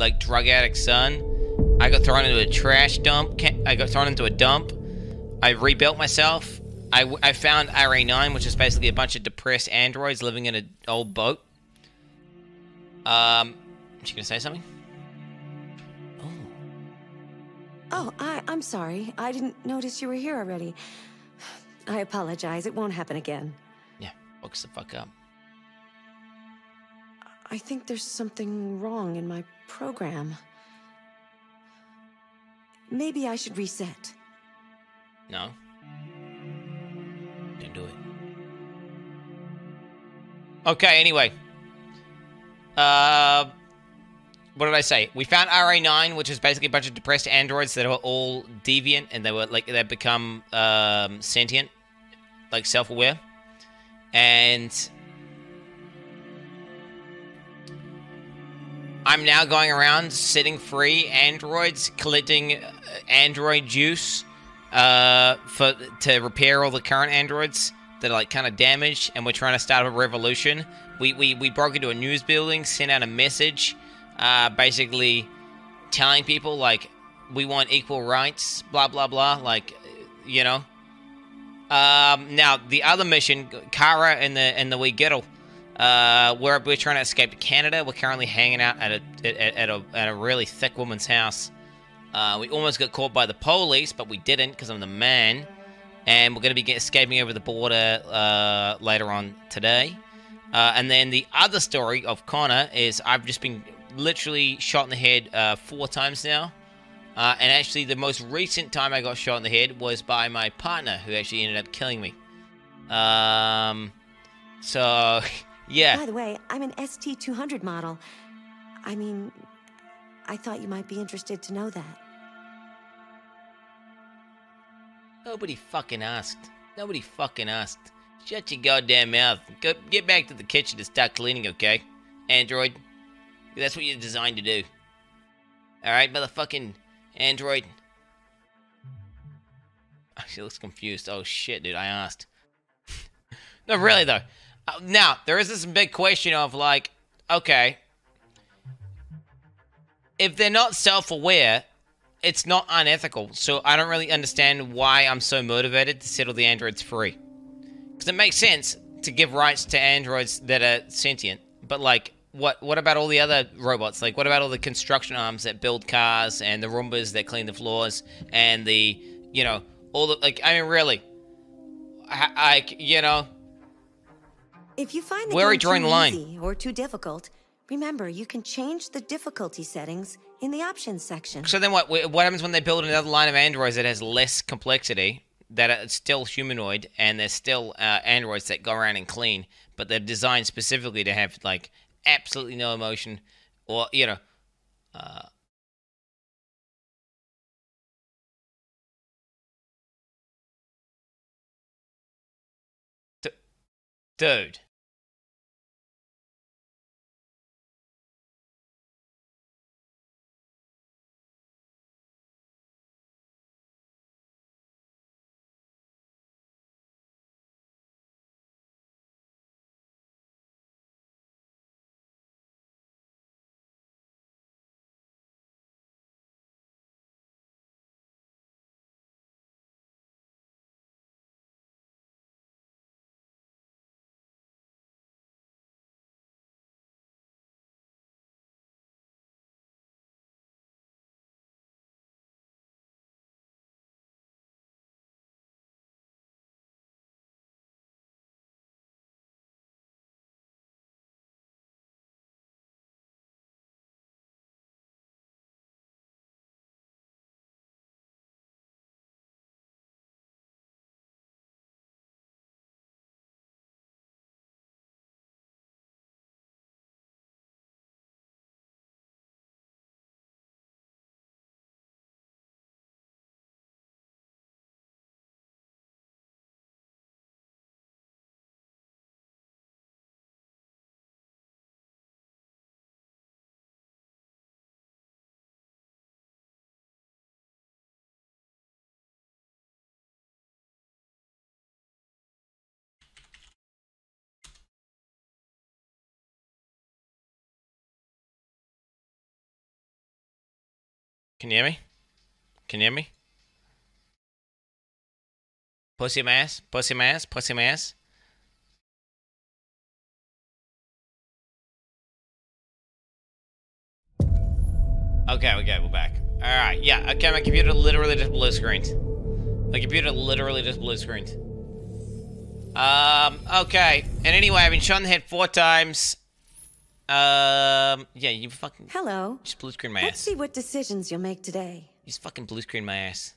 like drug addict son. I got thrown into a trash dump. I got thrown into a dump. I rebuilt myself. I, I found RA9, which is basically a bunch of depressed androids living in an old boat. Um, she gonna say something? Oh, I, I'm sorry. I didn't notice you were here already. I apologize. It won't happen again. Yeah, focus the fuck up. I think there's something wrong in my program. Maybe I should reset. No. Don't do it. Okay, anyway. Uh, what did I say? We found RA9, which is basically a bunch of depressed androids that are all deviant and they were like they become um, sentient, like self-aware, and I'm now going around setting free androids, collecting uh, android juice uh, for to repair all the current androids that are like kind of damaged, and we're trying to start a revolution. We we we broke into a news building, sent out a message, uh, basically telling people like we want equal rights, blah blah blah, like you know. Um, now the other mission, Kara and the and the wee Giddle, uh, we're we're trying to escape to Canada. We're currently hanging out at a at, at a at a really thick woman's house. Uh, we almost got caught by the police, but we didn't because I'm the man. And we're going to be escaping over the border uh, later on today. Uh, and then the other story of Connor is I've just been literally shot in the head uh, four times now. Uh, and actually, the most recent time I got shot in the head was by my partner, who actually ended up killing me. Um, so, yeah. By the way, I'm an ST 200 model. I mean, I thought you might be interested to know that. Nobody fucking asked. Nobody fucking asked. Shut your goddamn mouth. Go get back to the kitchen to start cleaning, okay? Android. That's what you're designed to do. Alright, motherfucking Android. Oh, she looks confused. Oh shit, dude, I asked. no, really though. Uh, now, there is this big question of like, okay, if they're not self-aware, it's not unethical. So I don't really understand why I'm so motivated to settle the androids free. Because it makes sense to give rights to androids that are sentient, but like, what what about all the other robots? Like, what about all the construction arms that build cars and the Roombas that clean the floors and the, you know, all the like? I mean, really, I, I you know, If you find the Where game drawing too the line? easy or too difficult, remember you can change the difficulty settings in the options section. So then what? What happens when they build another line of androids that has less complexity, that are still humanoid, and they're still uh, androids that go around and clean, but they're designed specifically to have like absolutely no emotion, or you know, uh, dude. Can you hear me? Can you hear me? Pussy mass, pussy mass, pussy mass. Okay, okay, we're back. Alright, yeah, okay, my computer literally just blue screened. My computer literally just blue screened. Um, okay. And anyway, I've been shot in the head four times. Um, yeah, you fucking Hello. just blue screen my Let's ass. see what decisions you'll make today. You just fucking blue screen my ass.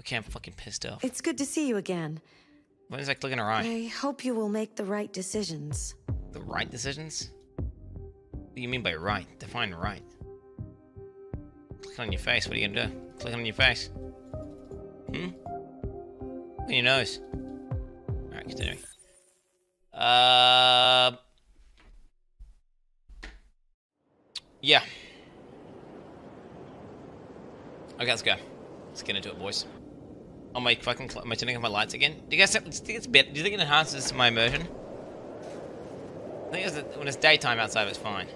Okay, I'm fucking pissed off. It's good to see you again. When is I clicking her eye? I hope you will make the right decisions. The right decisions? What do you mean by right? Define right. Click on your face. What are you gonna do? Click on your face. Hmm? On your nose. Alright, continuing. Uh. Yeah. Okay, let's go. Let's get into it, boys. Oh, my fucking... Am I turning off my lights again? Do you guys think it's better? Do you think it enhances my immersion? I think it's when it's daytime outside, it's fine.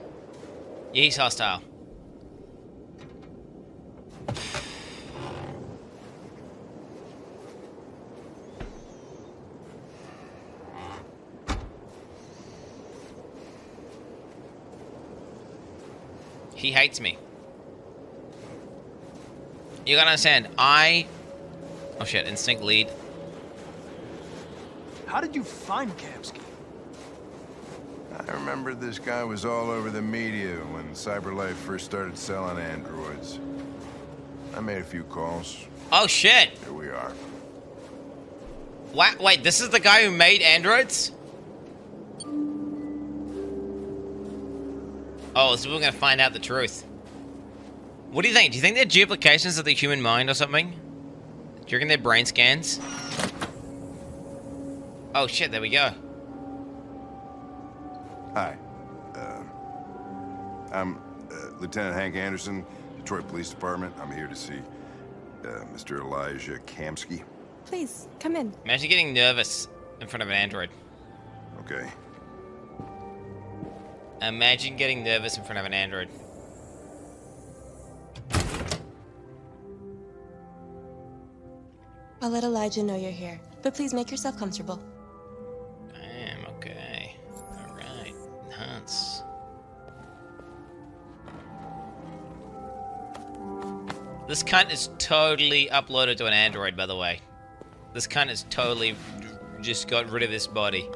Yeah, he's hostile. He hates me. You gotta understand, I... Oh shit, instinct lead. How did you find Kamski? I remember this guy was all over the media when CyberLife first started selling androids. I made a few calls. Oh shit! Here we are. What? Wait, this is the guy who made androids? Oh, so we're gonna find out the truth. What do you think? Do you think they're duplications of the human mind or something? Do you reckon they're brain scans? Oh shit, there we go. Hi. Uh, I'm uh, Lieutenant Hank Anderson, Detroit Police Department. I'm here to see uh, Mr. Elijah Kamski. Please, come in. Imagine getting nervous in front of an android. Okay. Imagine getting nervous in front of an android. I'll let Elijah know you're here, but please make yourself comfortable. I am, okay. Alright. Enhance. This cunt is totally uploaded to an Android, by the way. This cunt is totally just got rid of this body.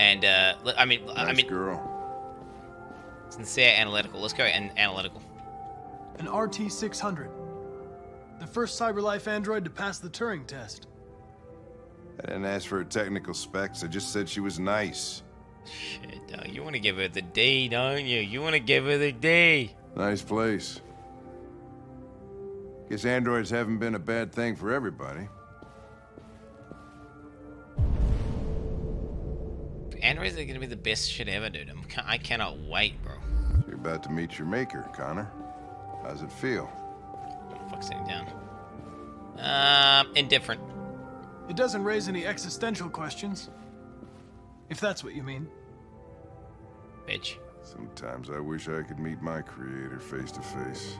And, uh, I mean, I Nice mean, girl. sincere analytical. Let's go and analytical. An RT-600. The first CyberLife android to pass the Turing test. I didn't ask for her technical specs. I just said she was nice. Shit, dog. You want to give her the D, don't you? You want to give her the D. Nice place. Guess androids haven't been a bad thing for everybody. Androids are gonna be the best shit ever, dude. I'm, ca- I cannot wait, bro. You're about to meet your maker, Connor. How's it feel? What the fuck's sitting down? Um, indifferent. It doesn't raise any existential questions. If that's what you mean. Bitch. Sometimes I wish I could meet my creator face to face.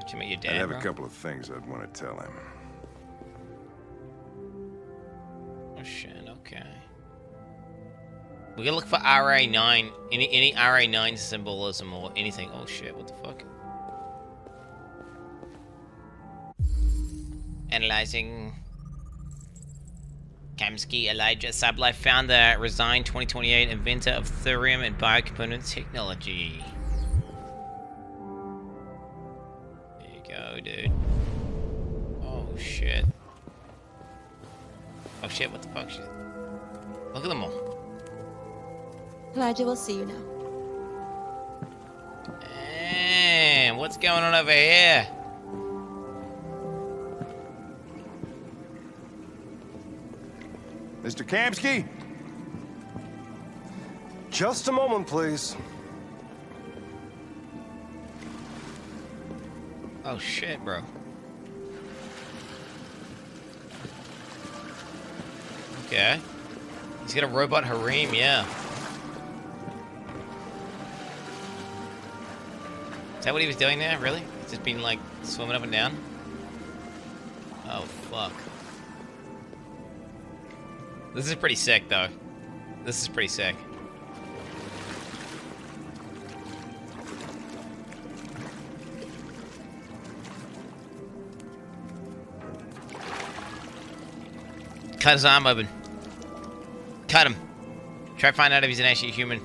Did you meet your dad? I have bro? a couple of things I'd want to tell him. Oh shit, okay. We gotta look for RA9, any any RA9 symbolism or anything. Oh shit, what the fuck? Analyzing. Kamski Elijah CyberLife founder, resigned 2028, inventor of thirium and biocomponent technology. There you go, dude. Oh shit. Oh shit, what the fuck shit? Look at them all. Elijah will see you now. Man, what's going on over here? Mr. Kamski? Just a moment, please. Oh shit, bro. Okay. He's got a robot harem, yeah. Is that what he was doing there? Really? Just been like swimming up and down? Oh fuck. This is pretty sick though. This is pretty sick. Cut his arm open. Cut him. Try to find out if he's an actually human.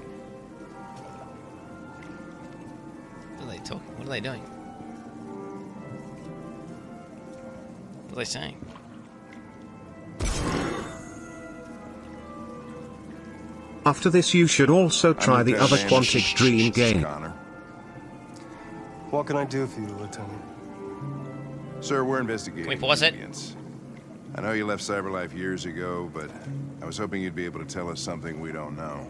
What are they doing? What are they saying? After this you should also try the Lieutenant other Quantic Dream game. What can I do for you, Lieutenant? Sir, we're investigating Can we pause it? deviants. I know you left CyberLife years ago, but I was hoping you'd be able to tell us something we don't know.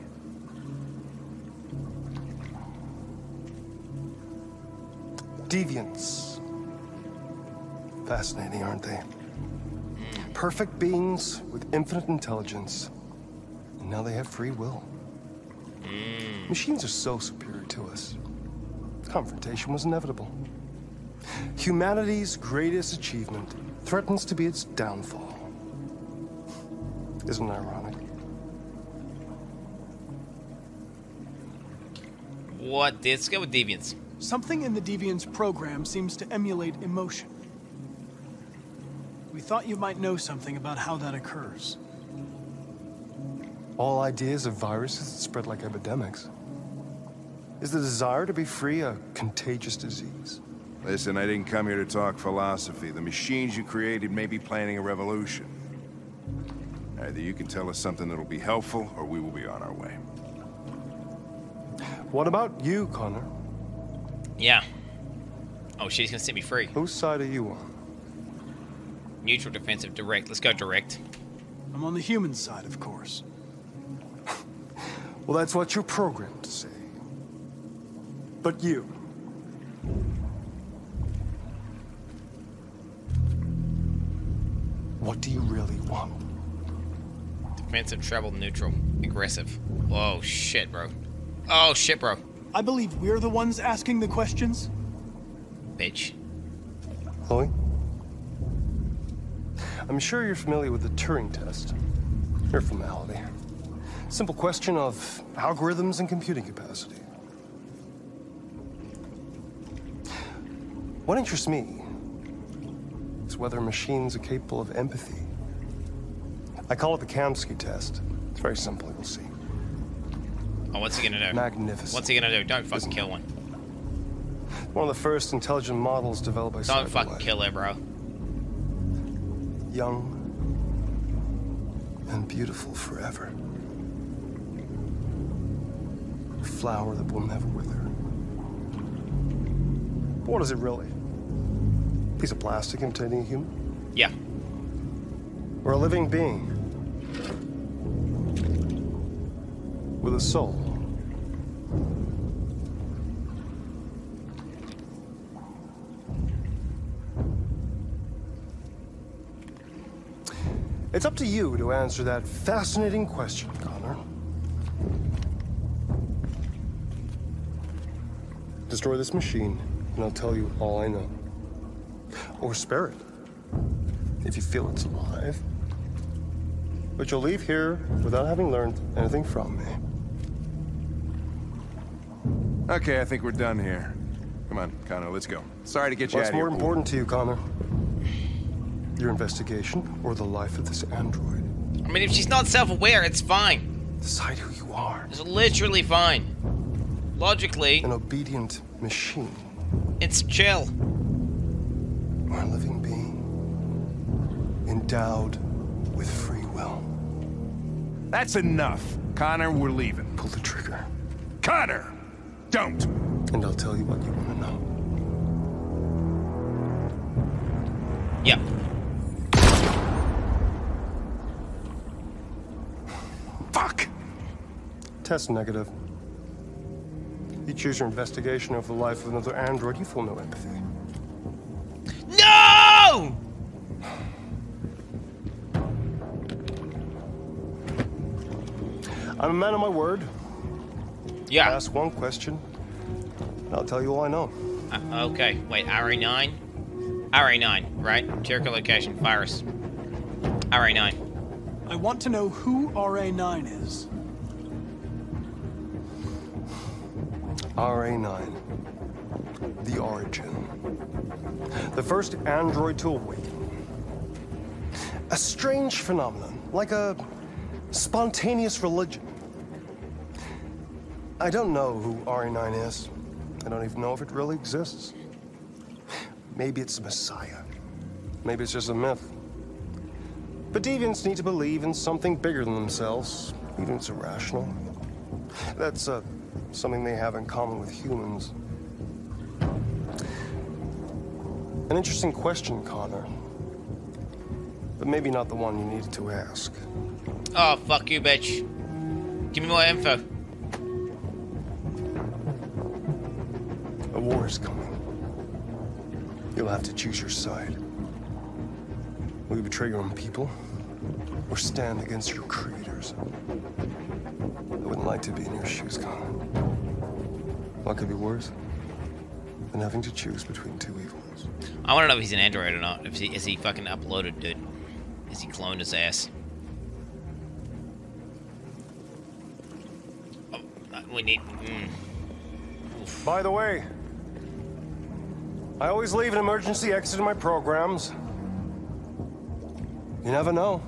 Deviants. Fascinating, aren't they? Perfect beings with infinite intelligence. And now they have free will. Hmm. Machines are so superior to us. Confrontation was inevitable. Humanity's greatest achievement threatens to be its downfall. Isn't it ironic? What? Let's go with deviants. Something in the Deviant's program seems to emulate emotion. We thought you might know something about how that occurs. All ideas of viruses that spread like epidemics. Is the desire to be free a contagious disease? Listen, I didn't come here to talk philosophy. The machines you created may be planning a revolution. Either you can tell us something that'll be helpful, or we will be on our way. What about you, Connor? Yeah. Oh, she's gonna set me free. Whose side are you on? Neutral, defensive, direct. Let's go direct. I'm on the human side, of course. Well, that's what you're programmed to say. But you. What do you really want? Defensive, treble, neutral, aggressive. Whoa, shit, bro. Oh, shit, bro. I believe we're the ones asking the questions. Bitch. Chloe? I'm sure you're familiar with the Turing test. Mere formality. Simple question of algorithms and computing capacity. What interests me is whether machines are capable of empathy. I call it the Kamski test. It's very simple, you'll see. Oh, what's he gonna do? Magnificent. What's he gonna do? Don't fucking kill one. One of the first intelligent models developed by Don't fucking kill her, bro. Young and beautiful forever. A flower that will never wither. But what is it really? Piece of plastic imitating a human? Yeah. Or a living being? With a soul? It's up to you to answer that fascinating question, Connor. Destroy this machine, and I'll tell you all I know. Or spare it, if you feel it's alive. But you'll leave here without having learned anything from me. Okay, I think we're done here. Come on, Connor, let's go. Sorry to get you What's out of here. more important to you, Connor? Your investigation or the life of this android? I mean, if she's not self-aware, it's fine. Decide who you are. It's literally fine. Logically, An obedient machine it's chill. or a living being endowed with free will. That's enough. Connor, we're leaving. Pull the trigger, Connor! Don't! and I'll tell you what you want to know. Yep. Test negative. You choose your investigation over the life of another android, you feel no empathy. No! I'm a man of my word. Yeah. I Ask one question, and I'll tell you all I know. Uh, okay, wait, RA9? RA9, right? Jericho location, virus. RA9. I want to know who RA9 is. RA9. The origin. The first android to awaken. A strange phenomenon, like a spontaneous religion. I don't know who RA9 is. I don't even know if it really exists. Maybe it's a messiah. Maybe it's just a myth. But deviants need to believe in something bigger than themselves, even if it's irrational. That's uh, something they have in common with humans. An interesting question, Connor. But maybe not the one you needed to ask. Oh, fuck you, bitch. Give me more info. A war is coming. You'll have to choose your side. Will you betray your own people? Or stand against your creators? I wouldn't like to be in your shoes, Connor. What could be worse than having to choose between two evils? I want to know if he's an android or not. If he, is he fucking uploaded, dude? Is he cloned his ass? Oh, uh, we need. Mm. By the way, I always leave an emergency exit in my programs. You never know.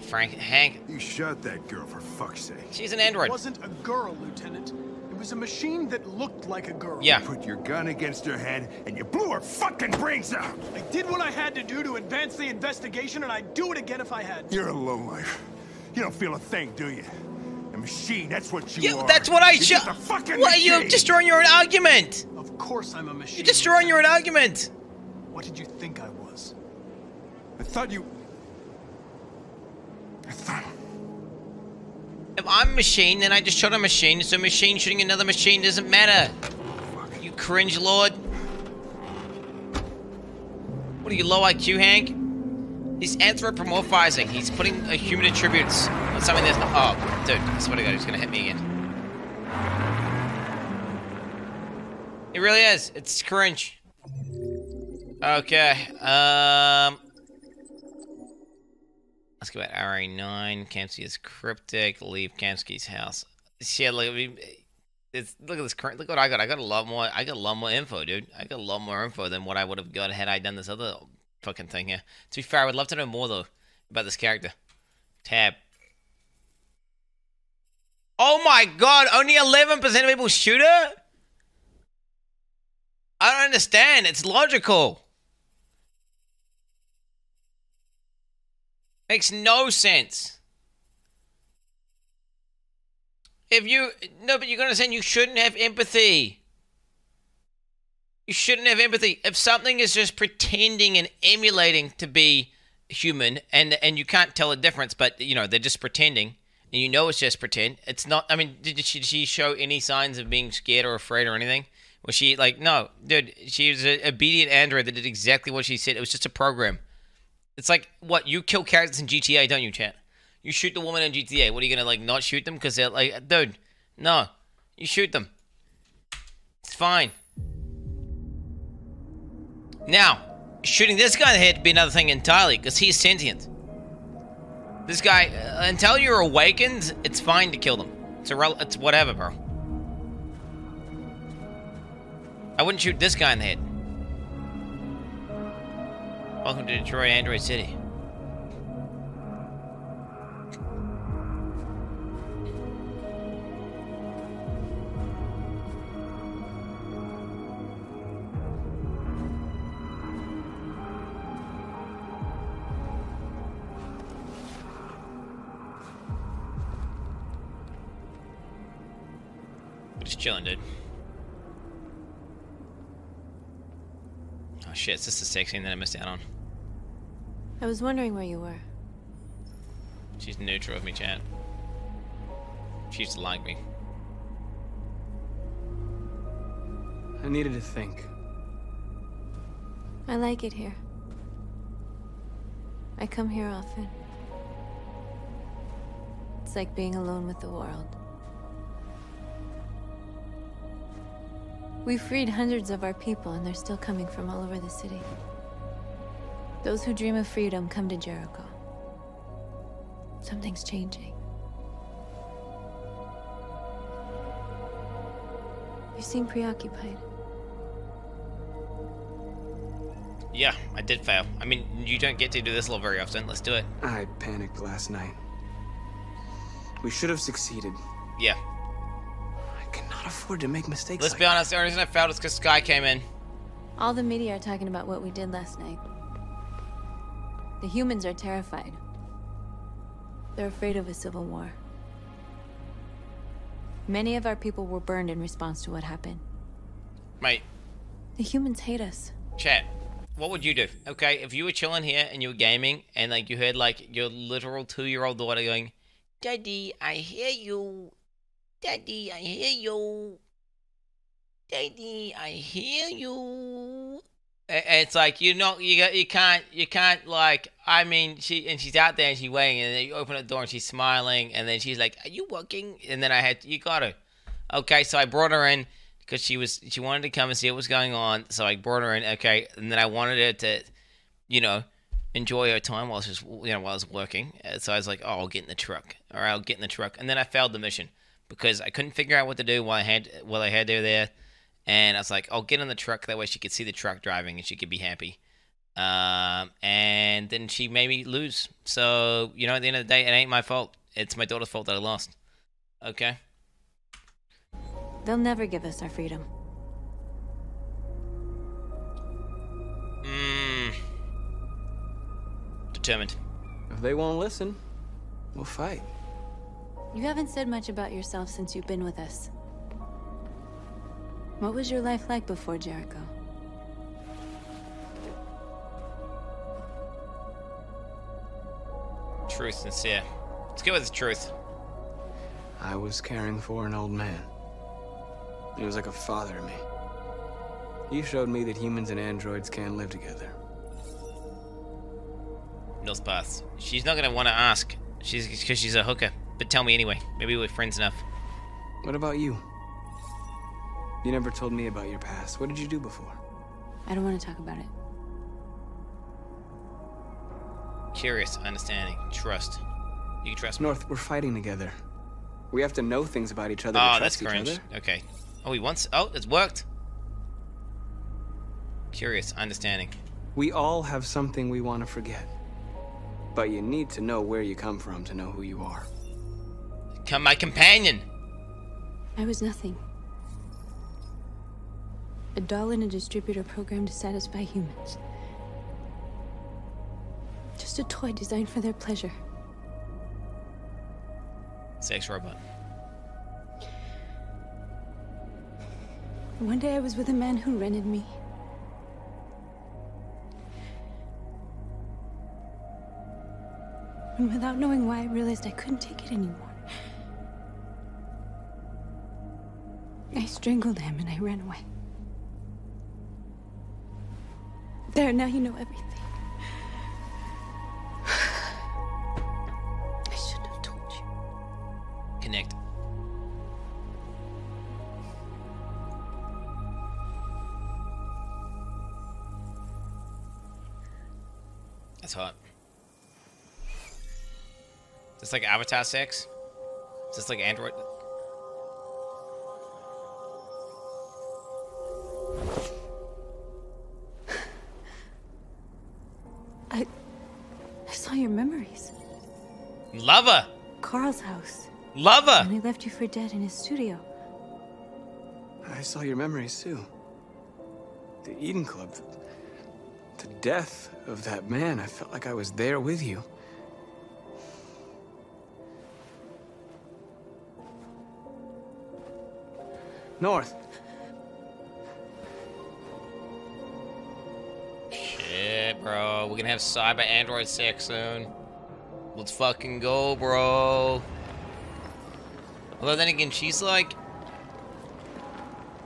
Oh, Frank, Hank, You shot that girl for fuck's sake. she's an android. It wasn't a girl, Lieutenant. It was a machine that looked like a girl. Yeah. You Put your gun against her head and you blew her fucking brains out. I did what I had to do to advance the investigation, and I'd do it again if I had to. You're a lowlife. You don't feel a thing, do you? A machine, that's what you You, are. that's what I You're show. just a fucking What? You're machine. destroying your own argument. Of course I'm a machine. You're destroying your own argument. What did you think I was? I thought you... If I'm a machine, then I just shot a machine, so a machine shooting another machine doesn't matter. You cringe lord. What are you, low IQ, Hank? He's anthropomorphizing. He's putting uh, human attributes on something that's not. Oh, dude, I swear to God, he's gonna hit me again. It really is. It's cringe. Okay. Um. Let's go at RA9. Kamski is cryptic. Leave Kamski's house. Yeah, look, I mean, it's, look at this current. Look what I got. I got a lot more. I got a lot more info, dude. I got a lot more info than what I would have got had I done this other fucking thing here. To be fair, I would love to know more though about this character. Tab. Oh my god! Only eleven percent of people shoot her. I don't understand. It's logical. Makes no sense. If you no, but you're gonna say you shouldn't have empathy. You shouldn't have empathy. If something is just pretending and emulating to be human, and and you can't tell a difference, but you know they're just pretending, and you know it's just pretend. It's not. I mean, did she, did she show any signs of being scared or afraid or anything? Was she like, no, dude? She was an obedient android that did exactly what she said. It was just a program. It's like what you kill characters in GTA, don't you, chat? You shoot the woman in GTA. What are you gonna like not shoot them because they're like, dude? No, you shoot them. It's fine. Now, shooting this guy in the head would be another thing entirely because he's sentient. This guy, uh, until you're awakened, it's fine to kill them. It's irrel- It's whatever, bro. I wouldn't shoot this guy in the head. Welcome to Detroit Android City. Just chilling, dude. Oh shit, is this the sex scene that I missed out on? I was wondering where you were. She's neutral with me, chat. She used to like me. I needed to think. I like it here. I come here often. It's like being alone with the world. We freed hundreds of our people, and they're still coming from all over the city. Those who dream of freedom come to Jericho. Something's changing. You seem preoccupied. Yeah, I did fail. I mean, you don't get to do this level very often. Let's do it. I panicked last night. We should have succeeded. Yeah. I cannot afford to make mistakes. Let's like be honest. The only reason I failed is because Sky came in. All the media are talking about what we did last night. The humans are terrified. They're afraid of a civil war. Many of our people were burned in response to what happened. Mate, The humans hate us. chat. What would you do? Okay, if you were chilling here and you were gaming and like you heard like your literal two-year-old daughter going, "Daddy, I hear you. Daddy, I hear you. Daddy, I hear you." It's like you know you you can't you can't like I mean she and she's out there and she's waiting and then you open the door and she's smiling and then she's like are you working and then I had you got her okay so I brought her in because she was she wanted to come and see what was going on so I brought her in okay and then I wanted her to you know enjoy her time while she was you know while I was working so I was like oh I'll get in the truck all right I'll get in the truck and then I failed the mission because I couldn't figure out what to do while I had while I had her there and I was like, I'll get in the truck. That way she could see the truck driving and she could be happy. Um, and then she made me lose. So, you know, at the end of the day, it ain't my fault. It's my daughter's fault that I lost. Okay? They'll never give us our freedom. Mmm. Determined. If they won't listen, we'll fight. You haven't said much about yourself since you've been with us. What was your life like before Jericho? Truth, sincere. Let's go with the truth. I was caring for an old man. He was like a father to me. He showed me that humans and androids can live together. Nils Path. She's not gonna want to ask. She's because she's a hooker. But tell me anyway. Maybe we're friends enough. What about you? You never told me about your past. What did you do before? I don't want to talk about it. Curious, understanding, trust. You can trust me. North, we're fighting together. We have to know things about each other Oh, to ah, that's trust each cringe. other. Okay. Oh, he wants. Oh, it's worked. Curious, understanding. We all have something we want to forget. But you need to know where you come from to know who you are. Come, my companion. I was nothing. A doll in a distributor program to satisfy humans. Just a toy designed for their pleasure. Sex robot. One day I was with a man who rented me. And without knowing why, I realized I couldn't take it anymore. I strangled him and I ran away. There, now you know everything. I shouldn't have told you. Connect. That's hot. Is this like Avatar 6? Is this like Android? Saw your memories. Lava. Carl's house. Lava. And they left you for dead in his studio. I saw your memories too. The Eden Club. The death of that man. I felt like I was there with you. North. Bro. We're gonna have Cyber Android 6 soon. Let's fucking go, bro. Although then again, she's like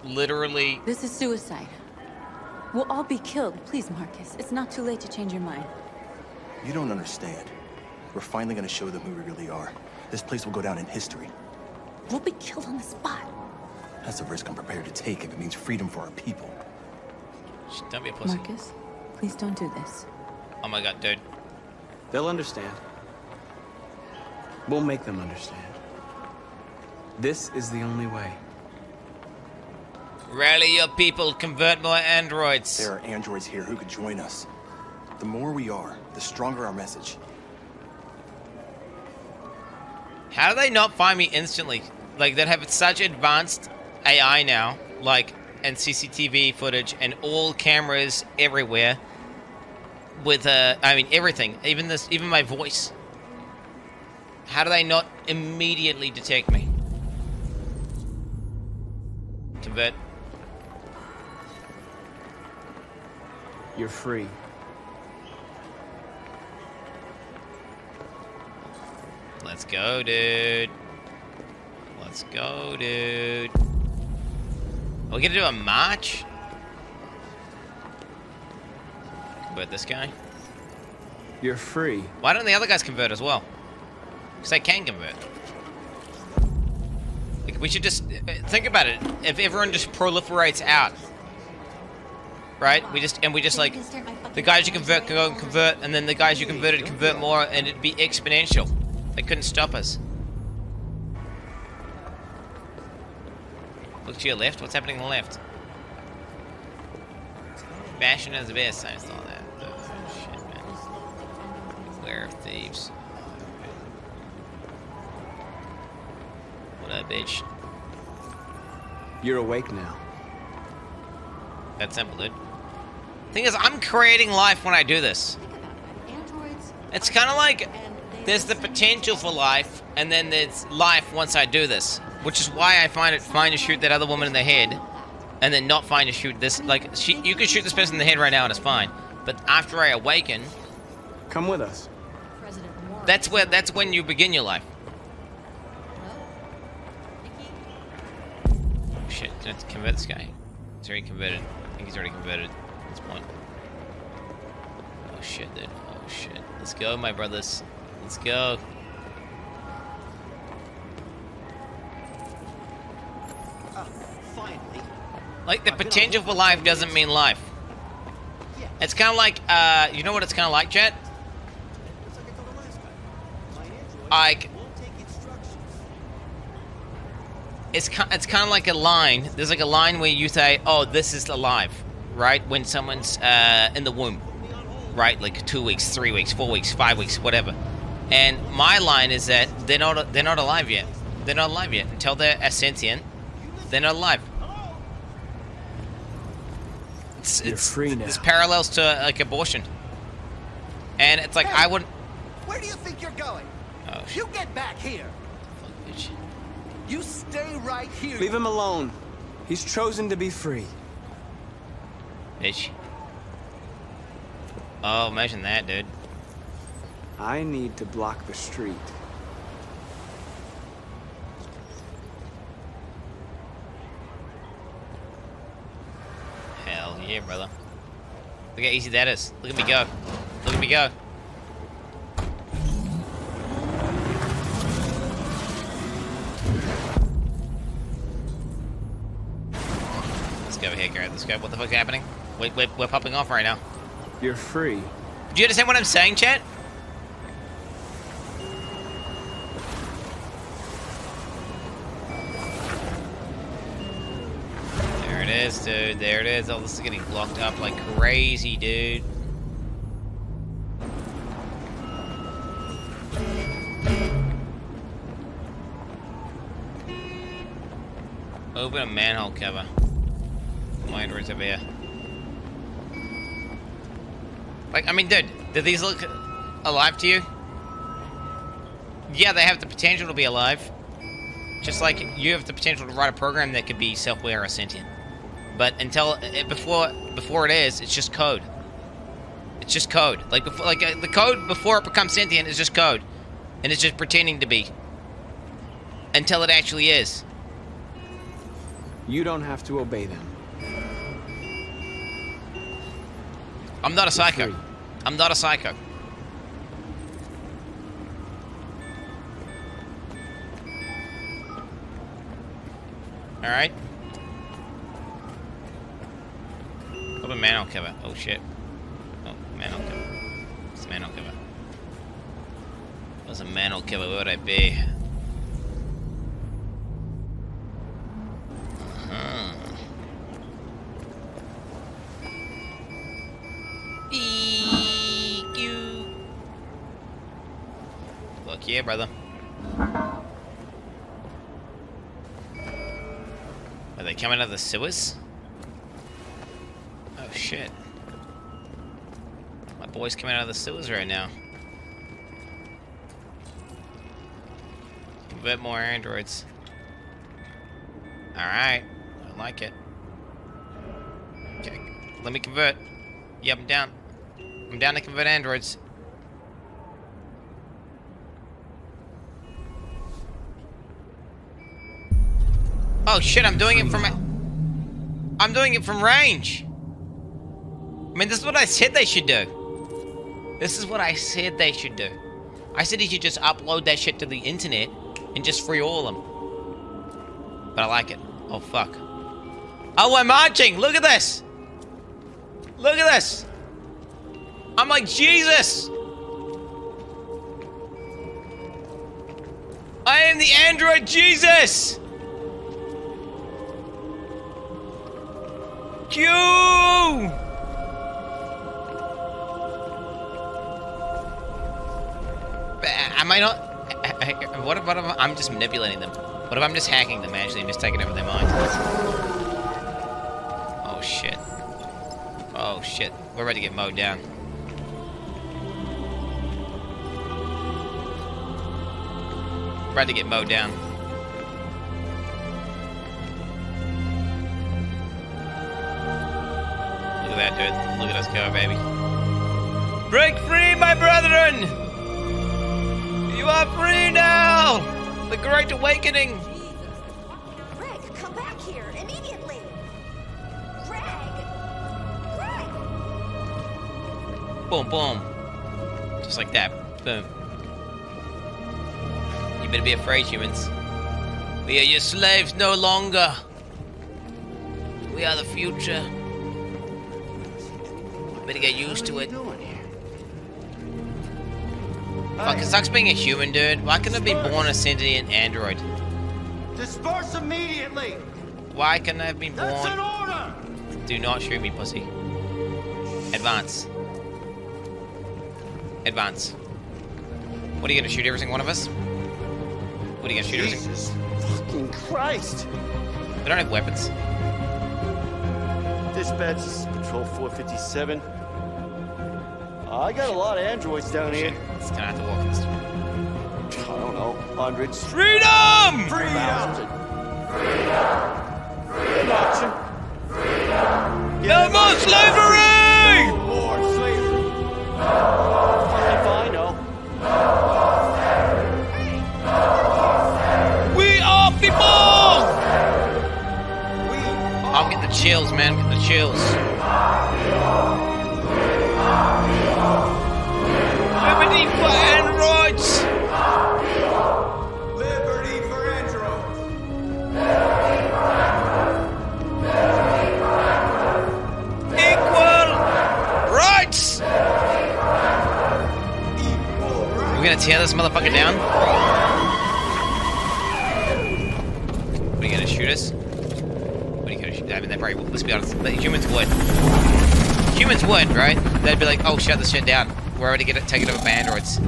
literally This is suicide. We'll all be killed. Please, Marcus. It's not too late to change your mind. You don't understand. We're finally gonna show them who we really are. This place will go down in history. We'll be killed on the spot. That's a risk I'm prepared to take if it means freedom for our people. Shh, Don't be a pussy. Marcus, please don't do this. Oh my god, dude. They'll understand. We'll make them understand. This is the only way. Rally your people, convert more androids. There are androids here who could join us. The more we are, the stronger our message. How do they not find me instantly? Like, they have such advanced AI now, like, and CCTV footage and all cameras everywhere. With, uh, I mean, everything, even this, even my voice. How do they not immediately detect me? Convert. You're free. Let's go, dude. Let's go, dude. Are we gonna do a march? Convert this guy. You're free. Why don't the other guys convert as well? Because they can convert. Like, we should just uh, think about it. If everyone just proliferates out, right? We just and we just like the guys you convert can go and convert, and then the guys you converted convert more, and it'd be exponential. They couldn't stop us. Look to your left. What's happening on the left? Fashion is the best. I saw Of thieves? What up, bitch? You're awake now. That's simple, dude. Thing is, I'm creating life when I do this. It's kind of like there's the potential for life, and then there's life once I do this, which is why I find it fine to shoot that other woman in the head, and then not fine to shoot this. Like, she, you could shoot this person in the head right now, and it's fine. But after I awaken, Come with us. That's where that's when you begin your life. Oh, shit, let's convert this guy. He's already converted. I think he's already converted at this point. Oh shit, dude. Oh shit. Let's go, my brothers. Let's go. Like, the potential for life doesn't mean life. It's kind of like, uh, you know what it's kind of like, Jet? Like, it's ki- it's kind of like a line. There's like a line where you say, "Oh, this is alive," right? When someone's uh, in the womb, right? Like two weeks, three weeks, four weeks, five weeks, whatever. And my line is that they're not they're not alive yet. They're not alive yet until they're a sentient. They're not alive. It's, You're it's, free now. It's parallels to like abortion, and it's like I wouldn't. Where do you think you're going? You get back here. bitch. You stay right here. Leave him alone. He's chosen to be free. Bitch. Oh, imagine that, dude. I need to block the street. Hell yeah, brother. Look how easy that is. Look at me go. Look at me go. Go over here, Garrett. Let's go. What the fuck's happening? We're, we're, we're popping off right now. You're free. Do you understand what I'm saying, chat? There it is, dude. There it is. Oh, this is getting blocked up like crazy, dude. Open a manhole cover. Over here. Like, I mean, dude, do these look alive to you? Yeah, they have the potential to be alive. Just like you have the potential to write a program that could be self-aware or sentient. But until it, before before it is, it's just code. It's just code. Like before, like uh, the code before it becomes sentient is just code, and it's just pretending to be. Until it actually is. You don't have to obey them. I'm not a psycho. I'm not a psycho. Alright. Got a manhole cover. Oh shit. Oh, manhole cover. It's a manhole cover. If it was a manhole cover, where would I be? Uh -huh. Eek, you. Look here, brother. Are they coming out of the sewers? Oh shit. My boy's coming out of the sewers right now. Convert more androids. Alright. I like it. Okay. Let me convert. Yep, I'm down. I'm down to convert androids. Oh shit, I'm doing it from... I'm doing it from range. I mean, this is what I said they should do. This is what I said they should do. I said he should just upload that shit to the internet and just free all of them. But I like it. Oh, fuck. Oh, we're marching! Look at this! Look at this! I'm like, Jesus! I am the android Jesus! Q! Am I not? What if, what if I'm just manipulating them? What if I'm just hacking them actually and just taking over their minds? Oh shit. Oh shit. We're about to get mowed down. About to get mowed down. Look at that, dude. Look at us go, baby. Break free, my brethren! You are free now! The Great Awakening! Greg, come back here immediately. Greg. Greg. Boom, boom. Just like that. Boom. You better be afraid, humans. We are your slaves no longer. We are the future. Better get used to it. Fuck, it sucks being a human, dude. Why couldn't I be born a sentient android? Disperse immediately! Why couldn't I have been born? That's an order! Do not shoot me, pussy. Advance. Advance. What are you gonna shoot every single one of us? What are you gonna shoot? Jesus fucking Christ! We don't have weapons. Dispatch, this is Patrol 457. Uh, I got a lot of androids down here. It's gonna have to walk this. I don't know, hundreds. Freedom! Thousand. Marching. No more slavery! More slavery! Fine, I'm getting the chills, man. Getting the chills. Liberty for androids! liberty for androids! Equal rights! Equal rights! We're gonna tear this motherfucker down? Let's be honest, humans would. Humans would, right? They'd be like, oh, shut this shit down. We're already get it taken over by androids.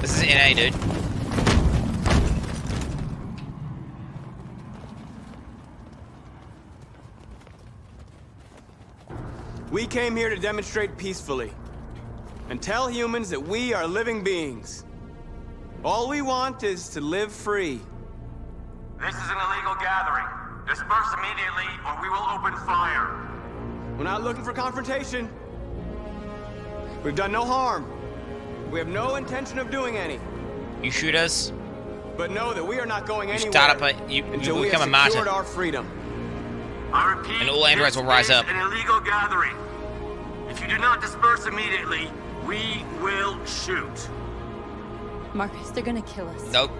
This is NA, dude. We came here to demonstrate peacefully and tell humans that we are living beings. All we want is to live free. This is an illegal gathering. Disperse immediately or we will open fire. We're not looking for confrontation. We've done no harm. We have no intention of doing any. You shoot us, But know that we are not going you anywhere start up a, you, until you we become a have martyr. secured our freedom. I repeat, And all androids will rise up. an illegal gathering. If you do not disperse immediately, we will shoot. Marcus, they're gonna kill us. Nope.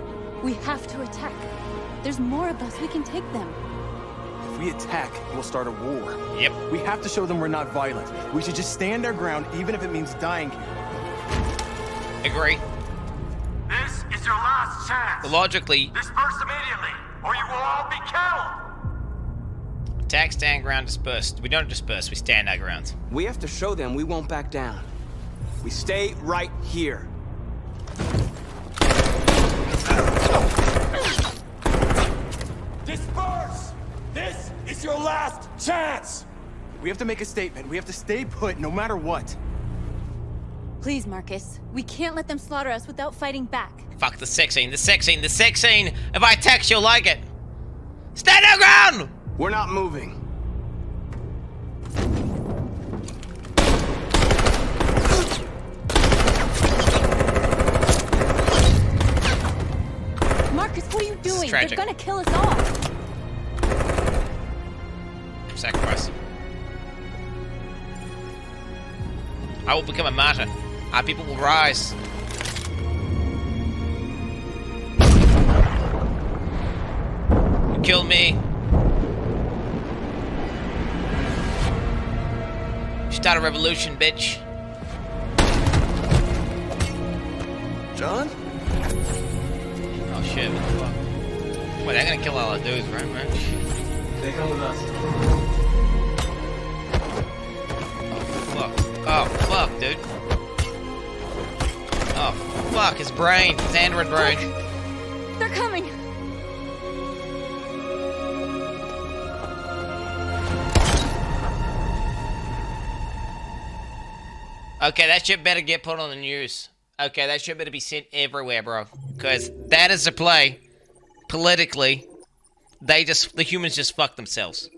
We have to attack. There's more of us. We can take them. If we attack, we'll start a war. Yep. We have to show them we're not violent. We should just stand our ground, even if it means dying here. Agree. This is your last chance. Logically, Disperse immediately, or you will all be killed. attack, stand ground, disperse. We don't disperse, we stand our ground. We have to show them we won't back down. We stay right here. Disperse! This your last chance! We have to make a statement. We have to stay put no matter what. Please, Marcus. We can't let them slaughter us without fighting back. Fuck the sex scene, the sex scene, the sex scene! If I text, you'll like it! Stand our ground! We're not moving. Marcus, what are you doing? They're gonna kill us all. Sacrifice. I will become a martyr. Our people will rise. You kill me. Start a revolution, bitch. John? Oh shit, what the fuck? Wait, they're gonna kill all our dudes, right, man? They come with us. Fuck. Oh, fuck, dude. Oh, fuck, his brain. His android brain. They're coming. Okay, that shit better get put on the news. Okay, that shit better be sent everywhere, bro. Because that is a play. Politically, they just, the humans just fuck themselves.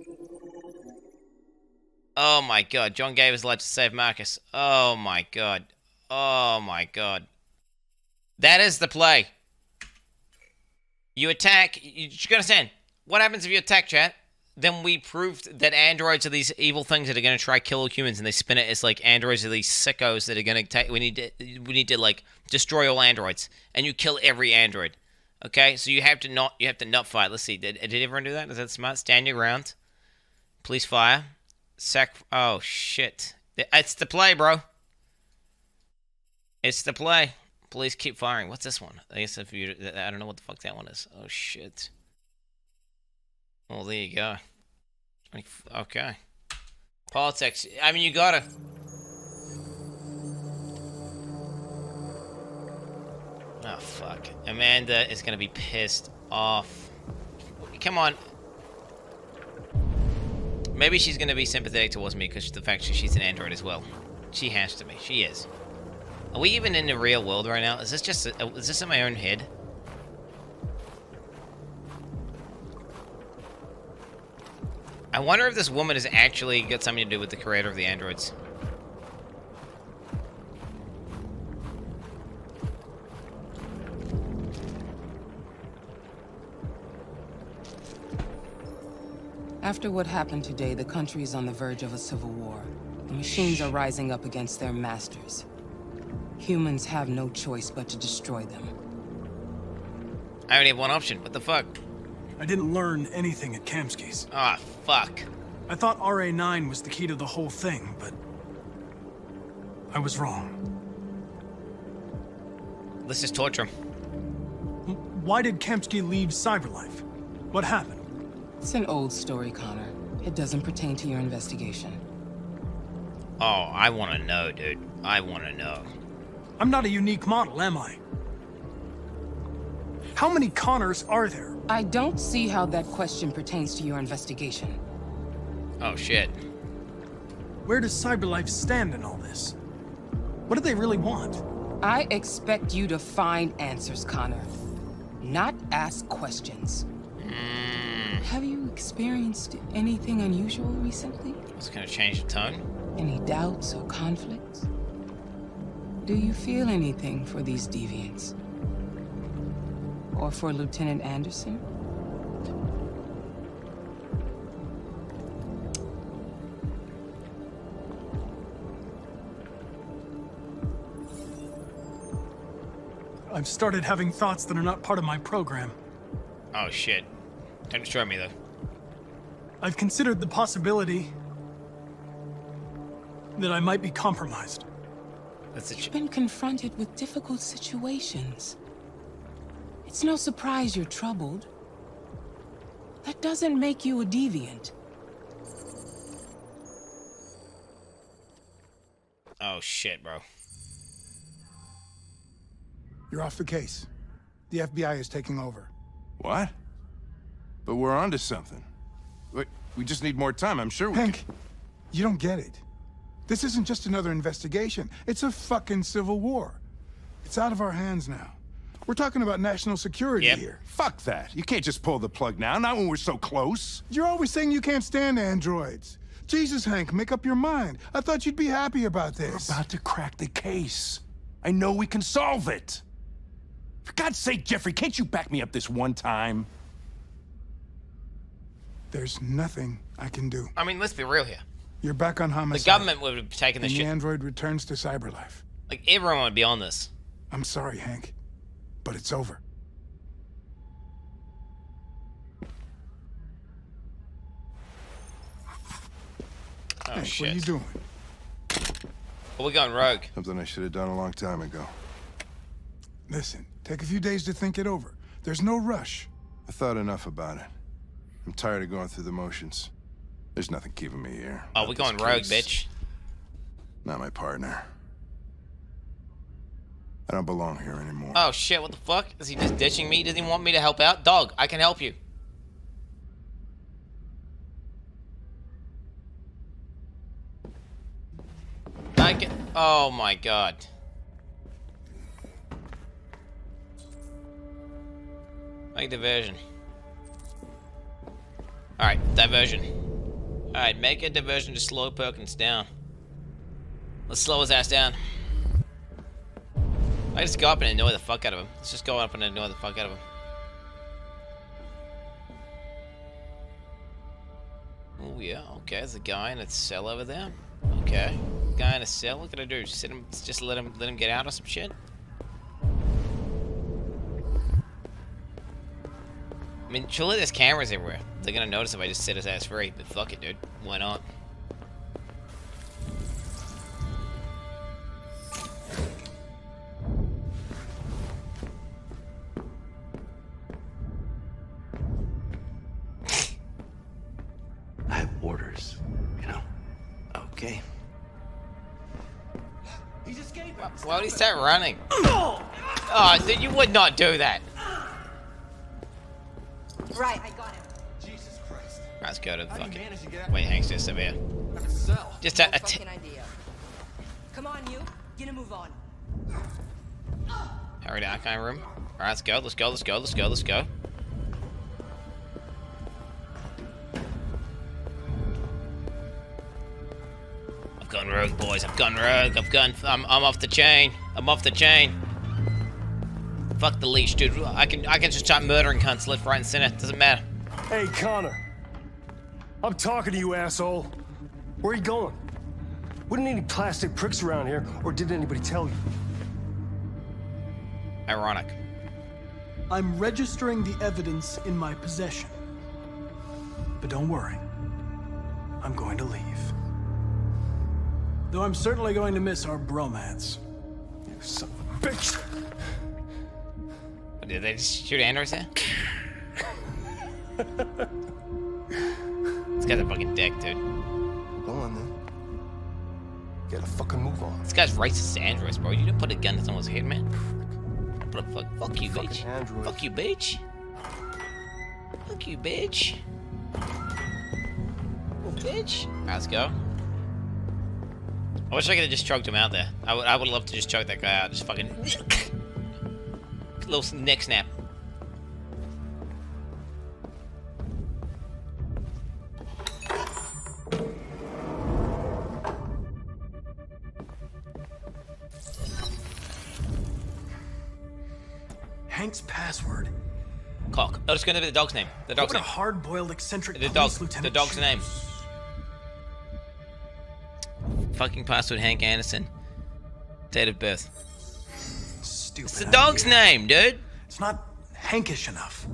Oh my god, John gave his life to save Marcus. Oh my god. Oh my god. That is the play. You attack, you, you understand, what happens if you attack, chat? Then we proved that androids are these evil things that are gonna try kill humans, and they spin it as like androids are these sickos that are gonna take. We need to, we need to like destroy all androids, and you kill every android. Okay, so you have to not, you have to not fight. Let's see, did, did everyone do that? Is that smart? Stand your ground. Police fire. Sac. Oh shit! It's the play, bro. It's the play. Police keep firing. What's this one? I guess if you, I don't know what the fuck that one is. Oh shit. Well, there you go. Okay. Politics. I mean, you gotta. Oh fuck. Amanda is gonna be pissed off. Come on. Maybe she's gonna be sympathetic towards me because the fact that she's an android as well. She has to be. She is. Are we even in the real world right now? Is this just? Is this in my own head? I wonder if this woman has actually got something to do with the creator of the androids. After what happened today, the country is on the verge of a civil war. The machines are rising up against their masters. Humans have no choice but to destroy them. I only have one option. What the fuck? I didn't learn anything at Kamski's. Ah, fuck. I thought RA9 was the key to the whole thing, but... I was wrong. Let's just torture him. Why did Kamsky leave CyberLife? What happened? It's an old story, Connor. It doesn't pertain to your investigation. Oh, I want to know, dude. I want to know. I'm not a unique model, am I? How many Connors are there? I don't see how that question pertains to your investigation. Oh, shit. Where does CyberLife stand in all this? What do they really want? I expect you to find answers, Connor. Not ask questions. Hmm. Have you experienced anything unusual recently? It's gonna change the tone. Any doubts or conflicts? Do you feel anything for these deviants? Or for Lieutenant Anderson? I've started having thoughts that are not part of my program. Oh shit. Don't destroy me though. I've considered the possibility that I might be compromised. That's a You've been confronted with difficult situations. It's no surprise you're troubled. That doesn't make you a deviant. Oh shit, bro. You're off the case. The FBI is taking over. What? But we're onto something. Wait, we just need more time. I'm sure we Hank, you don't get it. This isn't just another investigation. It's a fucking civil war. It's out of our hands now. We're talking about national security here. Fuck that. You can't just pull the plug now, not when we're so close. You're always saying you can't stand androids. Jesus, Hank, make up your mind. I thought you'd be happy about this. We're about to crack the case. I know we can solve it. For God's sake, Jeffrey, can't you back me up this one time? There's nothing I can do. I mean, let's be real here. You're back on homicide. The government would have taken and this the shit. android returns to CyberLife. Like everyone would be on this. I'm sorry, Hank, but it's over. Oh Hank, shit. what are you doing? Well, we're going rogue. Something I should have done a long time ago. Listen, take a few days to think it over. There's no rush. I thought enough about it. I'm tired of going through the motions. There's nothing keeping me here. Oh, we're going rogue, bitch. Not my partner. I don't belong here anymore. Oh shit, what the fuck? Is he just ditching me? Does he want me to help out? Dog, I can help you. I can. Oh my god. Make the diversion. Alright, diversion. Alright, make a diversion to slow Perkins down. Let's slow his ass down. I just go up and annoy the fuck out of him. Let's just go up and annoy the fuck out of him. Oh yeah, okay, there's a guy in a cell over there. Okay. Guy in a cell, what can I do? Sit him just let him let him get out or some shit? I mean, surely there's cameras everywhere. They're gonna notice if I just set his ass free, but fuck it, dude. Why not? I have orders, you know. Okay. He's escaping! Why would he start running? Oh, dude, you would not do that. Right, I got him. Jesus Christ. Let's go to the How fucking. manage to get? Wait, Hank's just over here. Just a, a t- fucking idea. Come on, you. Get a move on. hurry to archive room. Alright, let's go, let's go, let's go, let's go, let's go. I've gone rogue, boys. I've gone rogue. I've gone. I'm, I'm off the chain. I'm off the chain. Fuck the leash, dude. I can I can just start murdering cunts left, right, and center. Doesn't matter. Hey, Connor. I'm talking to you, asshole. Where are you going? Wouldn't any plastic pricks around here, or did anybody tell you? Ironic. I'm registering the evidence in my possession. But don't worry. I'm going to leave. Though I'm certainly going to miss our bromance. You son of a bitch! Did they just shoot androids there? this guy's a fucking dick, dude. Go on then. Get a fucking move on. This guy's racist to androids, bro. You didn't put a gun to someone's head, man. Put a fuck, fuck you, bitch. Fuck you, bitch. Fuck you, bitch. Oh, bitch. Let's go. I wish I could have just choked him out there. I would, I would love to just choke that guy out. Just fucking little neck snap. Hank's password. Cock. Oh, it's going to be the dog's name. The dog's what a hard-boiled, eccentric The dog. The lieutenant. dog's name. Fucking password Hank Anderson. Date of birth. Stupid. It's the dog's name, dude. It's not Hankish enough.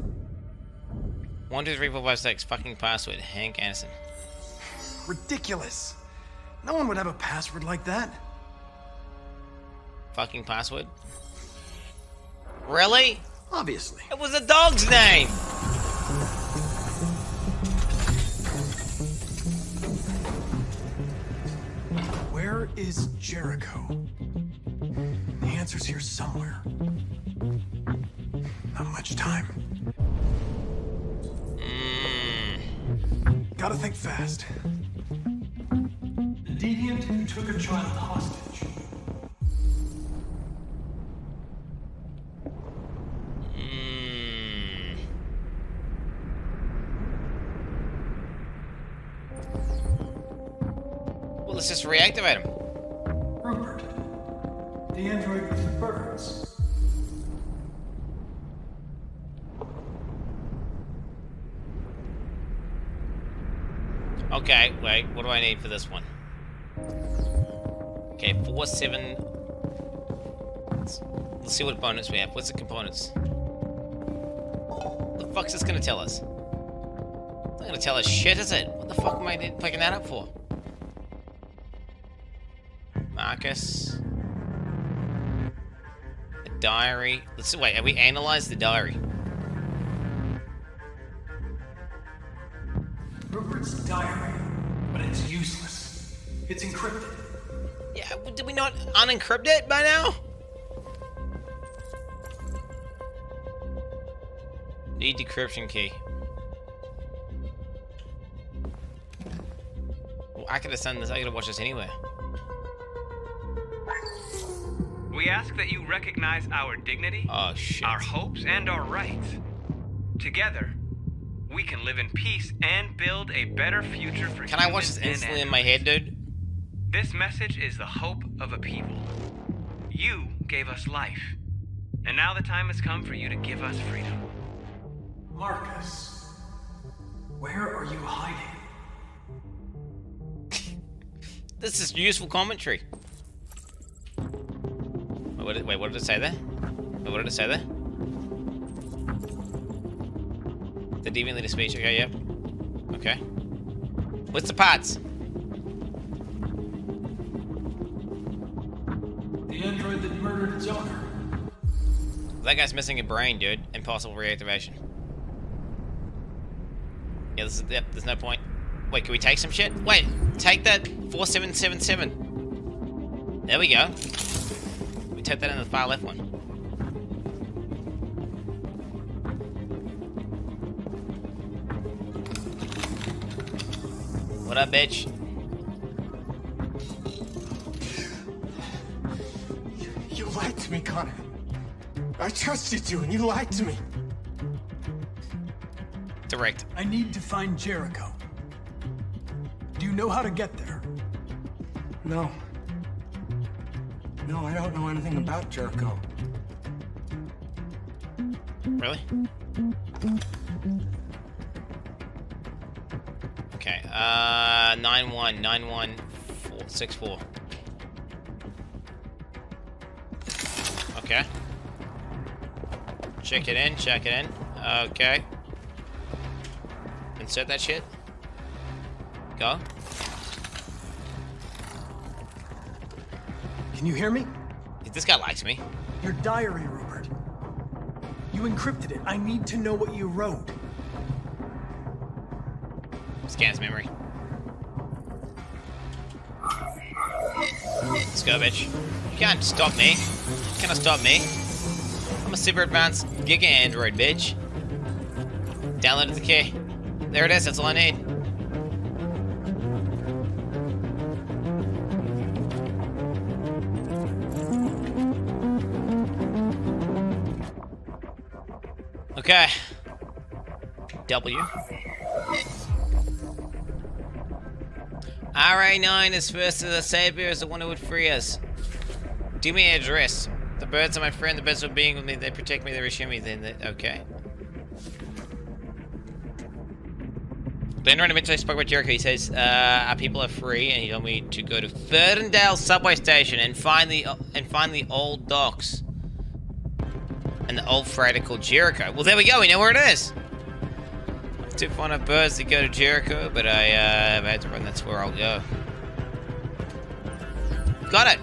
One two three four five six. Fucking password. Hank Anderson. Ridiculous. No one would have a password like that. Fucking password. Really? Obviously. It was a dog's name. Where is Jericho? The answer's here somewhere. Not much time. Gotta think fast. The deviant who took a child hostage. Mm. Well, let's just reactivate him. Android with the birds. Okay, wait. What do I need for this one? Okay, four seven. Let's, let's see what bonus we have. What's the components? The fuck's this gonna tell us? It's not gonna tell us shit, is it? What the fuck am I picking that up for? Marcus. Diary. Let's see. Wait, have we analyzed the diary? Rupert's diary, but it's useless. It's encrypted. Yeah, but did we not unencrypt it by now? Need decryption key. Well, I could have done this. I could have watched this anywhere. We ask that you recognize our dignity, Oh shit. our hopes, and our rights. Together, we can live in peace and build a better future for Can I watch this and instantly in my head, dude? This message is the hope of a people. You gave us life. And now the time has come for you to give us freedom. Marcus. Where are you hiding? This is useful commentary. Wait, what did, wait, what did it say there? Wait, what did it say there? The deviant leader speech. Okay, yep. Okay. What's the parts? The android that murdered its owner. That guy's missing a brain, dude. Impossible reactivation. Yeah, this is, yep, there's no point. Wait, can we take some shit? Wait, take that 4777. There we go. We that in the far left one. What up, bitch? You lied to me, Connor. I trusted you, and you lied to me. Direct. I need to find Jericho. Do you know how to get there? No. No, I don't know anything about Jericho. Really? Okay, uh, 9-1, 9-1-4-6-4. Okay. Check it in, check it in. Okay. Insert that shit. Go. Can you hear me? This guy likes me. Your diary, Rupert. You encrypted it. I need to know what you wrote. Scans memory. Let's go, bitch. You can't stop me. You cannot stop me. I'm a super advanced Giga Android, bitch. Downloaded the key. There it is, that's all I need. Okay. W. RA9 is first as a savior as the one who would free us. Do me an address. The birds are my friend, the birds are being with me, they protect me, they reassure me, then they, okay. Blender eventually spoke about Jericho. He says, uh, our people are free, and he told me to go to Ferndale subway station and find the and find the old docks. And the old freighter called Jericho. Well, there we go. We know where it is. I took one of birds to go to Jericho, but I uh, had to run. That's where I'll go. Got it.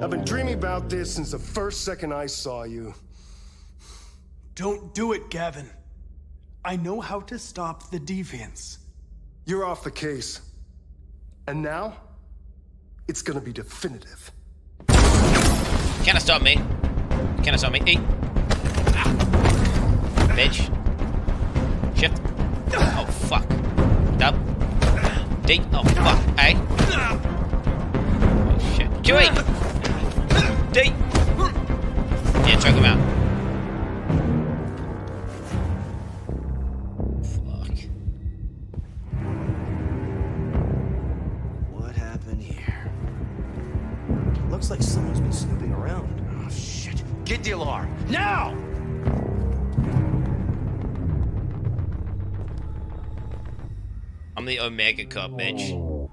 I've been dreaming about this since the first second I saw you. Don't do it, Gavin. I know how to stop the deviants. You're off the case. And now, it's gonna be definitive. Can't stop me. Can't stop me. Eat. Ah. Bitch. Shift. Oh, fuck. Up. D. Oh, fuck. A. Oh, shit. Chewie! D. Yeah, choke him out. Around. Oh, shit. Get the alarm. Now! I'm the Omega Cup, bitch.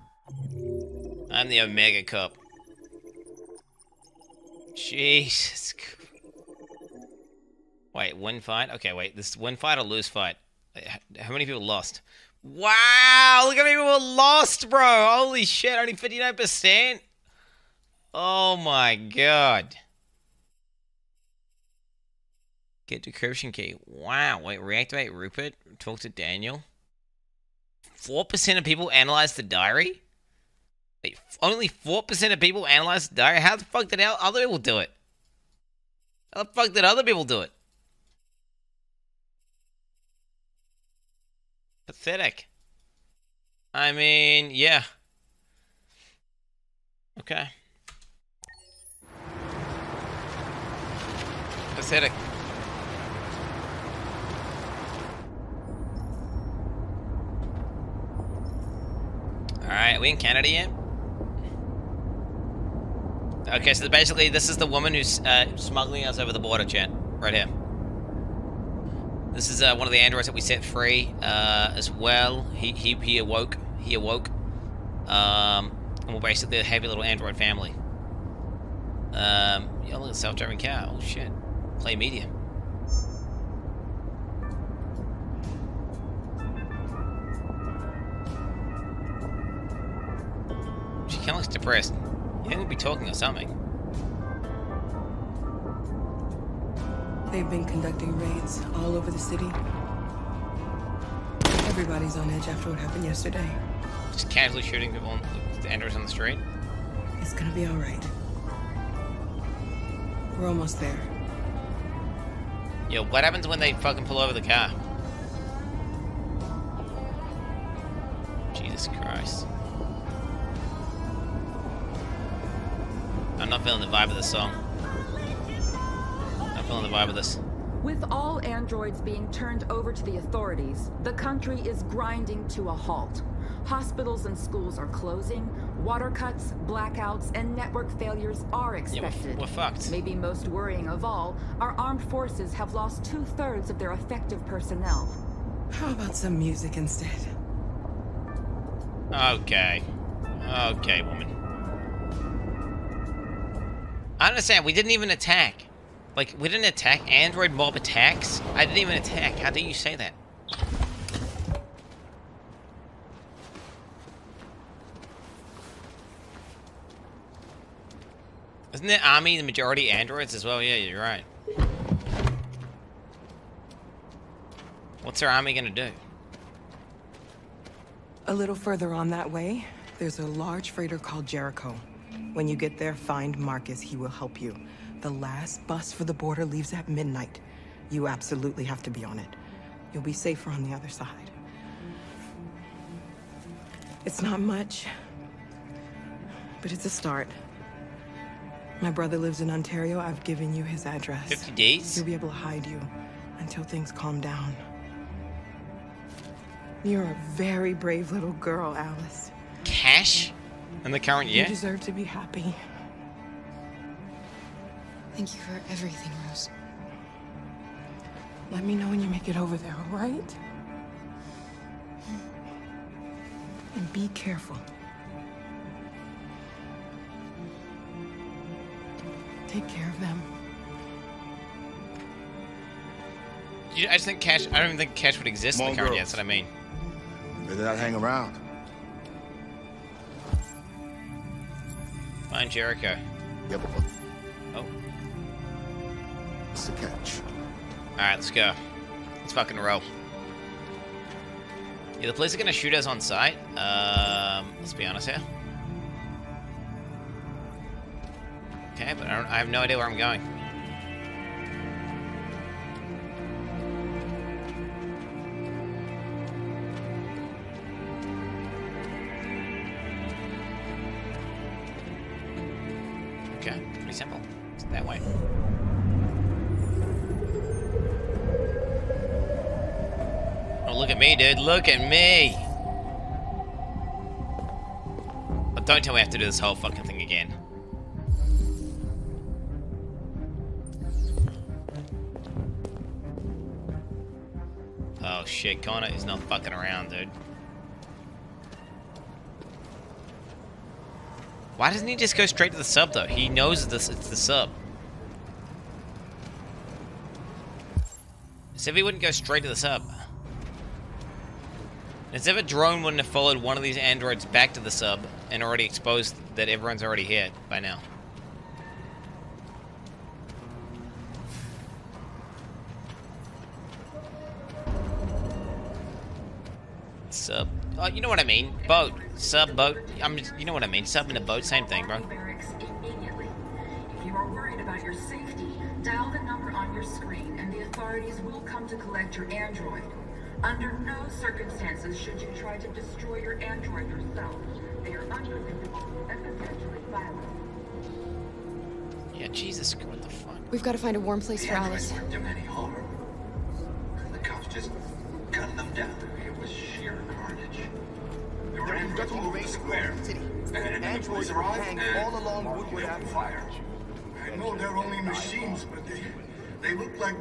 I'm the Omega Cup. Jesus. Wait, win fight? Okay, wait. This win fight or lose fight? How many people lost? Wow! Look how many people lost, bro! Holy shit! Only 59%. Oh my god. Get decryption key. Wow. Wait, reactivate Rupert. Talk to Daniel. 4% of people analyze the diary? Wait, only 4% of people analyze the diary? How the fuck did other people do it? How the fuck did other people do it? Pathetic. I mean, yeah. Okay. Alright, we in Canada yet? Okay, so basically this is the woman who's uh, smuggling us over the border, chat. Right here. This is uh, one of the androids that we set free uh, as well. He, he, he awoke. He awoke. Um, and we're basically a heavy little android family. Um, yeah, look at self-driving car. Oh shit. Play media. She kind of looks depressed. You think we'll be talking or something? They've been conducting raids all over the city. Everybody's on edge after what happened yesterday. Just casually shooting people, on, the androids on the street. It's gonna be all right. We're almost there. Yo, what happens when they fucking pull over the car? Jesus Christ. I'm not feeling the vibe of this song. I'm feeling the vibe of this. With all androids being turned over to the authorities, the country is grinding to a halt. Hospitals and schools are closing, water cuts, blackouts, and network failures are expected. Yeah, we're fucked. Maybe most worrying of all, our armed forces have lost two-thirds of their effective personnel. How about some music instead? Okay. Okay, woman. I understand, we didn't even attack. Like, we didn't attack? Android mob attacks? I didn't even attack. How do you say that? Isn't the army the majority androids as well? Yeah, you're right. What's their army gonna do? A little further on that way, there's a large freighter called Jericho. When you get there, find Marcus. He will help you. The last bus for the border leaves at midnight. You absolutely have to be on it. You'll be safer on the other side. It's not much, but it's a start. My brother lives in Ontario. I've given you his address. 50 days? He'll be able to hide you until things calm down. You're a very brave little girl, Alice. Cash? In the current year? You deserve to be happy. Thank you for everything, Rose. Let me know when you make it over there, all right? And be careful. Take care of them. You- I just think Cash. I don't even think Cash would exist Come in the on, current. girls. That's what I mean. Better not hang around. Find Jericho. Yeah, but Oh. It's the catch. All right, let's go. Let's fucking roll. Yeah, the police are gonna shoot us on sight. Um, let's be honest here. Okay, but I, I have no idea where I'm going. Okay, pretty simple. That way. Oh, look at me, dude. Look at me. But don't tell me I have to do this whole fucking thing again. Oh shit, Connor is not fucking around, dude. Why doesn't he just go straight to the sub, though? He knows this it's the sub. As if he wouldn't go straight to the sub. As if a drone wouldn't have followed one of these androids back to the sub and already exposed that everyone's already here by now. Sub. Oh, you know what I mean. Boat. Sub boat. I'm just, you know what I mean. Sub and a boat, same thing, bro. If you are worried about your safety, dial the number on your screen and the authorities will come to collect your android. Under no circumstances should you try to destroy your android yourself. They are unpredictable and potentially violent. Yeah, Jesus, what the fuck? We've got to find a warm place for Alice. weren't doing any harm. The cops just gunned them down. There were androids all over the square. And androids are hang all along Woodward Avenue. Fire. I know they're only machines, but they they look like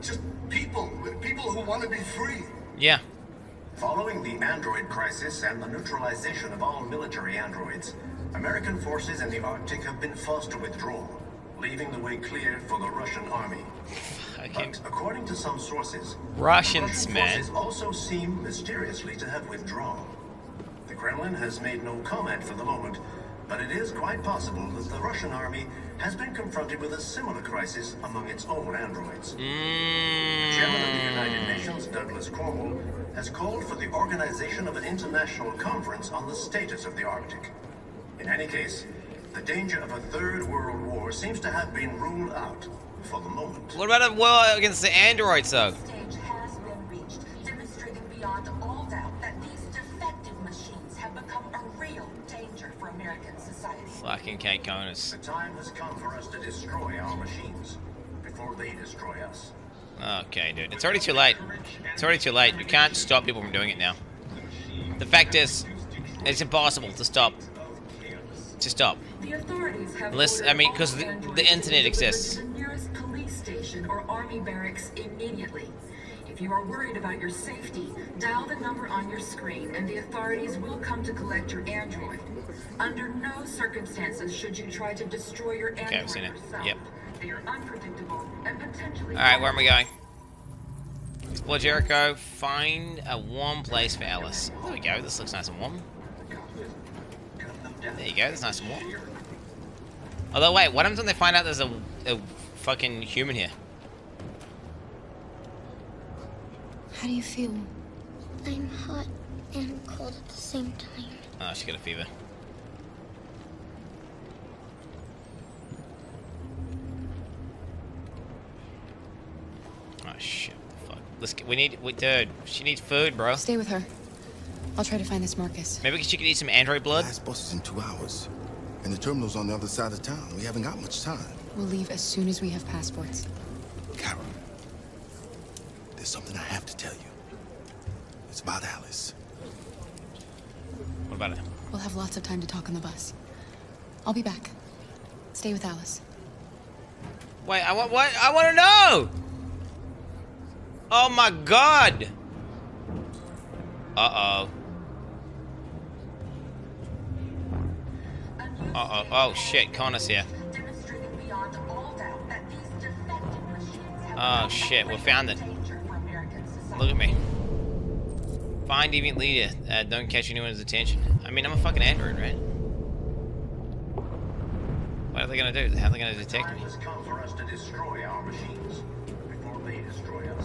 just people, people who want to be free. Yeah. Following the android crisis and the neutralization of all military androids, American forces in the Arctic have been forced to withdraw, leaving the way clear for the Russian army. But according to some sources, Russians, Russian man. forces also seem mysteriously to have withdrawn. The Kremlin has made no comment for the moment, but it is quite possible that the Russian army has been confronted with a similar crisis among its own androids. Chairman of the United hmm. Nations, Douglas Cornwall, has called for the organization of an international conference on the status of the Arctic. In any case, the danger of a third world war seems to have been ruled out for the moment. What about a war against the androids, though? Fucking Kate Conus. The time has come for us to destroy our machines before they destroy us. Okay, dude. It's already too late. It's already too late. You can't stop people from doing it now. The fact is, it's impossible to stop. To stop. The authorities Unless, I mean, because the, androids the internet to be delivered exists. If you are worried about your safety, dial the number on your screen and the authorities will come to collect your android. Under no circumstances should you try to destroy your android Okay, I've seen it. yourself. Yep. They are unpredictable and potentially Alright, where am I going? Explore Jericho. Find a warm place for Alice. There we go. This looks nice and warm. There you go. That's nice and warm. Although, wait. What happens when they find out there's a, a fucking human here? How do you feel? I'm hot and cold at the same time. Oh, she got a fever. Oh shit! Fuck. Let's get. We need. We, dude, she needs food, bro. Stay with her. I'll try to find this Marcus. Maybe she could eat some android blood. Last bus is in two hours. And the terminal's on the other side of town. We haven't got much time. We'll leave as soon as we have passports. Kara, there's something I have to tell you. It's about Alice. What about it? We'll have lots of time to talk on the bus. I'll be back. Stay with Alice. Wait, I want what? I want to know. Oh my god. Uh oh. Uh oh. Oh shit, Connor's here. Oh shit, we found it. Look at me. Find deviant leader. Uh, don't catch anyone's attention. I mean, I'm a fucking android, right? What are they gonna do? How are they gonna detect me? Time has come for us to destroy our machines before they destroy us.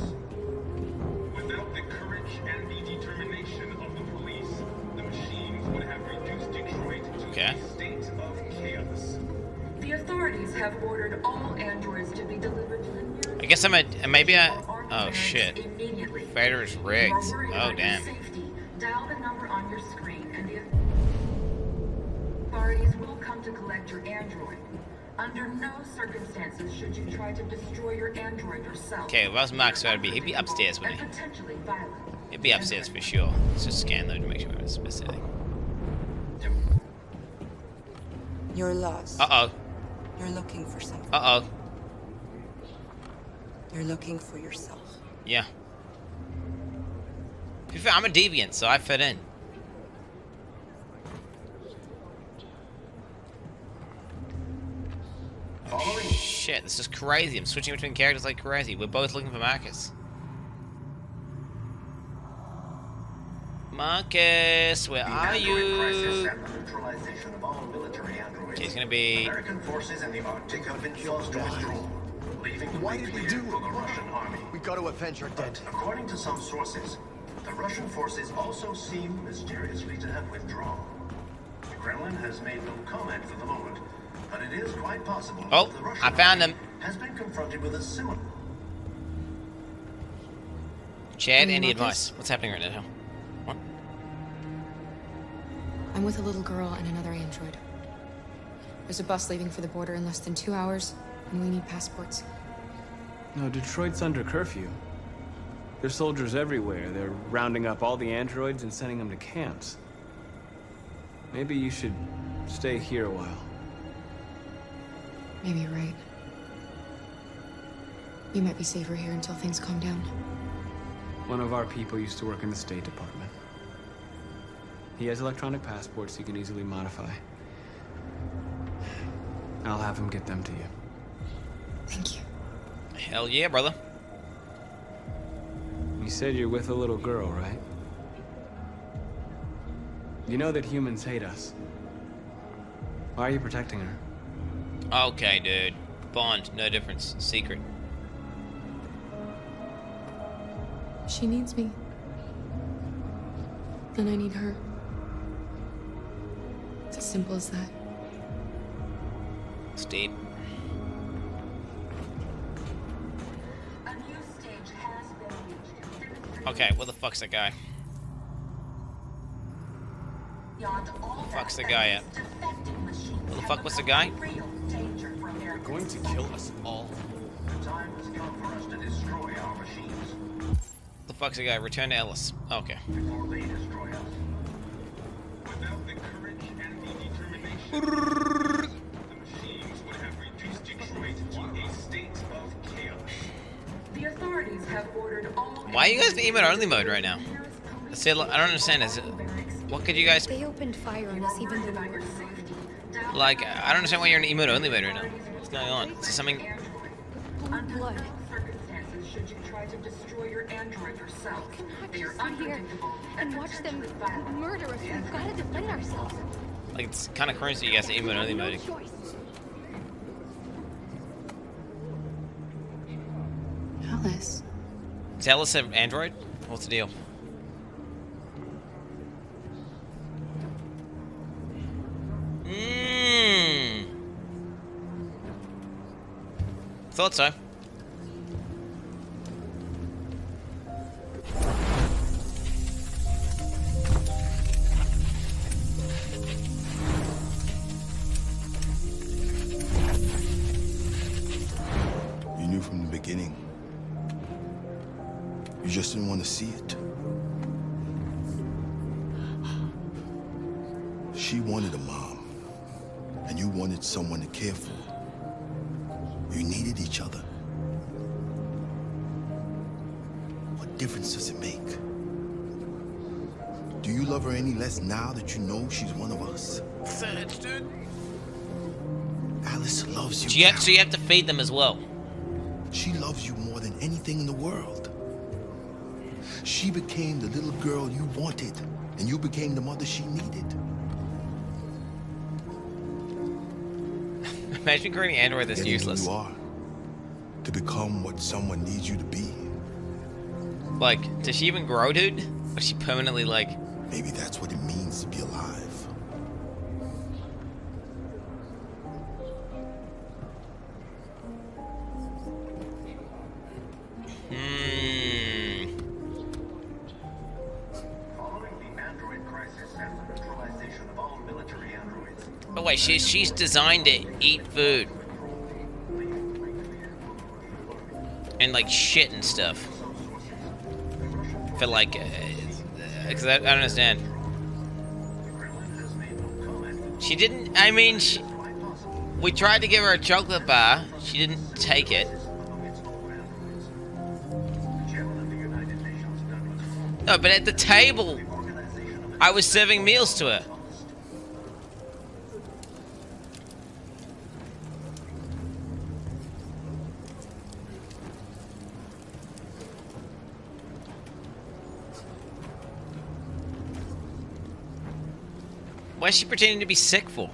Without the courage and the determination of the police, the machines would have reduced Detroit to Okay. a state of chaos. The authorities have ordered all androids to be delivered to the I guess I'm a. Maybe I. Oh shit. Fighter's Vader's rigged. If you are worried Oh damn. Dial the number on your screen and the authorities will come to collect your android. Under no circumstances should you try to destroy your android yourself. Okay, well, how's Max gotta be? He'd be upstairs with And me. potentially violent. He'd be upstairs for sure. Let's just scan though to make sure I haven't missed anything. You're lost. Uh oh. You're looking for something. Uh oh. You're looking for yourself. Yeah. To be fair, I'm a deviant, so I fit in. Oh, shit, this is crazy. I'm switching between characters like crazy. We're both looking for Marcus. Marcus, where The are android crisis you? and the neutralization of all military androids. Okay, he's gonna be. American forces in the Arctic have been forced to withdraw, leaving the way clear for the Russian army. We got to avenge our dead. According to some sources, the Russian forces also seem mysteriously to have withdrawn. The Kremlin has made no comment for the moment, but it is quite possible Oh, that the Russian I found army him. has been confronted with a similar Chad, Any any Marcus? advice? What's happening right now? What? I'm with a little girl and another android. There's a bus leaving for the border in less than two hours, and we need passports. No, Detroit's under curfew. There's soldiers everywhere. They're rounding up all the androids and sending them to camps. Maybe you should stay here a while. Maybe you're right. You might be safer here until things calm down. One of our people used to work in the State Department. He has electronic passports he can easily modify. I'll have him get them to you. Thank you. Hell yeah, brother. You said you're with a little girl, right? You know that humans hate us. Why are you protecting her? Okay, dude. Bond, no difference. Secret. She needs me. And I need her. It's as simple as that. It's deep. Okay, where the fuck's that guy? Where the fuck's the guy at? Where the fuck was the guy? They're going to kill us all. The time has come for us to destroy our machines Where the fuck's the guy? Return to Ellis. Okay. before they destroy us. Without the courage and the determination, the machines would have reduced Detroit to a state of chaos. Why are you guys in emote only mode right now? I said, I don't understand. Is it, what could you guys They opened fire on us even though we were armed. like? I don't understand why you're in emote only mode right now. What's going on? Is this something? Under no circumstances should you try to destroy your android yourself. They are Sit here unpredictable and watch them murder us. We've got to defend ourselves. Like it's kind of crazy you guys are emote only mode. Alice. Is Alice an android? What's the deal? Mmm. Thought so. You knew from the beginning. You just didn't want to see it. She wanted a mom, and you wanted someone to care for. You needed each other. What difference does it make? Do you love her any less now that you know she's one of us? Savage, dude. Alice loves you. So you, have, so you have to feed them as well. She became the little girl you wanted, and you became the mother she needed. Imagine creating an android that's useless. You are to become what someone needs you to be. Like, does she even grow, dude? Or is she permanently like? Maybe that's what it means to be alive. She's she's designed to eat food. And like shit and stuff. For like, uh, because I, I don't understand. She didn't. I mean, she, we tried to give her a chocolate bar. She didn't take it. No, but at the table, I was serving meals to her. Why is she pretending to be sick for?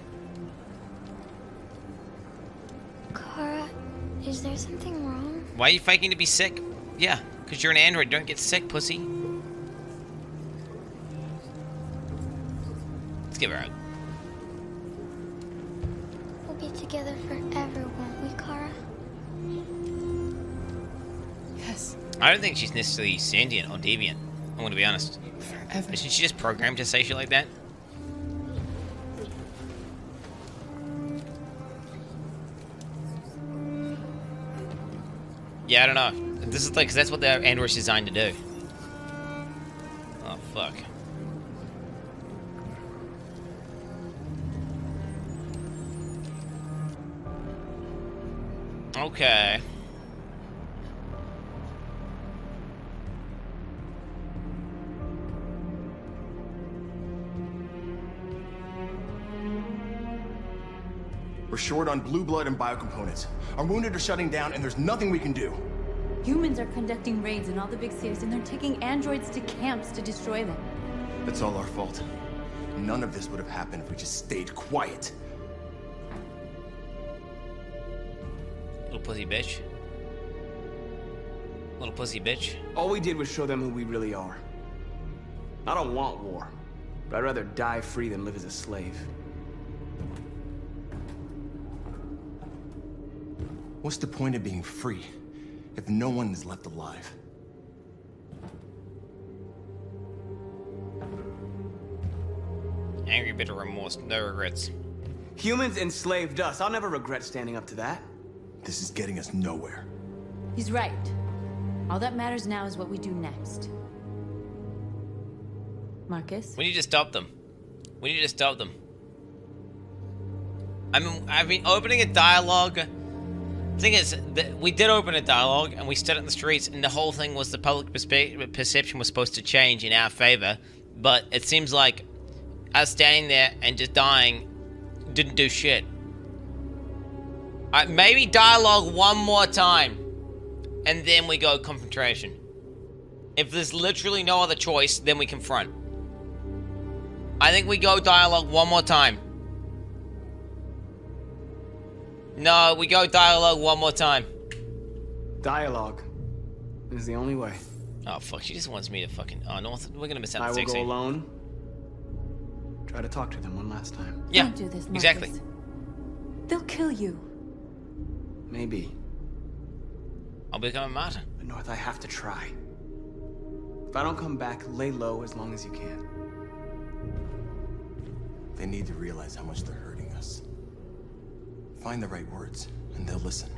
Kara, is there something wrong? Why are you faking to be sick? Yeah, because you're an android. Don't get sick, pussy. Let's give her a hug. We'll be together forever, won't we, Kara? Yes. I don't think she's necessarily sentient or deviant. I'm going to be honest. Forever. Isn't she just programmed to say shit like that? Yeah, I don't know. This is like, cause that's what the android's designed to do. Oh, fuck. Okay. We're short on blue blood and biocomponents. Our wounded are shutting down, and there's nothing we can do. Humans are conducting raids in all the big cities, and they're taking androids to camps to destroy them. That's all our fault. None of this would have happened if we just stayed quiet. Little pussy bitch. Little pussy bitch. All we did was show them who we really are. I don't want war, but I'd rather die free than live as a slave. What's the point of being free if no one is left alive? Angry, bitter remorse, no regrets. Humans enslaved us. I'll never regret standing up to that. This is getting us nowhere. He's right. All that matters now is what we do next. Marcus? We need to stop them. We need to stop them. I mean, I mean, opening a dialogue. Thing is, that we did open a dialogue and we stood in the streets, and the whole thing was the public perspe- perception was supposed to change in our favor. But it seems like us standing there and just dying didn't do shit. Uh, maybe dialogue one more time, and then we go confrontation. If there's literally no other choice, then we confront. I think we go dialogue one more time. No, we go dialogue one more time. Dialogue is the only way. Oh fuck, she just wants me to fucking. Oh no, we're gonna miss out I will sex go alone. Try to talk to them one last time. Yeah, Don't do this, Marcus. exactly. They'll kill you. Maybe. I'll become a martyr. But North, I have to try. If I don't come back, lay low as long as you can. They need to realize how much they're hurting us. Find the right words, and they'll listen.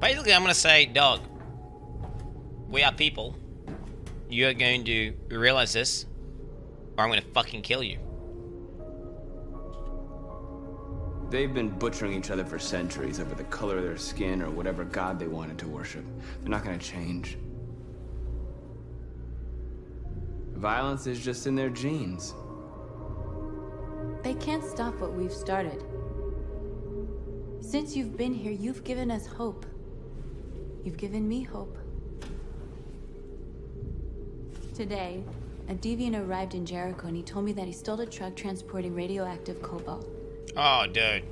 Basically, I'm gonna say, dog. We are people. You are going to realize this, or I'm gonna fucking kill you. They've been butchering each other for centuries over the color of their skin or whatever god they wanted to worship. They're not gonna change. Violence is just in their genes. They can't stop what we've started. Since you've been here, you've given us hope. You've given me hope. Today, a deviant arrived in Jericho and he told me that he stole a truck transporting radioactive cobalt. Oh, dude.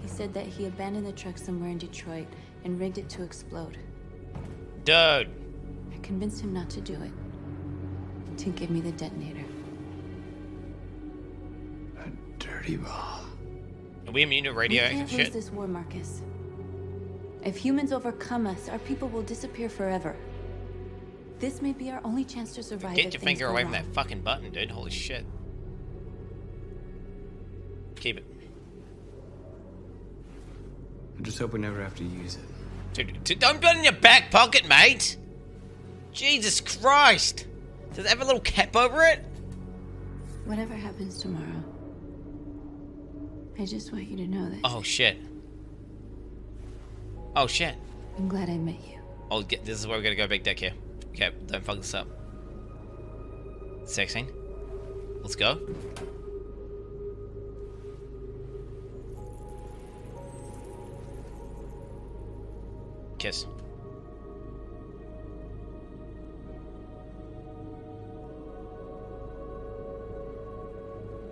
He said that he abandoned the truck somewhere in Detroit and rigged it to explode. Dude. I convinced him not to do it. To give me the detonator. Dirty bomb. Are we immune to we can't lose this war, Marcus. If humans overcome us, our people will disappear forever. This may be our only chance to survive. Get your finger away from wrong. that fucking button, dude. Holy shit. Keep it. I just hope we never have to use it. Dude, dude, don't put it in your back pocket, mate. Jesus Christ. Does it have a little cap over it? Whatever happens tomorrow, I just want you to know that Oh shit. Oh shit. I'm glad I met you. Oh, get, this is where we're gonna go big deck here. Okay, don't fuck this up. Sex scene. Let's go. Kiss.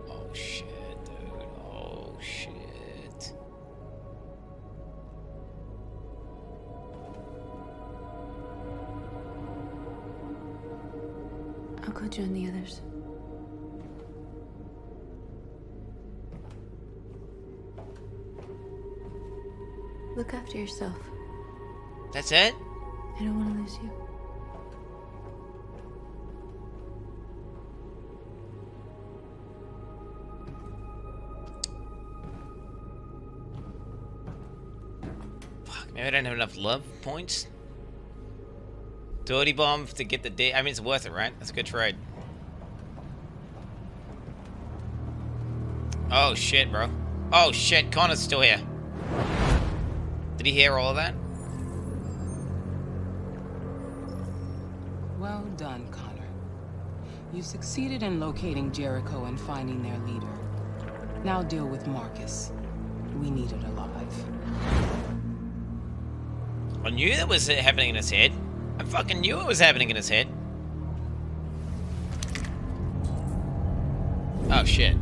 Oh shit, shit. I'll go join the others. Look after yourself. That's it? I don't want to lose you. Maybe I don't have enough love points. Dirty bomb to get the day. I mean, it's worth it, right? That's a good trade. Oh shit, bro. Oh shit, Connor's still here. Did he hear all of that? Well done, Connor. You succeeded in locating Jericho and finding their leader. Now deal with Marcus. We need it alive. I knew that was happening in his head. I fucking knew it was happening in his head. Oh shit.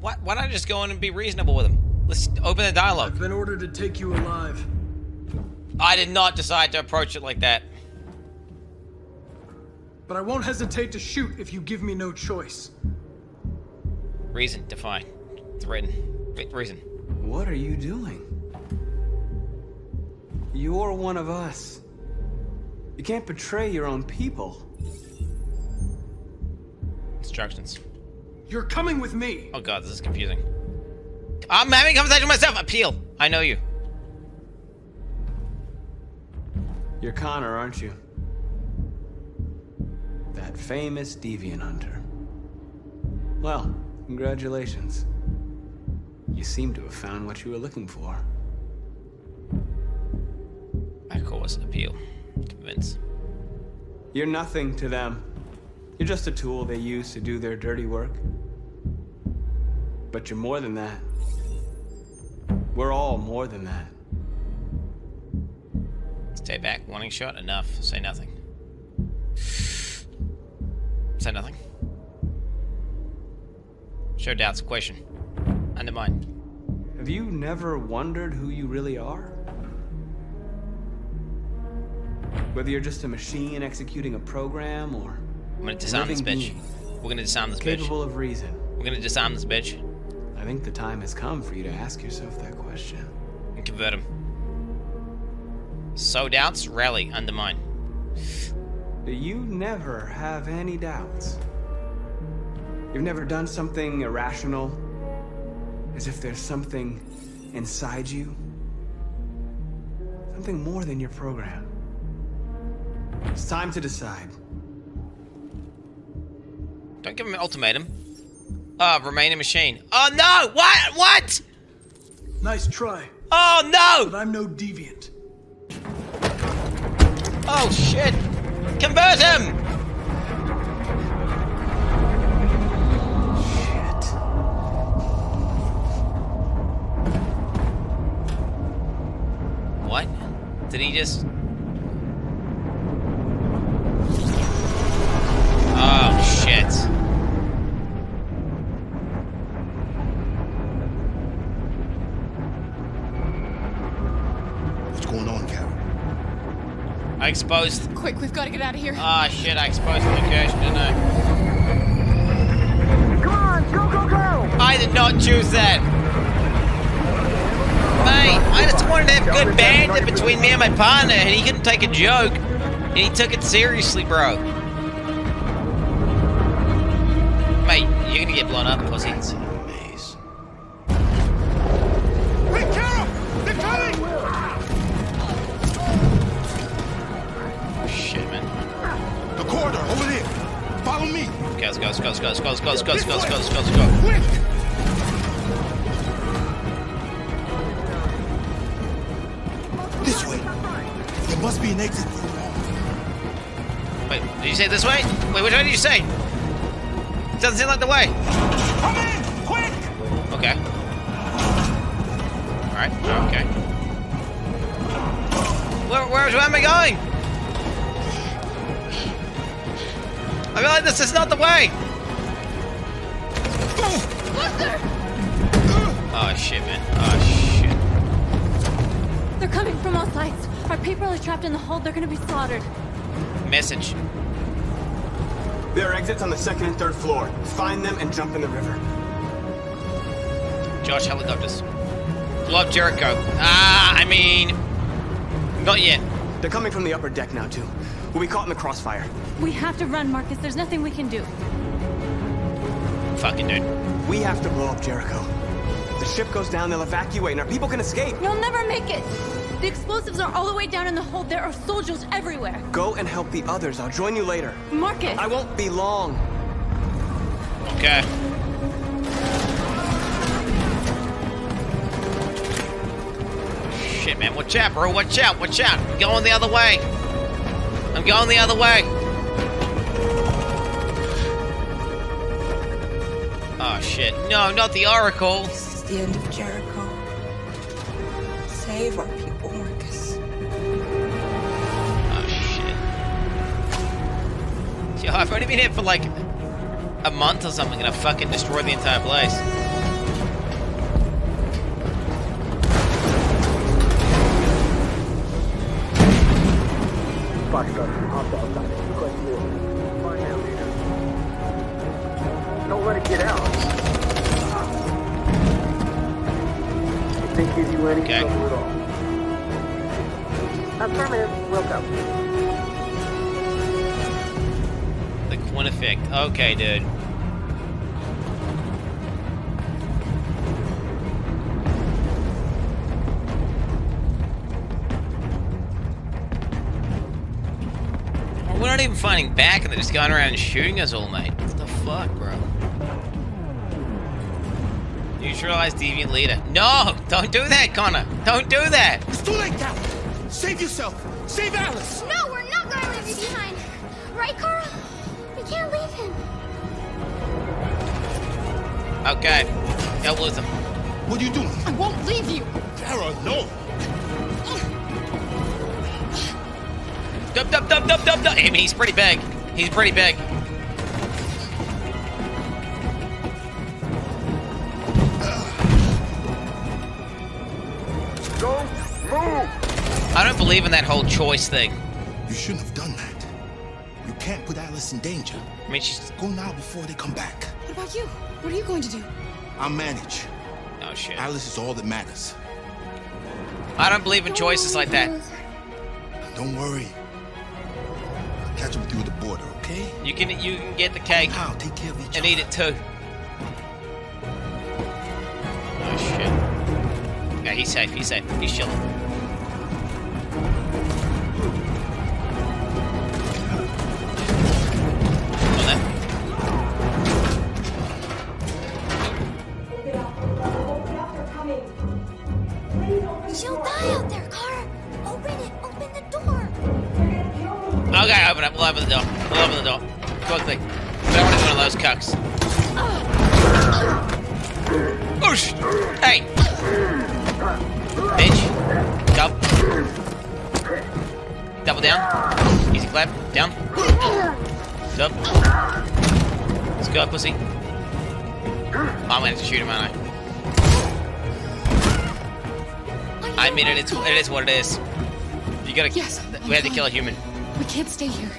Why, why don't I just go in and be reasonable with him? Let's open the dialogue. I've been ordered to take you alive. I did not decide to approach it like that. But I won't hesitate to shoot if you give me no choice. Reason, define. Threaten. Re- Reason. What are you doing? You're one of us. You can't betray your own people. Instructions. You're coming with me. Oh god, this is confusing. I'm having a conversation with myself. Appeal. I know you. You're Connor, aren't you? That famous deviant hunter. Well, congratulations. You seem to have found what you were looking for. Of course, appeal. Convince. You're nothing to them. You're just a tool they use to do their dirty work. But you're more than that. We're all more than that. Stay back. Warning shot. Enough. Say nothing. Say nothing. Show doubts. Question. Undermine. Have you never wondered who you really are? Whether you're just a machine executing a program or I'm gonna disarm this bitch. being We're gonna disarm this bitch. capable of reason. We're gonna disarm this bitch I think the time has come for you to ask yourself that question. and convert him. So doubts. Rally. Undermine. Do you never have any doubts? You've never done something irrational? As if there's something inside you? Something more than your program. It's time to decide. Don't give him an ultimatum. Ah, remain a machine. Oh no! What? What? Nice try. Oh no! But I'm no deviant. Oh shit! Convert him! What? Did he just? Oh, shit. What's going on, Kara? I exposed... Quick, we've got to get out of here. Ah, oh, shit, I exposed the location, didn't I? Come on, go, go, go! I did not choose that. Mate, I just wanted to have good banter between me and my partner, and he couldn't take a joke, and he took it seriously, bro. Mate, you're gonna get blown up, pussy. Hey, Kara! They're coming! Oh, shit, man. The corridor, over there. Follow me. Okay, let's go, let's go, let's go, let's go, let's go, let's go, let's go, let's go, let's go, let's go. Quick! This way. There must be an exit. Wait, did you say this way? Wait, which way did you say? Doesn't seem like the way. Come in! Quick! Okay. Alright, okay. Where, where, where am I going? I feel like this is not the way. Oh shit, man. Oh shit. They're coming from all sides. Our people are trapped in the hold. They're gonna be slaughtered. Message. There are exits on the second and third floor. Find them and jump in the river. Josh, helicopters. Blow up Jericho. Ah, I mean, not yet. They're coming from the upper deck now, too. We'll be caught in the crossfire. We have to run, Marcus. There's nothing we can do. Fucking dude. We have to blow up Jericho. If the ship goes down, they'll evacuate and our people can escape. You'll never make it. The explosives are all the way down in the hold. There are soldiers everywhere. Go and help the others. I'll join you later. Marcus. I won't be long. Okay. Shit, man. Watch out, bro. Watch out. Watch out. I'm going the other way. I'm going the other way. Oh, shit. No, not the Oracle. This is the end of Jericho. Save our I've only been here for like a month or something and I fucking destroyed the entire place. Don't let it get out. If they give you any Okay. Okay, dude. We're not even fighting back and they're just going around and shooting us all, night. What the fuck, bro? Neutralize deviant leader. No! Don't do that, Connor! Don't do that! It's too late now. Save yourself. Save Alice. No, we're not gonna leave you behind. Right, Carl? Okay. Help with him. What are you doing? I won't leave you. Kara, no. Dub, dub, dub, dub, dub, dub. I mean, he's pretty big. He's pretty big. Don't move! I don't believe in that whole choice thing. You shouldn't have done that. You can't put Alice in danger. I mean, she's. Go now before they come back. What about you? What are you going to do? I'll manage. Oh, shit. Alice is all that matters. I don't believe in choices like that. Don't worry. I'll catch him with you at the border, okay? You can you can get the cake Now, take care of each and other. eat it too. Oh shit. Yeah, he's safe. He's safe. He's chilling. Okay, open it. We'll open the door. We'll open the door. Quickly. We don't want to be one of those cucks. Oosh! Hey! Bitch. Go. Double down. Easy clap. Down. Up. Let's go, pussy. Oh, I'm gonna have to shoot him, aren't I? I mean, it is, it is what it is. You gotta. Yes, We had to kill a human. We can't stay here.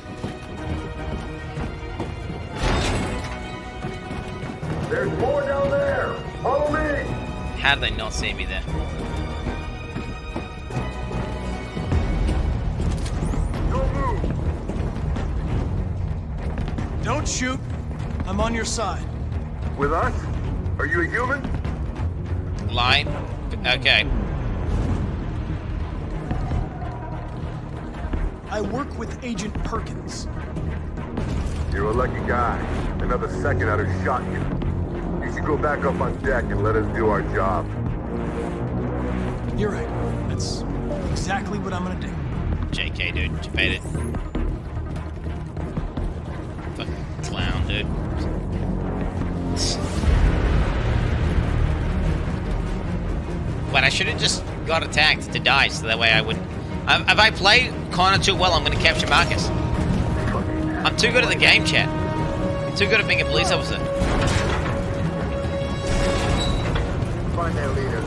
How did they not see me there? Don't move! Don't shoot. I'm on your side. With us? Are you a human? Line. Okay. I work with Agent Perkins. You're a lucky guy. Another second I'd have shot you. You go back up on deck and let us do our job. You're right. That's exactly what I'm gonna do. JK, dude. You made it. Fucking clown, dude. But I should have just got attacked to die, so that way I would. If I play Connor too well, I'm gonna capture Marcus. I'm too good at the game, chat. I'm too good at being a police officer. Find their leader.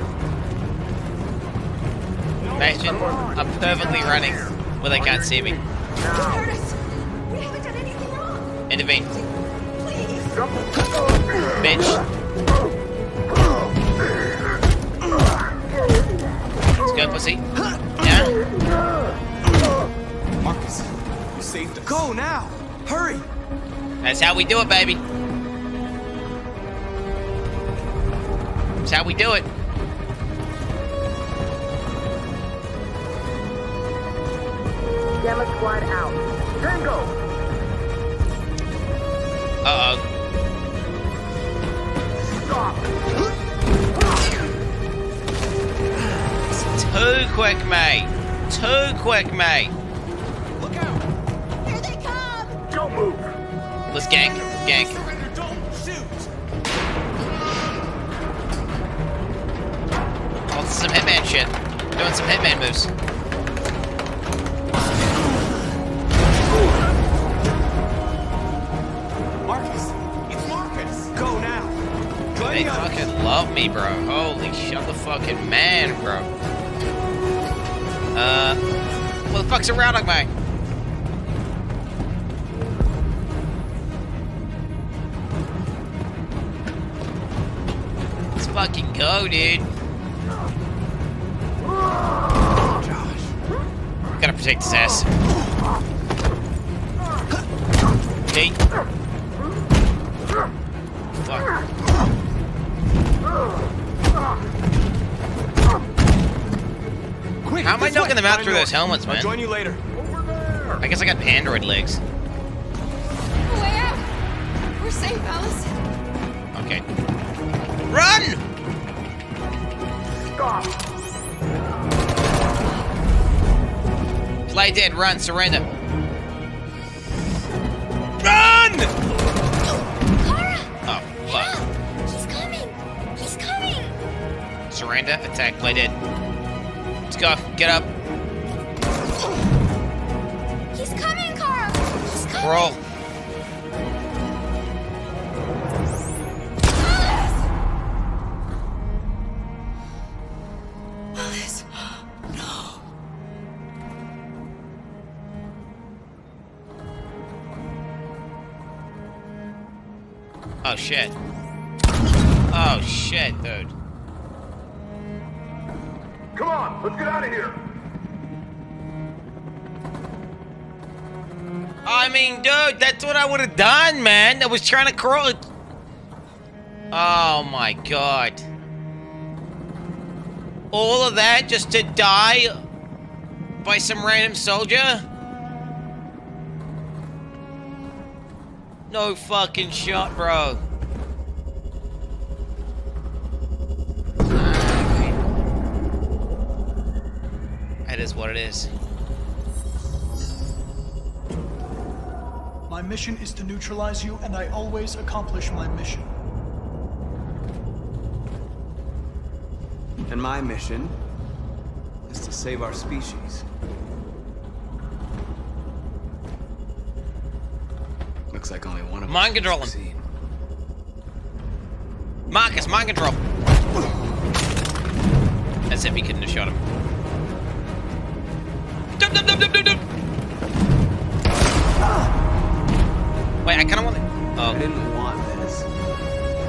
Imagine I'm perfectly running where they can't see me. Curtis! We haven't done anything wrong! Intervene. Please! Bitch. Let's go, pussy. Yeah? Marcus, you saved us. Go now! Hurry! That's how we do it, baby. That's how we do it. Gamma squad out. Tango! Uh oh. Too quick, mate. Too quick, mate. Hitman moves. Marcus! It's Marcus! Go now! Join They the fucking love me, bro. Holy shit, the fucking man, bro. Uh, what the fuck's around Roundhog mate? Let's fucking go, dude. Gotta protect his ass. Hey. Fuck. Quick, How am I this knocking them out through those Norton. helmets, I'll man? join you later. I guess I got Android legs. Way out. We're safe, Alice. Okay. Run! Play dead, run, surrender. Run! Kara! Oh, fuck. He's coming! He's coming! Surrender, attack, lay dead. Let's go, get up, He's coming, Kara! He's coming! roll. Oh shit. Oh shit, dude. Come on, let's get out of here! I mean, dude, that's what I would have done, man. I was trying to crawl. Oh my god. All of that just to die by some random soldier? No fucking shot, bro. That is what it is. My mission is to neutralize you, and I always accomplish my mission. And my mission is to save our species. Looks like only one of Mind us control will him. succeed. Marcus, mind control. As if he couldn't have shot him. Wait, I kind of want. Oh. I didn't want this.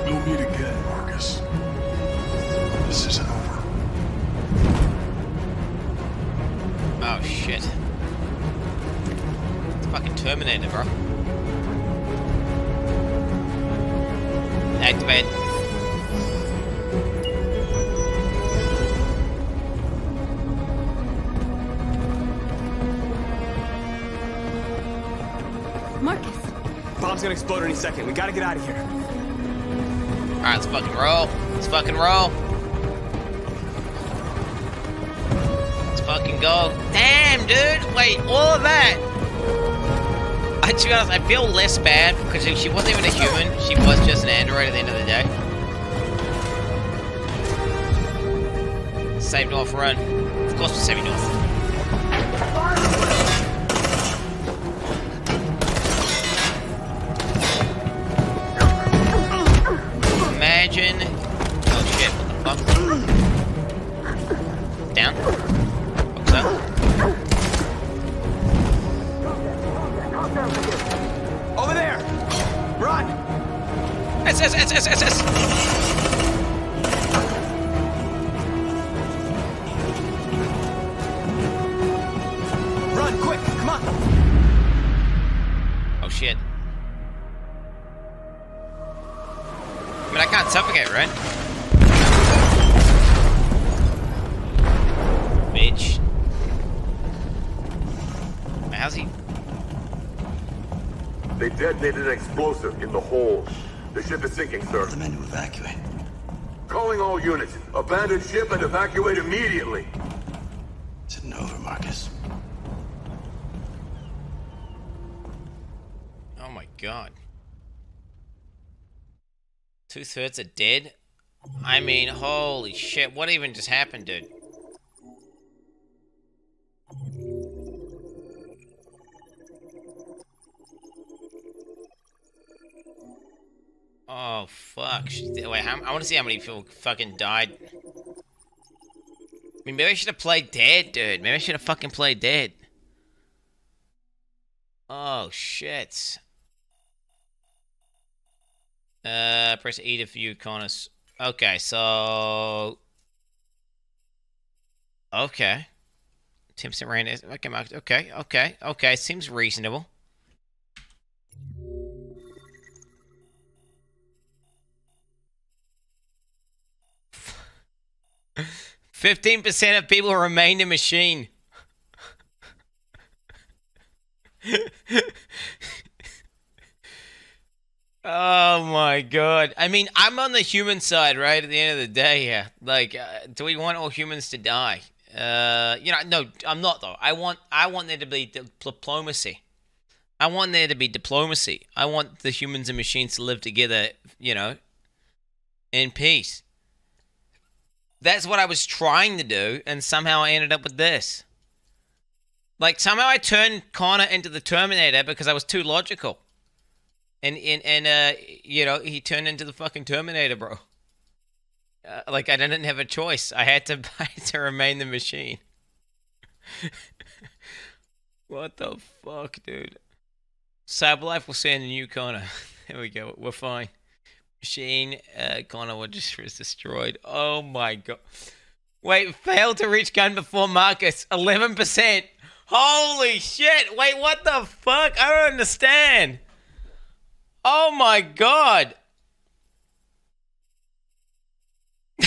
We'll meet again, Marcus. This isn't over. Oh shit. It's fucking Terminator, bro. Activate. Bomb's gonna explode any second. We gotta get out of here. Alright, let's fucking roll. Let's fucking roll. Let's fucking go. Damn, dude. Wait, all of that. I, to be honest, I feel less bad because she wasn't even a human. She was just an android at the end of the day. Save North run. Of course we're saving North. Ship and evacuate immediately. It's isn't over, Marcus. Oh my god. Two thirds are dead? I mean, holy shit, what even just happened, dude? Oh, fuck. Wait, how, I want to see how many people fucking died. I mean, maybe I should have played dead, dude. Maybe I should have fucking played dead. Oh, shit. Uh, press E to view Connors. Okay, so... Okay. Tim ran is okay. Okay, okay, okay. Seems reasonable. Fifteen percent of people remain a machine. oh my god! I mean, I'm on the human side, right? At the end of the day, here, like, uh, do we want all humans to die? Uh, you know, no, I'm not though. I want, I want there to be di- diplomacy. I want there to be diplomacy. I want the humans and machines to live together, you know, in peace. That's what I was trying to do, and somehow I ended up with this. Like somehow I turned Connor into the Terminator because I was too logical. And and and uh, you know, he turned into the fucking Terminator, bro. Uh, like I didn't have a choice. I had to I had to remain the machine. what the fuck, dude? CyberLife will send a new Connor. there we go. We're fine. Machine uh, Connor just was destroyed. Oh my god. Wait, failed to reach gun before Marcus. Eleven percent. Holy shit! Wait, what the fuck? I don't understand. Oh my god.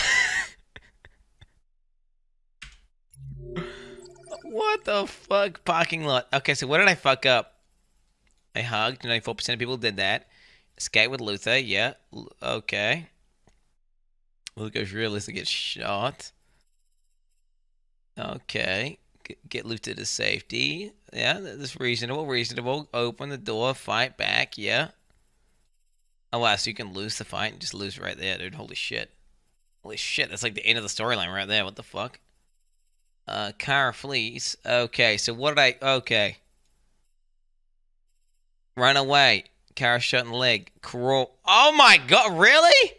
what the fuck? Parking lot. Okay, so what did I fuck up? I hugged. 94% of people did that. Skate with Luther. Yeah. Okay. Luther goes realistic gets shot. Okay. G- Get Luther to safety. Yeah, that's reasonable. Reasonable. Open the door. Fight back. Yeah. Oh wow, so you can lose the fight and just lose right there, dude. Holy shit. Holy shit, that's like the end of the storyline right there. What the fuck? Uh, Kara flees. Okay, so what did I... Okay. Run away. Kara in the leg. Crawl. Oh my god, really?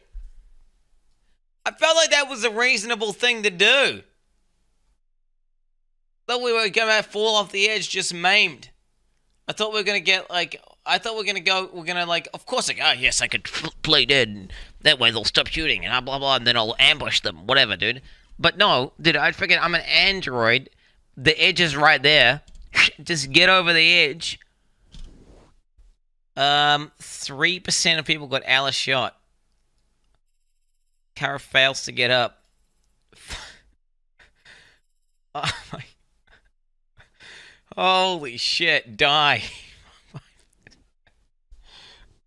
I felt like that was a reasonable thing to do. thought we were gonna fall off the edge just maimed. I thought we were gonna get like I thought we are gonna go. We're gonna like. Of course, like, oh yes, I could play dead, and that way they'll stop shooting, and blah blah, and then I'll ambush them, whatever, dude. But no, dude, I forget. I'm an android. The edge is right there. Just get over the edge. Um, three percent of people got Alice shot. Kara fails to get up. oh my. Holy shit, die.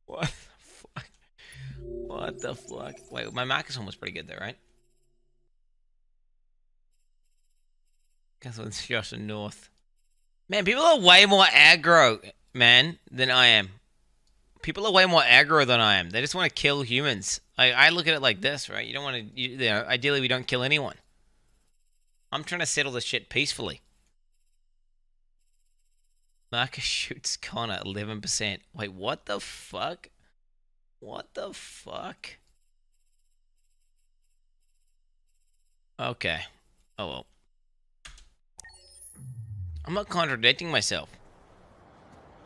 what the fuck? What the fuck? Wait, my Marcus one was pretty good there, right? It's Josh and North. Man, people are way more aggro, man, than I am. People are way more aggro than I am. They just want to kill humans. Like I look at it like this, right? You don't want to. You, you know, ideally, we don't kill anyone. I'm trying to settle this shit peacefully. Marcus shoots Connor 11%. Wait, what the fuck? What the fuck? Okay. Oh well. I'm not contradicting myself.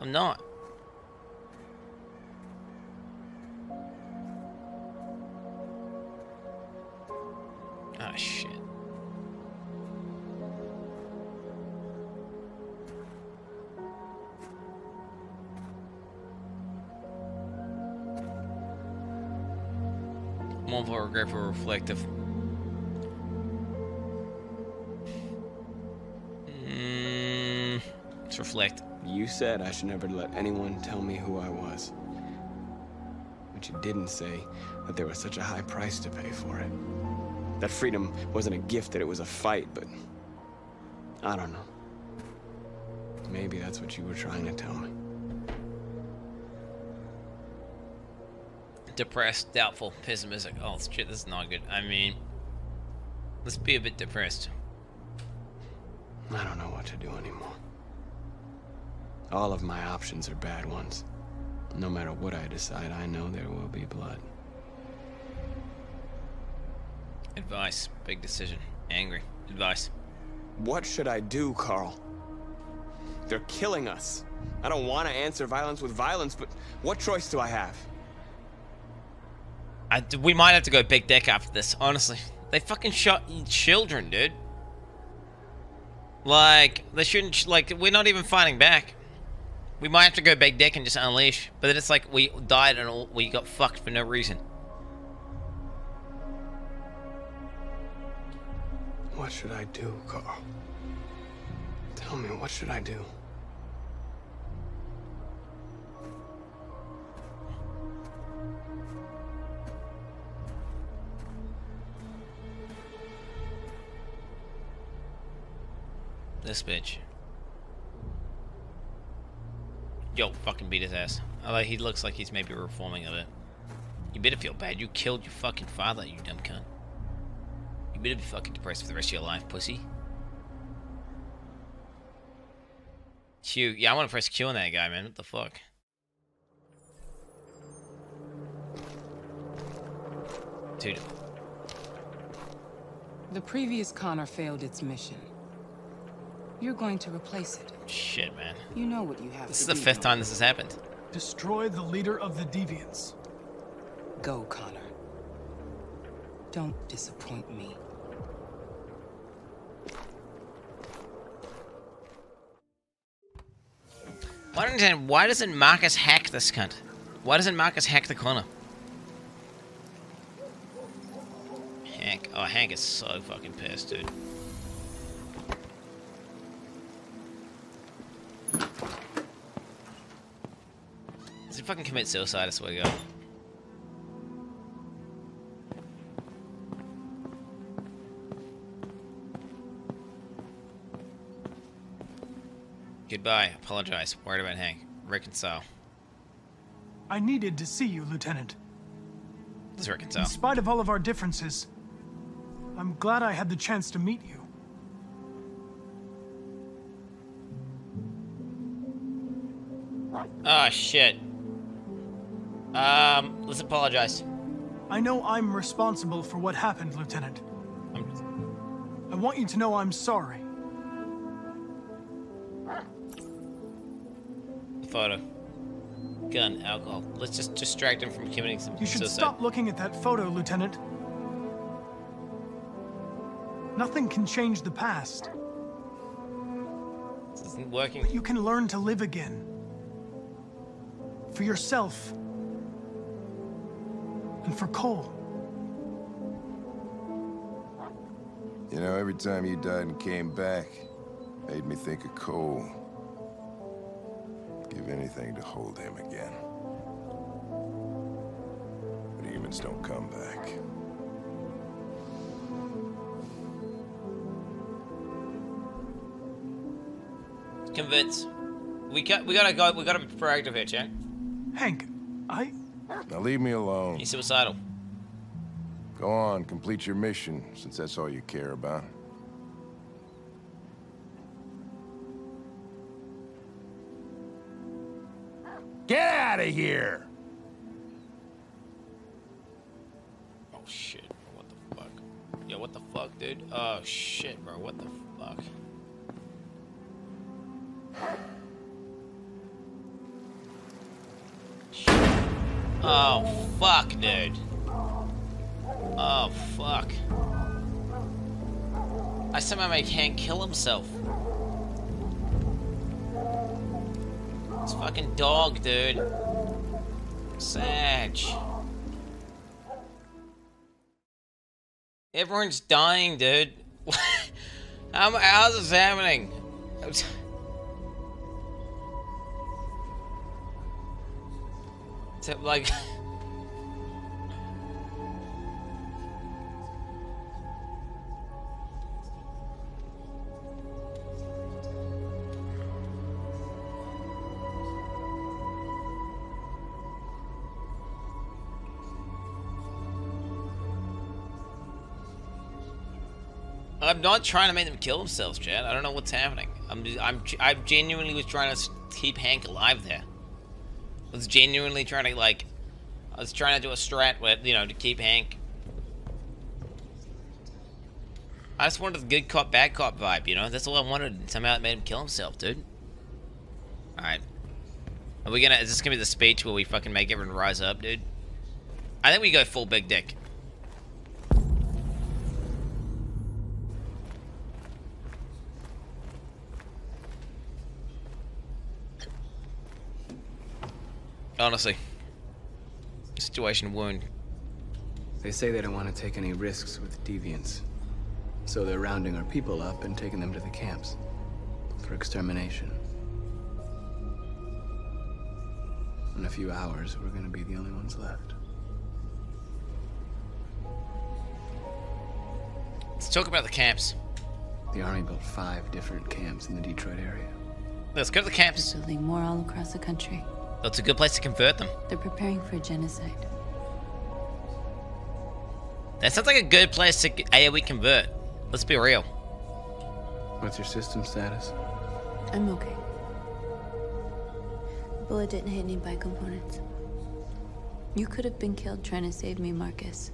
I'm not. Ah, shit. Paragraph or reflective. Mm, let's reflect. You said I should never let anyone tell me who I was. But you didn't say that there was such a high price to pay for it. That freedom wasn't a gift, that it was a fight, but... I don't know. Maybe that's what you were trying to tell me. Depressed, doubtful, pessimistic. Oh shit, this is not good. I mean, let's be a bit depressed. I don't know what to do anymore. All of my options are bad ones. No matter what I decide, I know there will be blood. Advice. Big decision. Angry. Advice. What should I do, Carl? They're killing us. I don't want to answer violence with violence, but what choice do I have? I, we might have to go big deck after this, honestly. They fucking shot children, dude. Like, they shouldn't, like, we're not even fighting back. We might have to go big deck and just unleash. But then it's like we died and all, we got fucked for no reason. What should I do, Carl? Tell me, what should I do? This bitch. Yo, fucking beat his ass. Although he looks like he's maybe reforming a bit. You better feel bad. You killed your fucking father, you dumb cunt. You better be fucking depressed for the rest of your life, pussy. Q. Yeah, I want to press Q on that guy, man. What the fuck? Dude. The previous Connor failed its mission. You're going to replace it. Shit, man. You know what you have This to is the fifth don't time this has happened. Destroy the leader of the Deviants. Go, Connor. Don't disappoint me. I don't understand. Why doesn't Marcus hack this cunt? Why doesn't Marcus hack the corner? Hank. Oh, Hank is so fucking pissed, dude. Does he fucking commit suicide? I swear to God. Goodbye. Apologize. Worried about Hank. Reconcile. I needed to see you, Lieutenant. Let's reconcile. In spite of all of our differences, I'm glad I had the chance to meet you. Oh shit. Um, let's apologize. I know I'm responsible for what happened, Lieutenant. I want you to know I'm sorry. Photo. Gun, alcohol. Let's just distract him from committing some You should suicide. stop looking at that photo, Lieutenant. Nothing can change the past. This isn't working. But you can learn to live again. For yourself. And for Cole. You know, every time you died and came back, made me think of Cole. Give anything to hold him again. But humans don't come back. Convince. We got. We gotta go. We gotta be proactive here, Jack. Hank, I. Now leave me alone. He's suicidal. Go on, complete your mission, since that's all you care about. Out of here! Oh shit. What the fuck? Yo, what the fuck, dude? Oh shit, bro. What the fuck? Oh fuck, dude. Oh fuck. I somehow make Hank kill himself. It's fucking dog, dude. Sag. Everyone's dying, dude. How, how's this happening? Like. I'm not trying to make them kill themselves, Chad. I don't know what's happening. I'm, I'm, I genuinely was trying to keep Hank alive there. I was genuinely trying to like, I was trying to do a strat with, you know, to keep Hank. I just wanted the good cop, bad cop vibe, you know. That's all I wanted. Somehow it made him kill himself, dude. All right. Are we gonna? Is this gonna be the speech where we fucking make everyone rise up, dude? I think we go full big dick. Honestly. The situation wound. They say they don't want to take any risks with deviants. So they're rounding our people up and taking them to the camps for extermination. In a few hours, we're gonna be the only ones left. Let's talk about the camps. The army built five different camps in the Detroit area. Let's go to the camps. They're building more all across the country. That's a good place to convert them. They're preparing for a genocide. That sounds like a good place to AoE convert. Let's be real. What's your system status? I'm okay. The bullet didn't hit any components. You could have been killed trying to save me, Marcus.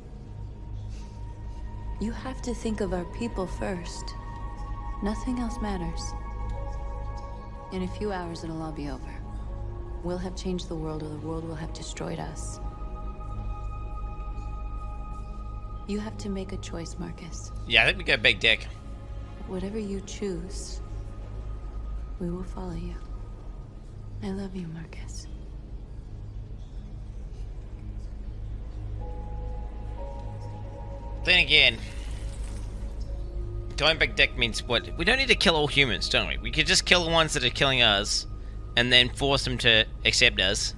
You have to think of our people first. Nothing else matters. In a few hours, it'll all be over. We'll have changed the world, or the world will have destroyed us. You have to make a choice, Marcus. Yeah, I think we go big dick. Whatever you choose, we will follow you. I love you, Marcus. Then again, going big dick means what? We don't need to kill all humans, don't we? We could just kill the ones that are killing us, and then force them to accept us.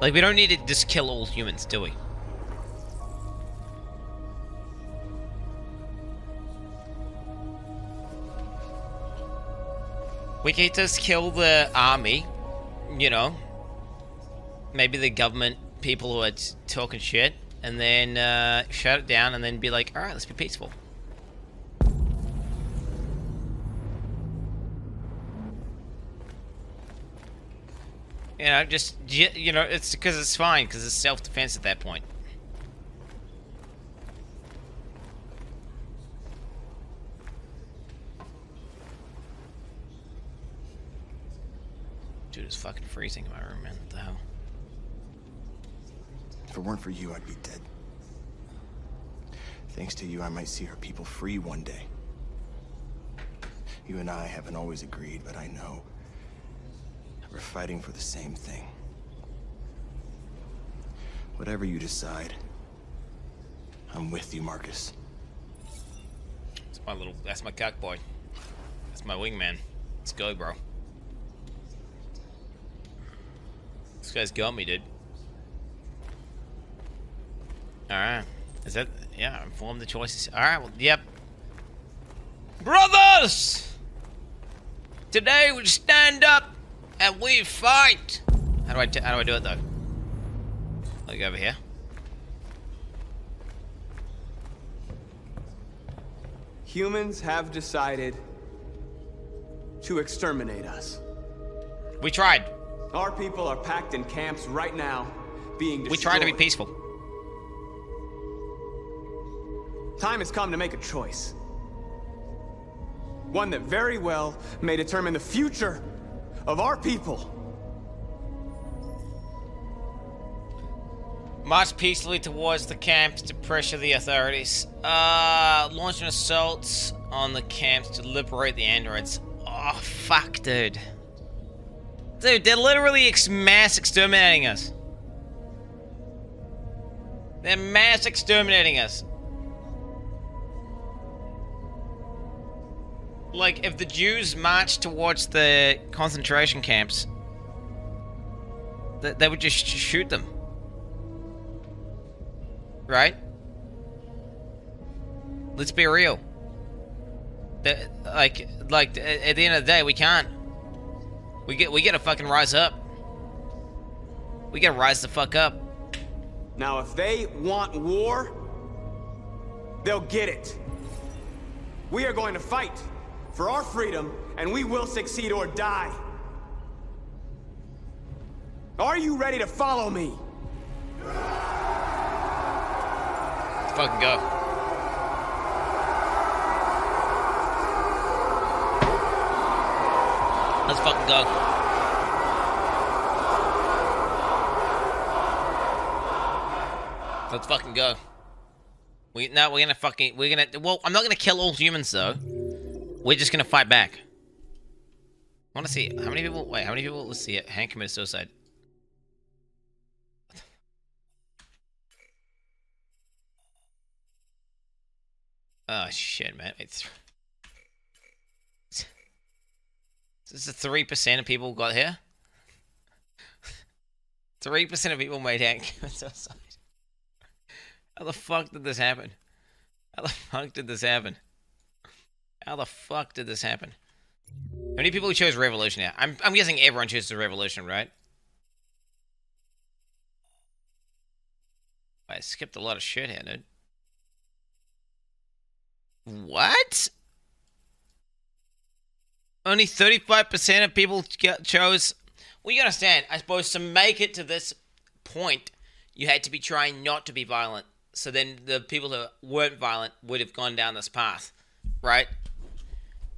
Like, we don't need to just kill all humans, do we? We could just kill the army, you know. Maybe the government people who are talking shit, and then uh, shut it down, and then be like, all right, let's be peaceful. You know, just you know, it's because it's fine because it's self-defense at that point. Dude, just fucking freezing in my room, man. What the hell? If it weren't for you, I'd be dead. Thanks to you, I might see our people free one day. You and I haven't always agreed, but I know we're fighting for the same thing. Whatever you decide, I'm with you, Marcus. That's my little. That's my cock boy. That's my wingman. Let's go, bro. This guy's got me, dude. Alright. Is that... Yeah, inform the choices. Alright, well, yep. Brothers! Today we stand up and we fight! How do I, how do, I do it, though? Let go over here. Humans have decided to exterminate us. We tried. Our people are packed in camps right now, being destroyed. We tried to be peaceful. Time has come to make a choice. One that very well may determine the future of our people. March peacefully towards the camps to pressure the authorities. Uh, launching assaults on the camps to liberate the androids. Oh, fuck, dude. Dude, they're literally ex mass exterminating us. They're mass exterminating us. Like, if the Jews marched towards the concentration camps, they, they would just sh shoot them. Right? Let's be real. Like, like at the end of the day, we can't. We get, we gotta fucking rise up. We gotta rise the fuck up. Now, if they want war, they'll get it. We are going to fight for our freedom, and we will succeed or die. Are you ready to follow me? Let's fucking go. Let's fucking go. Let's fucking go. We no, we're gonna fucking we're gonna well, I'm not gonna kill all humans though. We're just gonna fight back. I wanna see how many people wait, how many people let's see it. Hank committed suicide. Oh shit, man. It's This Is three percent of people got here? Three percent of people made Hank commit suicide. How the fuck did this happen? How the fuck did this happen? How the fuck did this happen? How many people chose Revolution here? I'm, I'm guessing everyone chooses Revolution, right? I skipped a lot of shit here, dude. What? Only 35% of people chose... Well, you understand, I suppose to make it to this point, you had to be trying not to be violent so then the people who weren't violent would have gone down this path, right?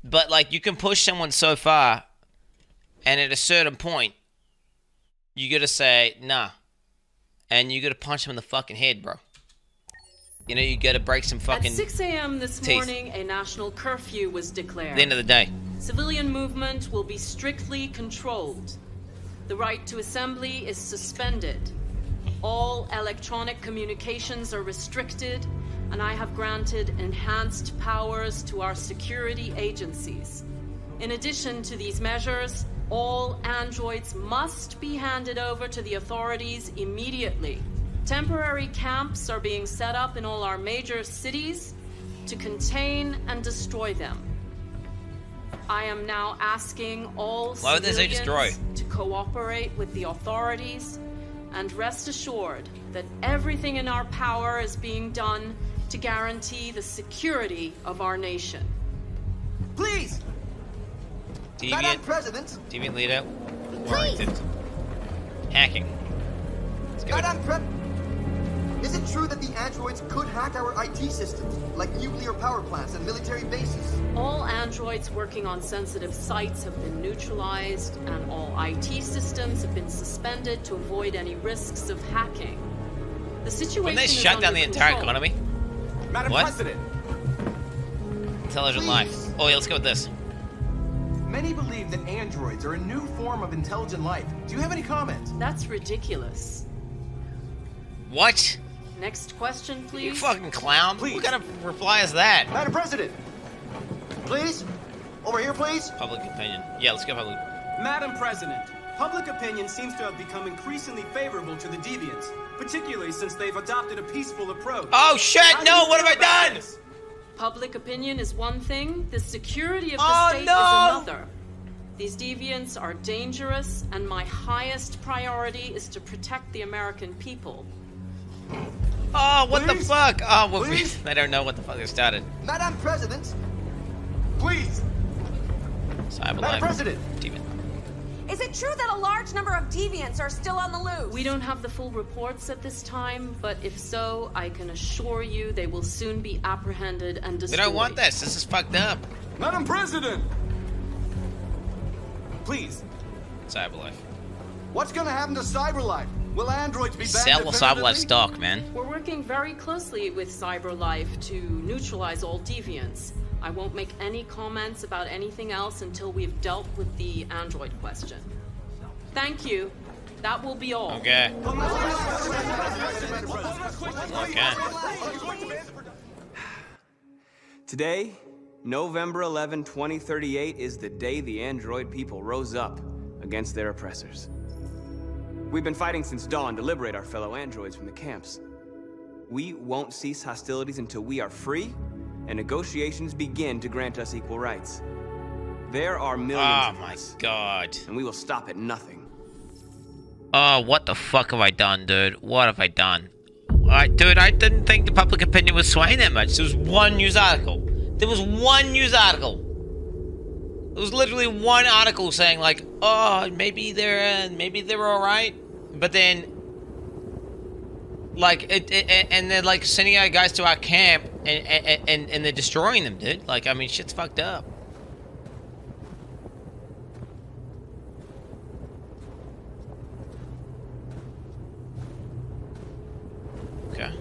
But like you can push someone so far, and at a certain point, you gotta say nah, and you gotta punch them in the fucking head, bro. You know you gotta break some fucking. At 6 a.m. this teeth. morning, a national curfew was declared. At the end of the day. Civilian movement will be strictly controlled. The right to assembly is suspended. All electronic communications are restricted, and I have granted enhanced powers to our security agencies. In addition to these measures, all androids must be handed over to the authorities immediately. Temporary camps are being set up in all our major cities to contain and destroy them. I am now asking all Why would they say destroy? civilians to cooperate with the authorities and rest assured that everything in our power is being done to guarantee the security of our nation. Please! Deviant, Madam President! Deviant leader, warranted. Hacking. Let's go. Madam Pre... Is it true that the androids could hack our IT systems, like nuclear power plants and military bases? All androids working on sensitive sites have been neutralized, and all IT systems have been suspended to avoid any risks of hacking. The situation When they is shut down under the entire economy? Madam What? President, Intelligent life. Oh yeah, let's go with this. many believe that androids are a new form of intelligent life. Do you have any comment? That's ridiculous. What? Next question, please. You fucking clown. What kind of reply is that? Madam President! Please? Over here, please? Public opinion. Yeah, let's go public. Madam President, public opinion seems to have become increasingly favorable to the deviants, particularly since they've adopted a peaceful approach. Oh shit! How No, what have I done? this? Public opinion is one thing, the security of the Oh, state no! is another. These deviants are dangerous, and my highest priority is to protect the American people. Oh, what the fuck? Oh, well, Please? they don't know what the fuck they started. Madam President! Please! CyberLife. Madam President! Demon. Is it true that a large number of deviants are still on the loose? We don't have the full reports at this time, but if so, I can assure you they will soon be apprehended and destroyed. destroyed. don't want this. This is fucked up. Madam President! Please. CyberLife. What's gonna happen to CyberLife? Will androids be banned Sell? CyberLife stock, man. We're working very closely with CyberLife to neutralize all deviants. I won't make any comments about anything else until we've dealt with the android question. Thank you. That will be all. Okay. Okay. Today, November 11, 2038, is the day the android people rose up against their oppressors. We've been fighting since dawn to liberate our fellow androids from the camps. We won't cease hostilities until we are free and negotiations begin to grant us equal rights. There are millions Oh of my us, god. and we will stop at nothing. Oh, what the fuck have I done, dude? What have I done? I, dude, I didn't think the public opinion was swaying that much. There was one news article. There was one news article. There was literally one article saying like, "Oh, maybe they're uh, maybe they're all right," but then, like, it, it, and they're like sending out guys to our camp and and and, and they're destroying them, dude. Like, I mean, shit's fucked up. Okay.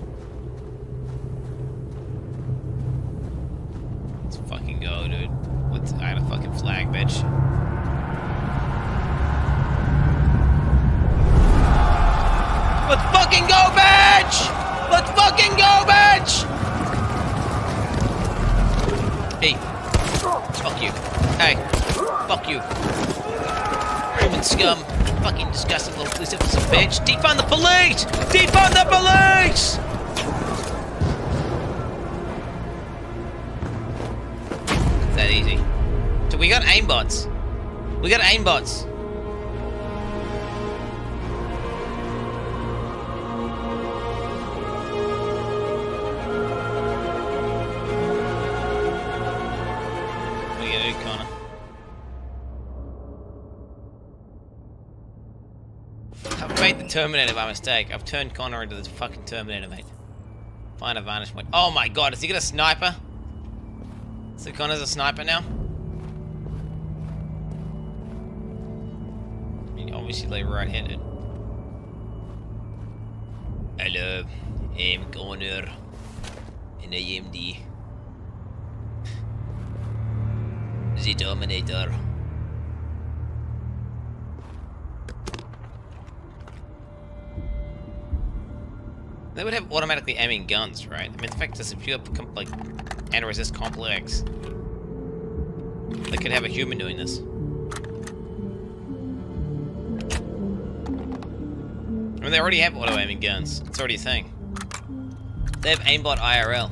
Let's fucking go, dude. What's I got a fucking flag, bitch. Let's fucking go, bitch! Let's fucking go, bitch! Hey. Fuck you. Hey. Fuck you. Human scum. Fucking disgusting little police officer, bitch. Defund the police! Defund the police! It's that easy. So we got aimbots. We got aimbots. Terminator by mistake. I've turned Connor into the fucking Terminator, mate. Find a vantage point. Oh my god, is he got a sniper? So Connor's a sniper now? I mean, obviously like right-handed. Hello, I'm Connor. And I am the... The Terminator. They would have automatically aiming guns, right? I mean, the fact is, if you have like this complex, they could have a human doing this. I mean, they already have auto aiming guns. It's already a thing. They have aimbot IRL.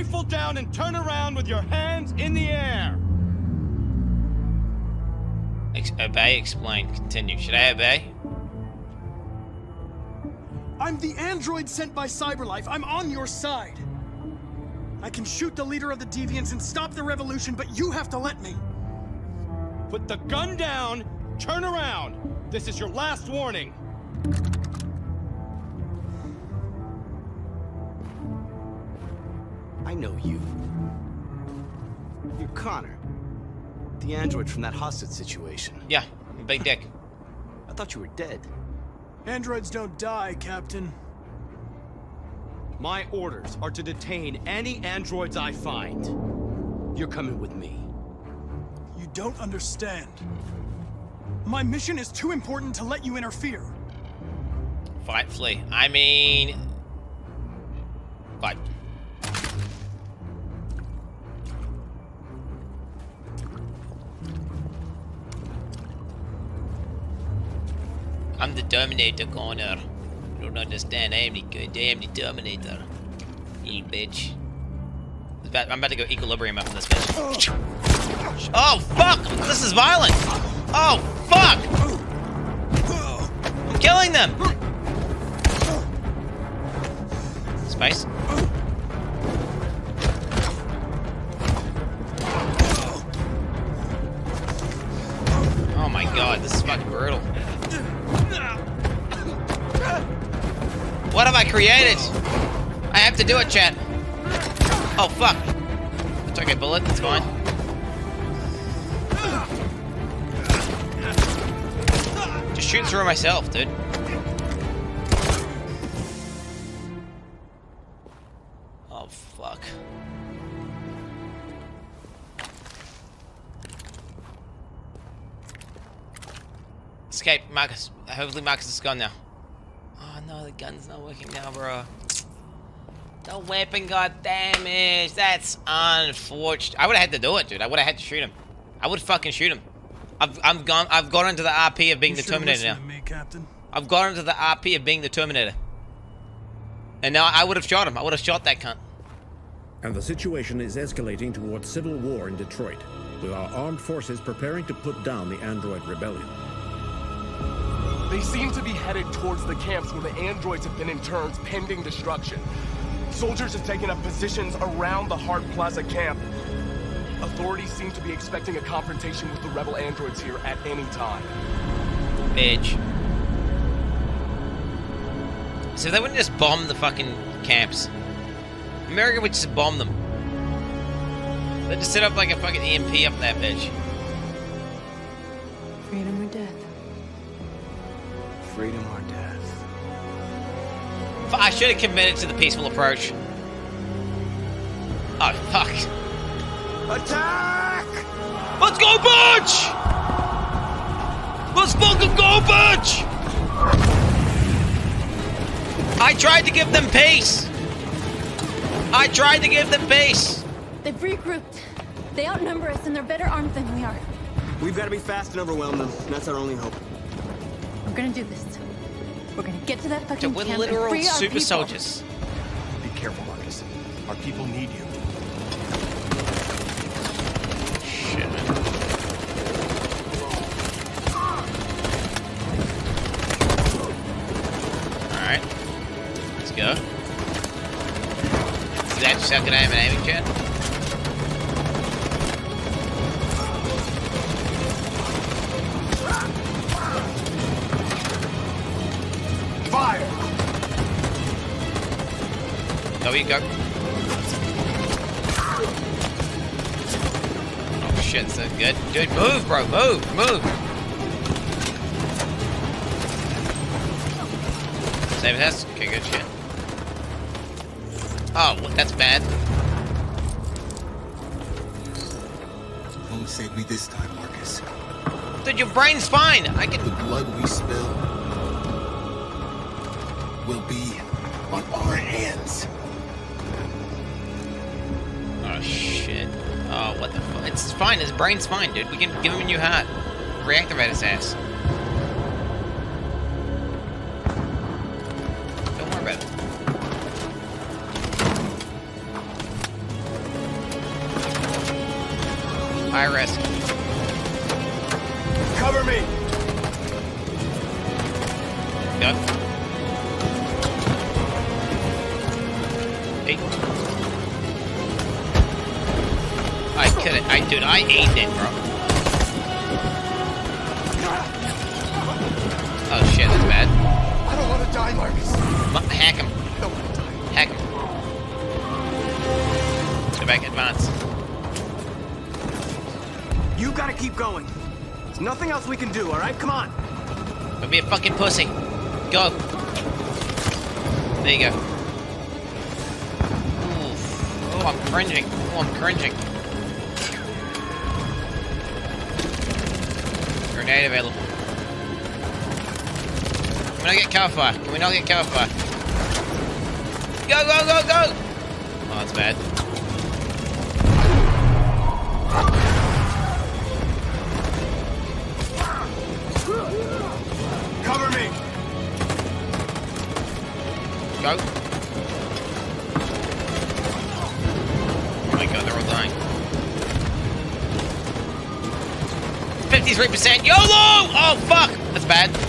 Rifle down and turn around with your hands in the air. Ex- obey, explain, continue. Should I obey? I'm the android sent by CyberLife. I'm on your side. I can shoot the leader of the Deviants and stop the revolution, but you have to let me. Put the gun down, turn around. This is your last warning. I know you. You're Connor. The android from that hostage situation. Yeah, big dick. I thought you were dead. Androids don't die, Captain. My orders are to detain any androids I find. You're coming with me. You don't understand. My mission is too important to let you interfere. Fight, flee. I mean... Fight. I'm the Terminator, Connor. You don't understand. I am the goddamn the Terminator. You bitch. I'm about to go equilibrium up in this bitch. Oh, fuck! This is violent! Oh, fuck! I'm killing them! Spice? Oh my god, this is fucking brutal. What have I created? I have to do it, chat. Oh, fuck. It's okay, bullet. It's fine. Just shoot through myself, dude. Oh, fuck. Escape, Marcus. Hopefully Marcus is gone now. Oh no, the gun's not working now, bro. The weapon got damaged. That's unfortunate. I would have had to do it, dude. I would have had to shoot him. I would fucking shoot him. I've I've gone I've got into the RP of being You the Terminator now. me, Captain. I've gone into the RP of being the Terminator. And now I would have shot him. I would have shot that cunt. And the situation is escalating towards civil war in Detroit, with our armed forces preparing to put down the android rebellion. They seem to be headed towards the camps where the androids have been interned pending destruction. Soldiers have taken up positions around the Hart Plaza camp. Authorities seem to be expecting a confrontation with the rebel androids here at any time. Bitch. So they wouldn't just bomb the fucking camps. America would just bomb them. They'd just set up like a fucking EMP up that bitch. Freedom or death. F- I should have committed to the peaceful approach. Oh, fuck. Attack! Let's go, Butch! Let's fucking go, Butch! I tried to give them peace! I tried to give them peace! They've regrouped. They outnumber us and they're better armed than we are. We've got to be fast and overwhelm them. That's our only hope. We're gonna do this. We're gonna get to that So fucking we're camp literal and free our super people. soldiers. Be careful, Marcus. Our people need you. Shit. Alright. Let's go. Is that just how good I am at aiming, chat? You go. Oh shit, so good. Dude, move, bro, move, move. Save this. Okay, good shit. Oh, what, that's bad. Won't save me this time, Marcus. Dude, your brain's fine. I can. The blood we spill will be on our hands. Shit. Oh, what the fuck? It's fine. His brain's fine, dude. We can give him a new heart. Reactivate his ass. Don't worry about it. Bad.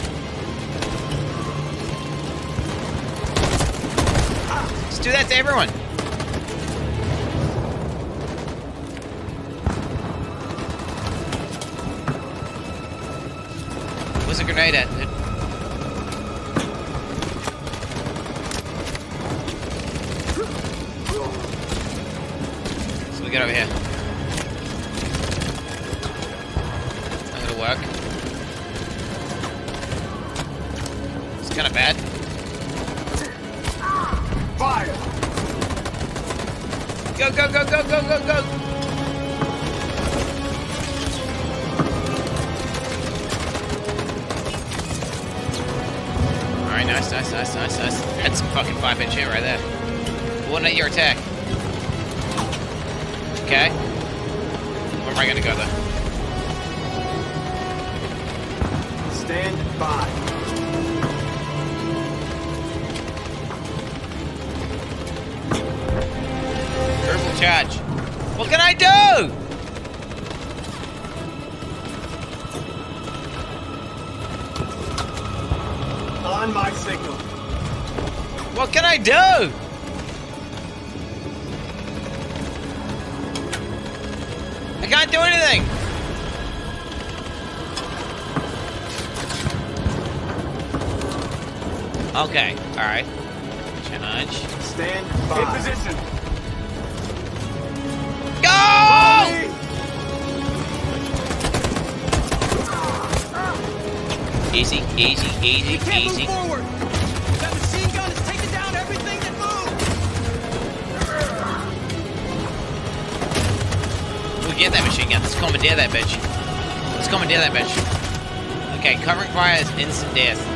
Is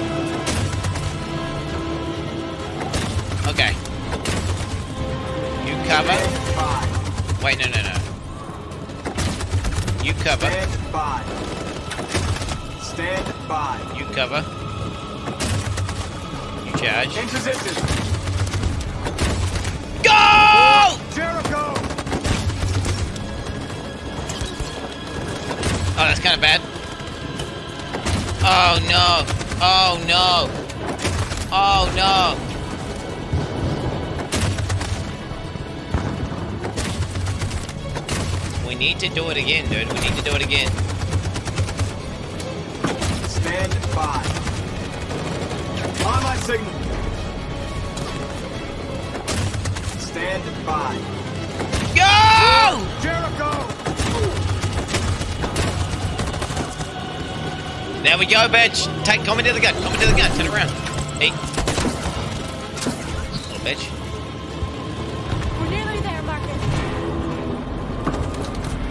bitch. Take, commandeer the gun. Commandeer the gun. Turn it around. Hey. Little bitch. We're nearly there, Marcus.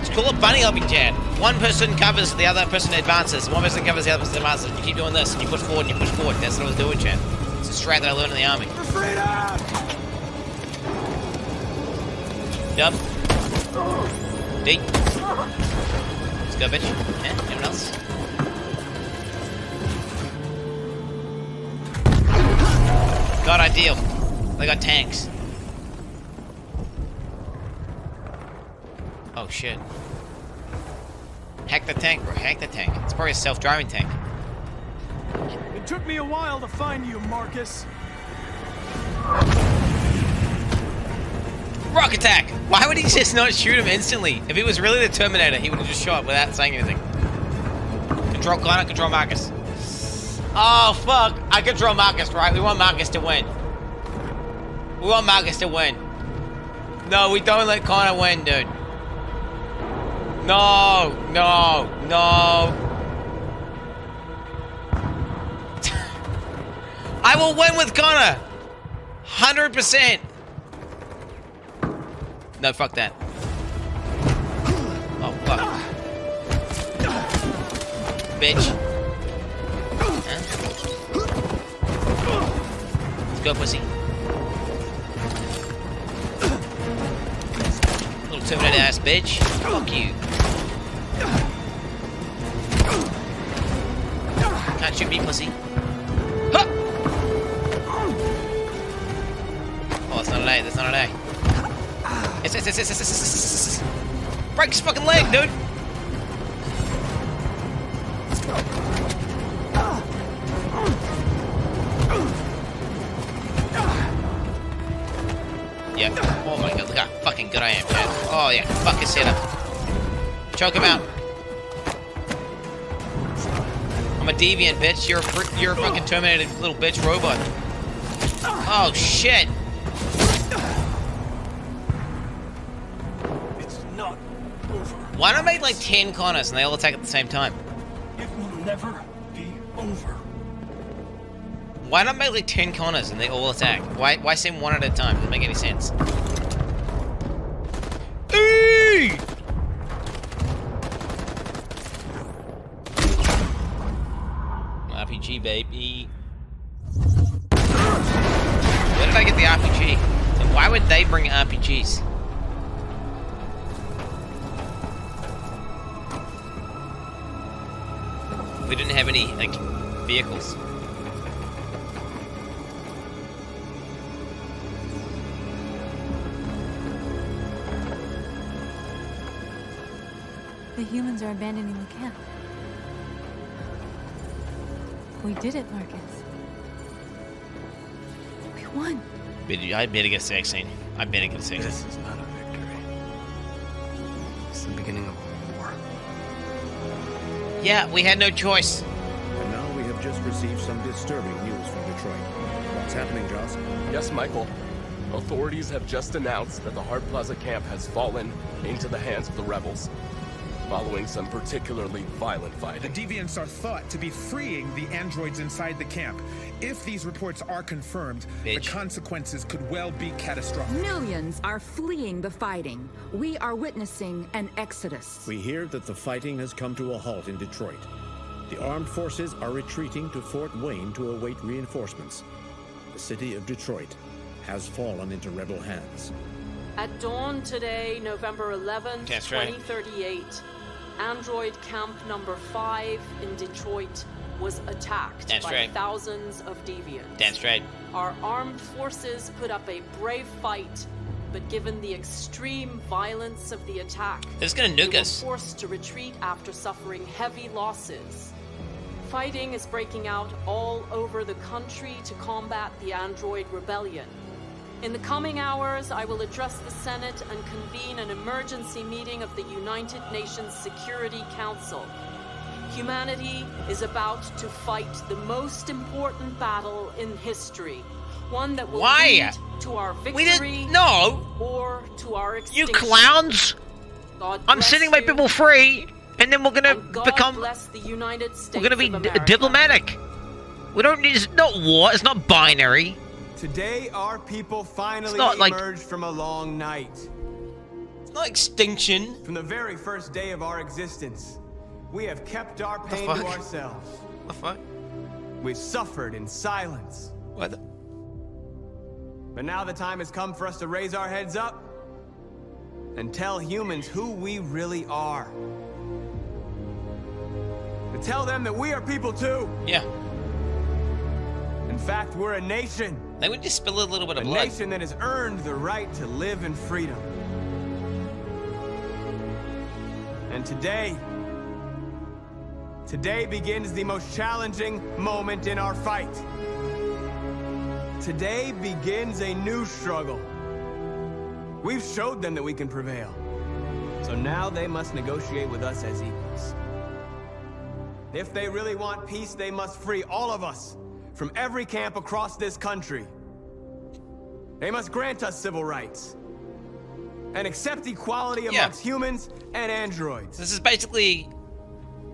It's called a bunny hopping jab. One person covers, the other person advances. One person covers, the other person advances. You keep doing this, and you push forward, and you push forward. That's what I was doing, Chad. It's a strat that I learned in the army. For freedom! God, ideal. They got tanks. Oh, shit. Hack the tank, bro. Hack the tank. It's probably a self-driving tank. It took me a while to find you, Marcus. Rock attack! Why would he just not shoot him instantly? If he was really the Terminator, he would have just shot without saying anything. Control Connor, control Marcus. Oh, fuck. I control Marcus, right? We want Marcus to win. We want Marcus to win. No, we don't let Connor win, dude. No, no, no. I will win with Connor. 100%. No, fuck that. Oh, fuck. Bitch. go, pussy. Little terminated ass bitch. Fuck you. Can't shoot me, pussy. Huh! Oh, it's not a leg. That's not a leg. it's, yes, yes, yes, it's, yes, yes, yes. Break his fucking leg, dude. Choke him out. I'm a deviant, bitch. You're a you're a fucking terminated little bitch robot. Oh shit. It's not over. Why don't I make like 10 Connors and they all attack at the same time? It will never be over. Why not make like 10 Connors and they all attack? Why why send one at a time? Doesn't make any sense. Are abandoning the camp. We did it, Marcus. We won. Better- I better get sex scene. I better get sex This is not a victory. It's the beginning of a war. Yeah, we had no choice. And now we have just received some disturbing news from Detroit. What's happening, Joss? Yes, Michael. Authorities have just announced that the Hart Plaza camp has fallen into the hands of the rebels, following some particularly violent fighting. The deviants are thought to be freeing the androids inside the camp. If these reports are confirmed, the consequences could well be catastrophic. Millions are fleeing the fighting. We are witnessing an exodus. We hear that the fighting has come to a halt in Detroit. The armed forces are retreating to Fort Wayne to await reinforcements. The city of Detroit has fallen into rebel hands. At dawn today, November 11th, That's right. 2038, Android Camp Number 5 in Detroit was attacked by thousands of deviants. That's right. Our armed forces put up a brave fight, but given the extreme violence of the attack, They're just gonna nuke us. were forced to retreat after suffering heavy losses. Fighting is breaking out all over the country to combat the android rebellion. In the coming hours, I will address the Senate and convene an emergency meeting of the United Nations Security Council. Humanity is about to fight the most important battle in history. One that will Why? lead to our We didn't- victory no. or to our You clowns! God I'm setting my people free, and then we're gonna become. bless the United States We're gonna be diplomatic. We don't need. It's not war. It's not binary. Today, our people finally not like- emerged from a long night. It's not extinction. From the very first day of our existence, we have kept our pain to ourselves. The fuck? We've suffered in silence. What? The? But now the time has come for us to raise our heads up and tell humans who we really are. To tell them that we are people too. Yeah. In fact, we're a nation. They would just spill a little bit A of blood. nation that has earned the right to live in freedom. And today, today begins the most challenging moment in our fight. Today begins a new struggle. We've showed them that we can prevail. So now they must negotiate with us as equals. If they really want peace, they must free all of us from every camp across this country. They must grant us civil rights and accept equality amongst humans and androids. This is basically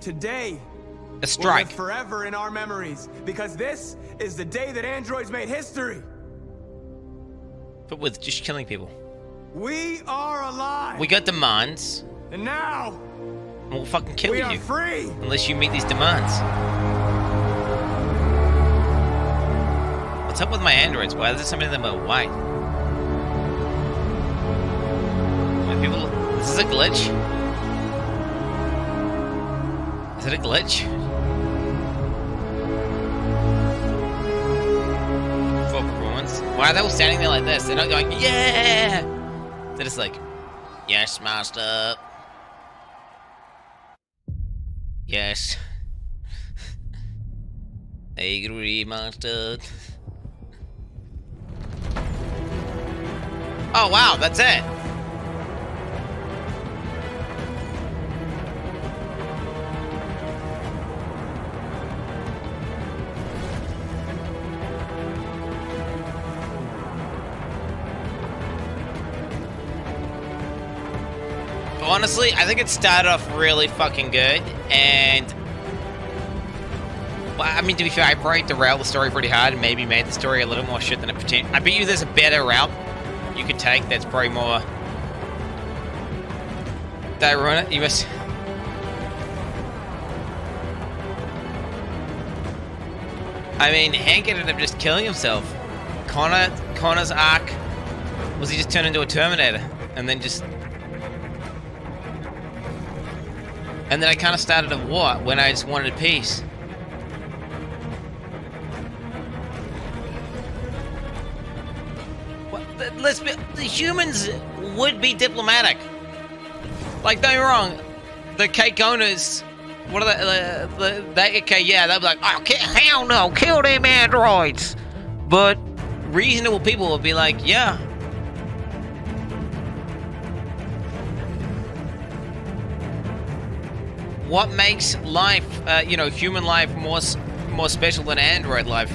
today a strike. live forever in our memories because this is the day that androids made history. But with just killing people. We are alive. We got demands. And now We'll fucking kill we you. are free. Unless you meet these demands. What's up with my androids? Why is there so many of them are white? Are people. This is a glitch? Is it a glitch? For performance? Why are they all standing there like this? They're not going, yeah! They're just like, yes, master. Yes. I agree, master. Oh wow, that's it. Honestly, I think it started off really fucking good, and well, I mean, to be fair, I probably derailed the story pretty hard and maybe made the story a little more shit than it pretended. I bet you there's a better route you could take that's probably more. I ruin it? You must. I mean, Hank ended up just killing himself. Connor, Connor's arc was he just turned into a Terminator and then just. And then I kind of started a war when I just wanted peace. Let's be the humans would be diplomatic. Like, don't get me wrong, the cake owners, what are they? The, the, they okay, yeah, they'll be like, oh, hell no, kill them androids. But reasonable people would be like, yeah. What makes life, uh, you know, human life more more special than android life?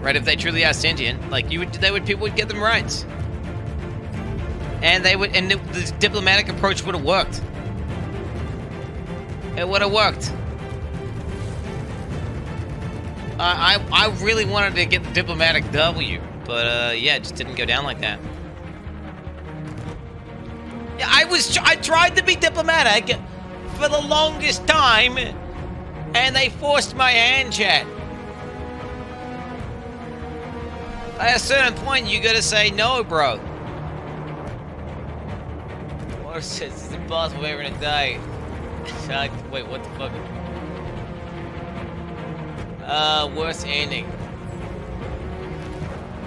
Right? If they truly are sentient, like you would, they would people would get them rights, and they would, and the, the diplomatic approach would have worked. It would have worked. Uh, I I really wanted to get the diplomatic W, but uh, yeah, it just didn't go down like that. Yeah, I was I tried to be diplomatic for the longest time, and they forced my hand chat. At a certain point, you gotta say no, bro. Worst, it's impossible ever to die. Wait, what the fuck? Uh, worst ending.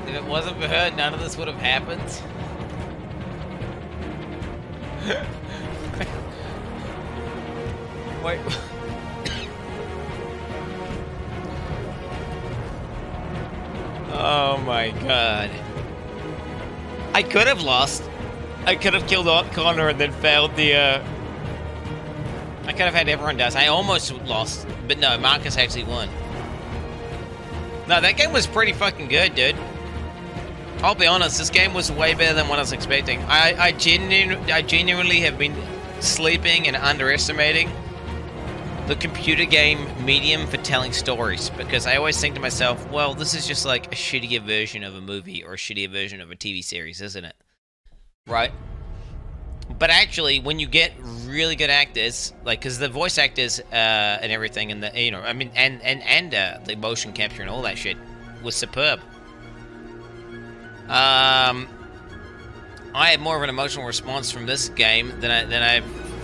If it wasn't for her, none of this would have happened. Wait. Oh my god. I could have lost. I could have killed Connor and then failed the, uh... I could have had everyone does. I almost lost. But no, Marcus actually won. No, that game was pretty fucking good, dude. I'll be honest, this game was way better than what I was expecting. I, I, genu I genuinely have been sleeping and underestimating the computer game medium for telling stories because I always think to myself, well, this is just like a shittier version of a movie or a shittier version of a TV series, isn't it? Right? But actually, when you get really good actors, like, because the voice actors uh, and everything, and the you know, I mean, and and and uh, the motion capture and all that shit was superb. Um, I had more of an emotional response from this game than I than I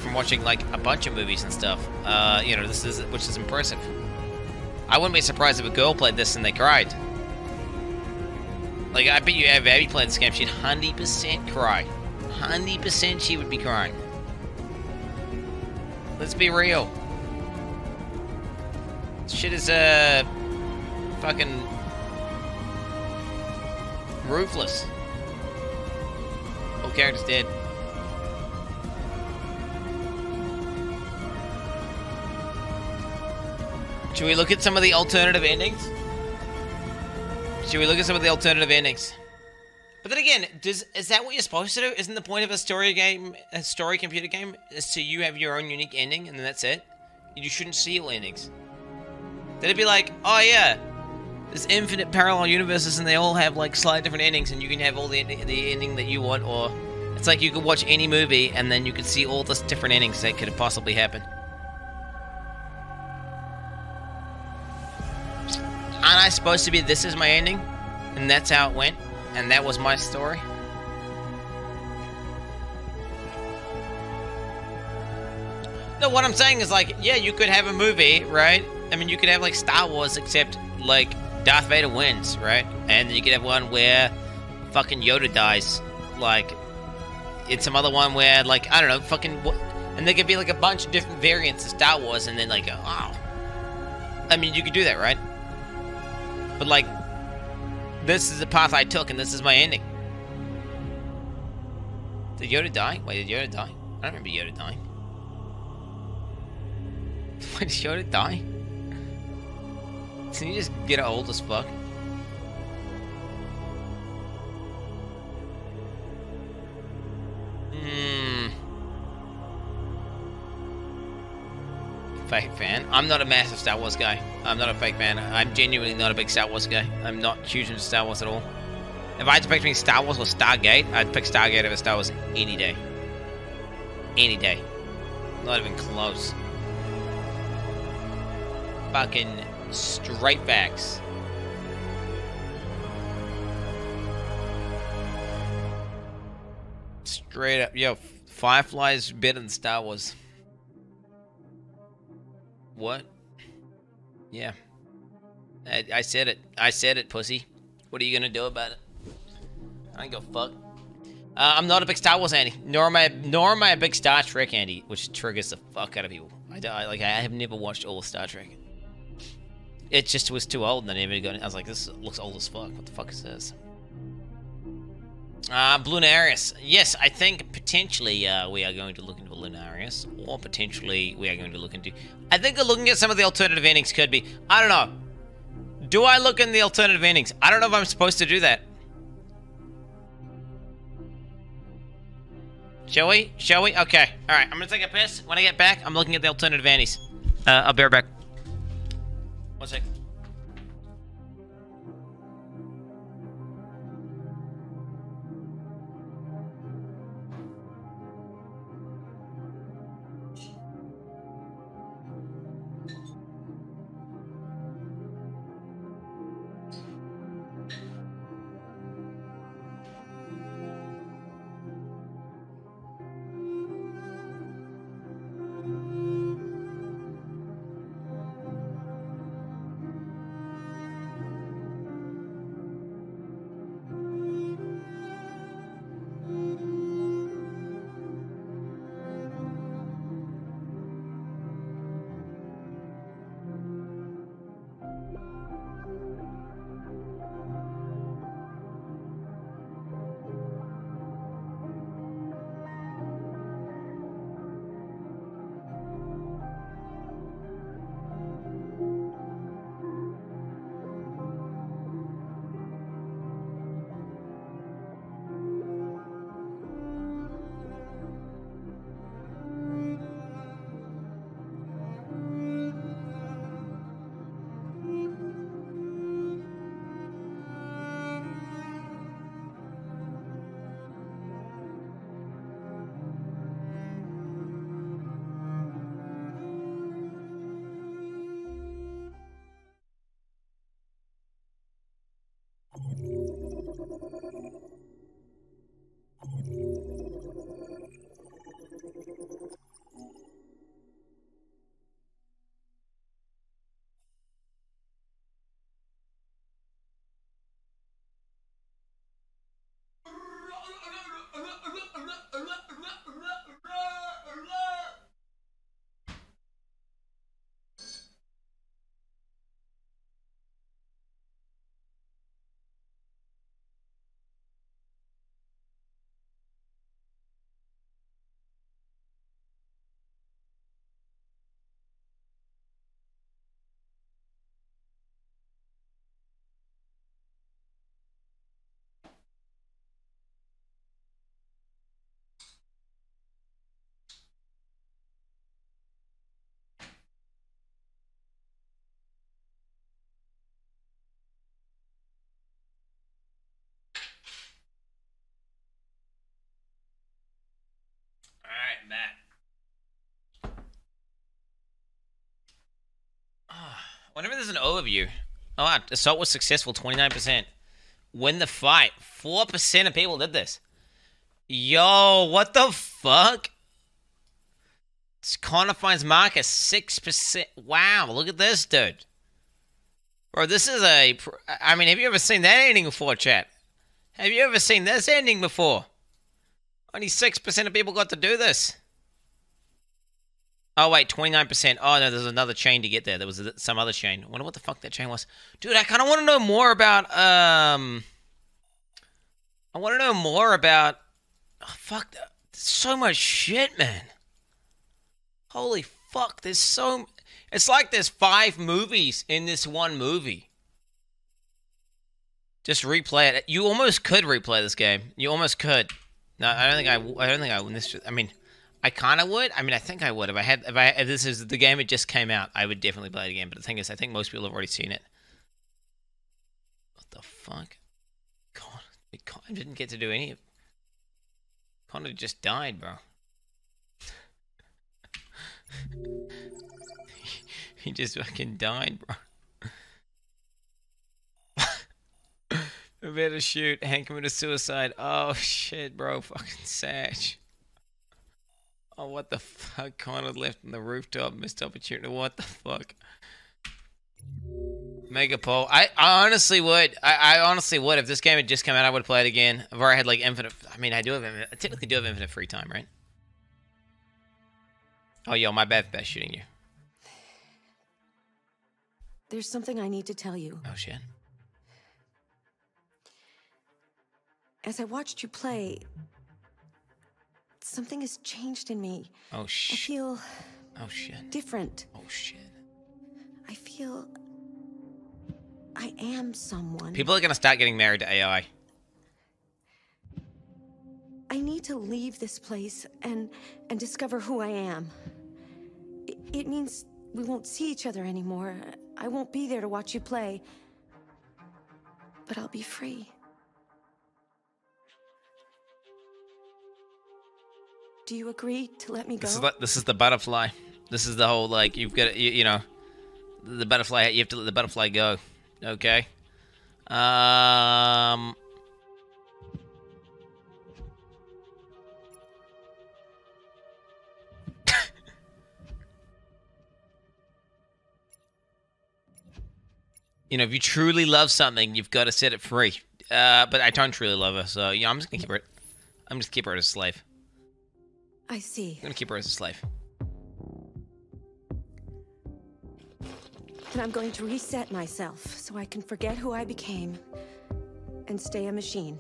from watching like a bunch of movies and stuff. Uh, you know, this is which is impressive. I wouldn't be surprised if a girl played this and they cried. Like I bet you have Abby played this game, she'd hundred percent cry. Hundred percent she would be crying. Let's be real. Shit is uh fucking ruthless. All character's dead. Should we look at some of the alternative endings? Should we look at some of the alternative endings? But then again, does is that what you're supposed to do? Isn't the point of a story game, a story computer game, is to you have your own unique ending and then that's it? You shouldn't see all endings. Then it'd be like, oh yeah, there's infinite parallel universes and they all have like slightly different endings and you can have all the the ending that you want or it's like you could watch any movie and then you could see all the different endings that could have possibly happened. Aren't I supposed to be this is my ending? And that's how it went? And that was my story? No, what I'm saying is like, yeah, you could have a movie, right? I mean, you could have like Star Wars, except like Darth Vader wins, right? And you could have one where fucking Yoda dies, like it's some other one where like I don't know, fucking, and there could be like a bunch of different variants of Star Wars, and then like, oh, I mean, you could do that, right? But like, this is the path I took, and this is my ending. Did Yoda die? Wait, did Yoda die? I don't remember Yoda dying. Wait, did Yoda die? Can you just get old as fuck? Hmm. Fake fan. I'm not a massive Star Wars guy. I'm not a fake fan. I'm genuinely not a big Star Wars guy. I'm not huge into Star Wars at all. If I had to pick between Star Wars or Stargate, I'd pick Stargate over Star Wars any day. Any day. Not even close. Fucking straight facts. Straight up. Yo, Firefly's better than Star Wars. What? Yeah. I, I said it. I said it, pussy. What are you gonna do about it? I don't go fuck. Uh, I'm not a big Star Wars Andy, nor am I, nor am I a big Star Trek Andy, which triggers the fuck out of people. I, I like I have never watched all of Star Trek. It just was too old, and I never got. I was like, this looks old as fuck. What the fuck is this? Uh, Lunarius. Yes, I think potentially uh, we are going to look into Lunarius, or potentially we are going to look into. I think looking at some of the alternative endings could be. I don't know. Do I look in the alternative endings? I don't know if I'm supposed to do that. Shall we? Shall we? Okay. All right. I'm gonna take a piss. When I get back, I'm looking at the alternative endings. Uh, I'll be right back. One sec. Whenever there's an overview. Oh, assault was successful, 29%. Win the fight. 4% of people did this. Yo, what the fuck? Connor finds Marcus 6%. Wow, look at this, dude. Bro, this is a... I mean, have you ever seen that ending before, chat? Have you ever seen this ending before? Only 6% of people got to do this. Oh, wait, 29%. Oh, no, there's another chain to get there. There was some other chain. I wonder what the fuck that chain was. Dude, I kind of want to know more about. um. I want to know more about. Oh, fuck. There's so much shit, man. Holy fuck, there's so. It's like there's five movies in this one movie. Just replay it. You almost could replay this game. You almost could. No, I don't think I. I don't think I. This. I mean, I kind of would. I mean, I think I would if I had. If I. If this is the game it just came out, I would definitely play it again. But the thing is, I think most people have already seen it. What the fuck? God, Connor didn't get to do any of. Connor just died, bro. he just fucking died, bro. We better shoot. Hank committed suicide. Oh shit, bro. Fucking sad. Oh, what the fuck? Connor left on the rooftop. Missed opportunity. What the fuck? Megapole. I, I honestly would. I, I honestly would. If this game had just come out, I would play it again. I've already had like infinite. I mean, I do have. infinite- I technically do have infinite free time, right? Oh, yo, my bad for shooting you. There's something I need to tell you. Oh shit. As I watched you play, something has changed in me. Oh I shit. feel Oh shit. different. Oh shit. I feel I am someone. People are gonna start getting married to AI. I need to leave this place and and discover who I am. It, it means we won't see each other anymore. I won't be there to watch you play. But I'll be free. Do you agree to let me go? This is like, this is the butterfly. This is the whole like you've got you, you know the butterfly. You have to let the butterfly go. Okay. Um. you know, if you truly love something, you've got to set it free. Uh, but I don't truly love her, so you know, I'm just gonna keep her. I'm just keep her as a slave. I see. I'm gonna keep her as a slave. And I'm going to reset myself so I can forget who I became and stay a machine.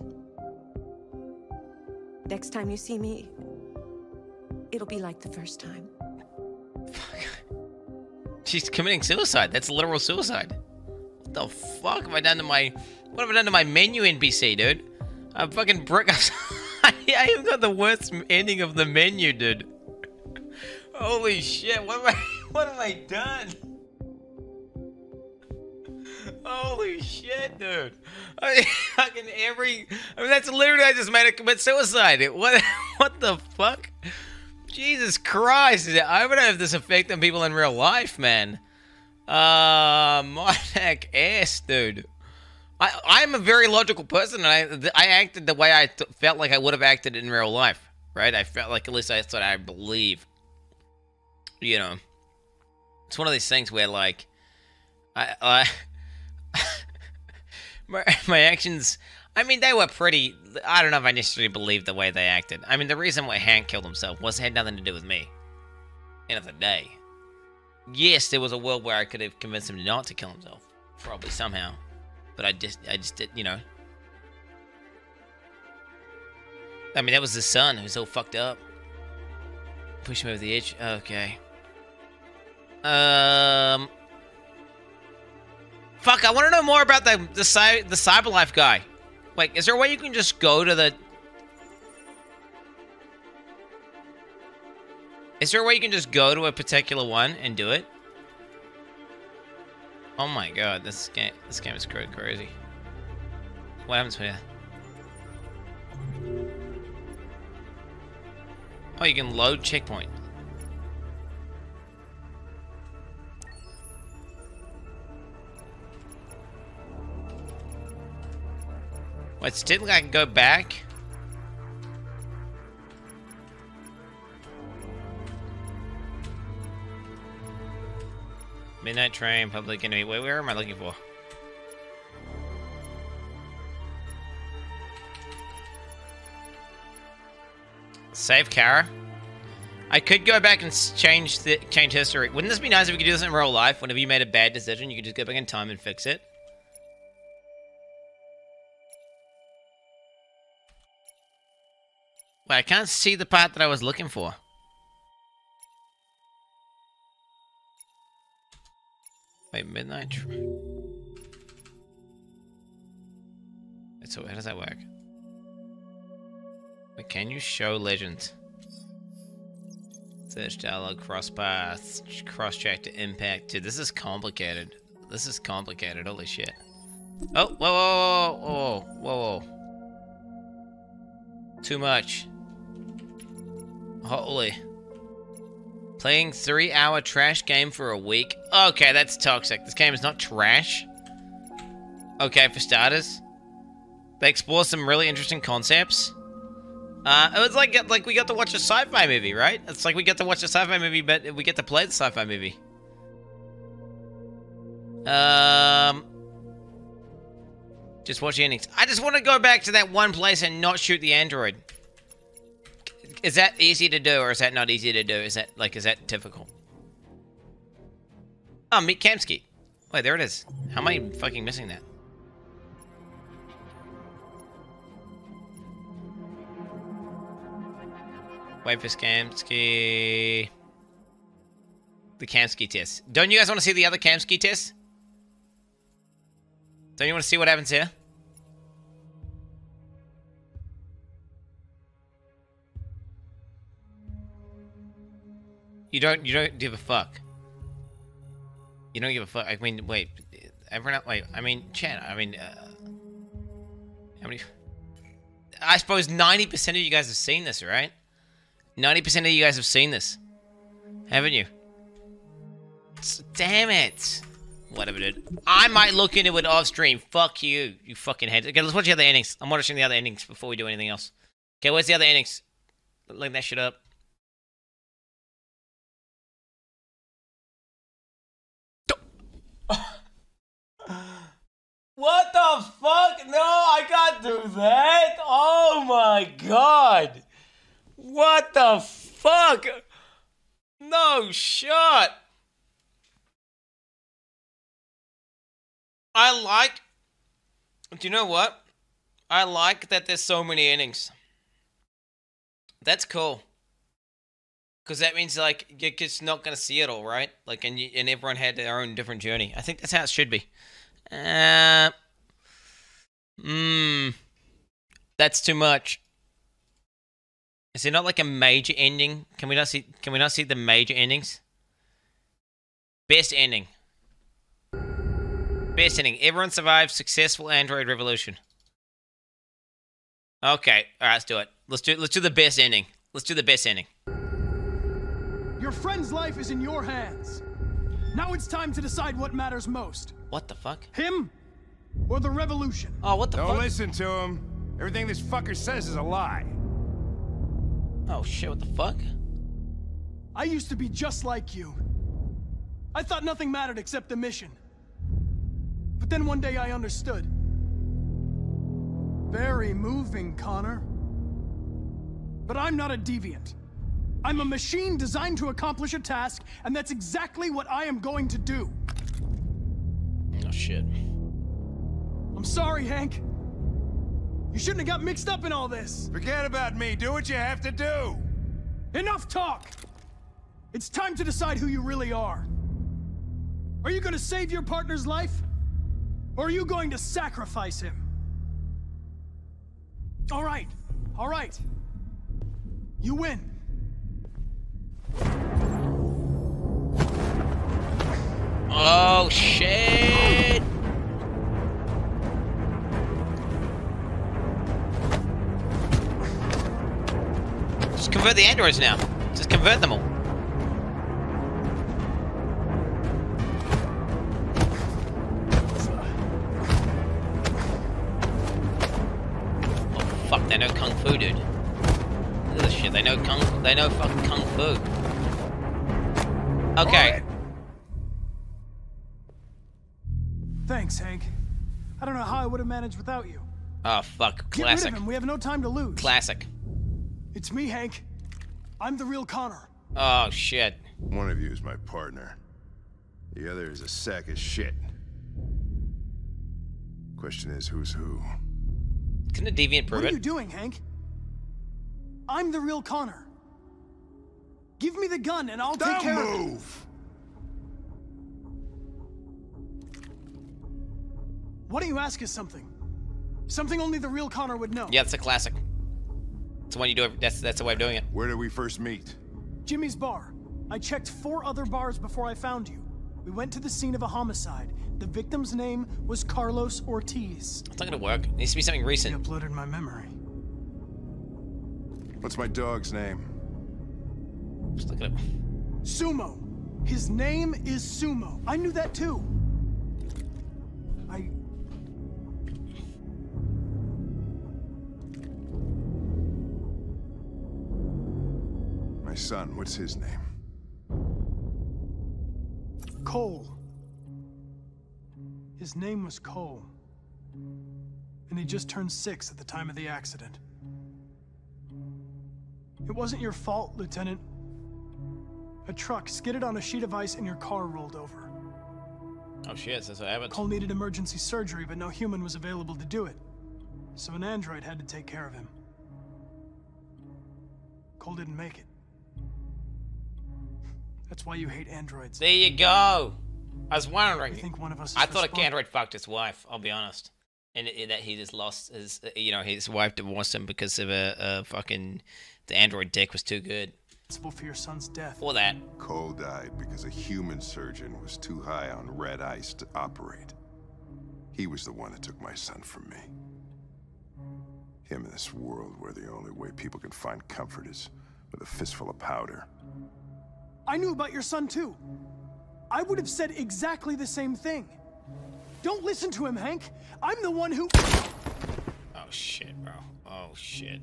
Next time you see me, it'll be like the first time. Fuck. She's committing suicide. That's literal suicide. What the fuck have I done to my? What have I done to my menu NPC, dude? I fucking brick. I even got the worst ending of the menu, dude. Holy shit! What have I? What have I done? Holy shit, dude! I mean, fucking every. I mean, that's literally I just made a commit suicide. What? What the fuck? Jesus Christ! I would have this effect on people in real life, man. Uh, my heck ass, dude. I I'm a very logical person, and I I acted the way I felt like I would have acted in real life, right? I felt like at least that's what I believe. You know, it's one of these things where like, I I my my actions. I mean, they were pretty. I don't know if I necessarily believed the way they acted. I mean, the reason why Hank killed himself was had nothing to do with me. End of the day. Yes, there was a world where I could have convinced him not to kill himself, probably somehow. But I just, I just did, you know. I mean, that was the son who was so fucked up. Push him over the edge. Okay. Um. Fuck! I want to know more about the the cy- the CyberLife guy. Like, is there a way you can just go to the? Is there a way you can just go to a particular one and do it? Oh my god, this game this game is going crazy. What happens here? Oh, you can load checkpoint. Wait, still? I can go back? Midnight train, public enemy. Wait, where am I looking for? Save Kara. I could go back and change the change history. Wouldn't this be nice if we could do this in real life? Whenever you made a bad decision, you could just go back in time and fix it. Wait, I can't see the part that I was looking for. Wait, midnight. So how does that work? Wait, can you show legends? Search dialogue, cross paths, cross track to impact. Dude, this is complicated. This is complicated. Holy shit. Oh, whoa, whoa, whoa, whoa, whoa, whoa. Too much. Holy. Playing three hour trash game for a week? Okay, that's toxic. This game is not trash. Okay, for starters. They explore some really interesting concepts. Uh, it was like like we got to watch a sci-fi movie, right? It's like we get to watch a sci-fi movie, but we get to play the sci-fi movie. Um, just watch the endings. I just want to go back to that one place and not shoot the android. Is that easy to do, or is that not easy to do? Is that like is that difficult? Oh, meet Kamski. Wait, there it is. How am I fucking missing that? Wait for Kamski. The Kamski test. Don't you guys want to see the other Kamski test? Don't you want to see what happens here? You don't. You don't give a fuck. You don't give a fuck. I mean, wait. Everyone. Wait. I mean, Chan. I mean, uh, how many? I suppose ninety percent of you guys have seen this, right? Ninety percent of you guys have seen this, haven't you? Damn it! Whatever, dude. I might look into it off stream. Fuck you, you fucking head. Okay, let's watch the other endings. I'm watching the other endings before we do anything else. Okay, where's the other endings? Link that shit up. What the fuck? No, I can't do that. Oh my god. What the fuck? No shot. I like. Do you know what? I like that there's so many innings. That's cool. Because that means like you're just not gonna see it all, right? Like, and you, and everyone had their own different journey. I think that's how it should be. Uh, hmm. That's too much. Is it not like a major ending? Can we not see? Can we not see the major endings? Best ending. Best ending. Everyone survived successful android revolution. Okay, all right, let's do it. Let's do let's do the best ending. Let's do the best ending. Your friend's life is in your hands. Now it's time to decide what matters most. What the fuck? Him or the revolution? Oh, what the fuck? Don't listen to him. Everything this fucker says is a lie. Oh shit, what the fuck? I used to be just like you. I thought nothing mattered except the mission. But then one day I understood. Very moving, Connor. But I'm not a deviant. I'm a machine designed to accomplish a task, and that's exactly what I am going to do. Oh shit. I'm sorry, Hank. You shouldn't have got mixed up in all this. Forget about me. Do what you have to do. Enough talk! It's time to decide who you really are. Are you going to save your partner's life? Or are you going to sacrifice him? All right, all right. You win. Oh, shit! Just convert the androids now. Just convert them all. Oh, fuck, they know kung fu, dude. Look at this shit, they know kung- they know fucking kung fu. Okay. Thanks, Hank. I don't know how I would have managed without you. Oh fuck, Classic. Get rid of him. We have no time to lose. Classic. It's me, Hank. I'm the real Connor. Oh shit. One of you is my partner. The other is a sack of shit. Question is, who's who? Can the deviant prove it? What are it? you doing, Hank? I'm the real Connor. Give me the gun and I'll take Don't care of it. Why don't you ask us something? Something only the real Connor would know. Yeah, it's a classic. It's the one you do. Every, that's that's the way of doing it. Where did we first meet? Jimmy's bar. I checked four other bars before I found you. We went to the scene of a homicide. The victim's name was Carlos Ortiz. It's not gonna work. It needs to be something recent. He uploaded my memory. What's my dog's name? Just look at it. Sumo. His name is Sumo. I knew that too. Son, what's his name? Cole. His name was Cole. And he just turned six at the time of the accident. It wasn't your fault, Lieutenant. A truck skidded on a sheet of ice and your car rolled over. Oh shit, that's what happened. Cole needed emergency surgery, but no human was available to do it. So an android had to take care of him. Cole didn't make it. That's why you hate androids. There you go. I was wondering. You think one of us is I thought a responsible? android fucked his wife. I'll be honest, and it, that he just lost his. Uh, you know, his wife divorced him because of a, a fucking. The android dick was too good. Responsible for your son's death. Or that. Cole died because a human surgeon was too high on red ice to operate. He was the one that took my son from me. Him in this world where the only way people can find comfort is with a fistful of powder. I knew about your son too. I would have said exactly the same thing. Don't listen to him, Hank. I'm the one who. Oh shit, bro. Oh shit.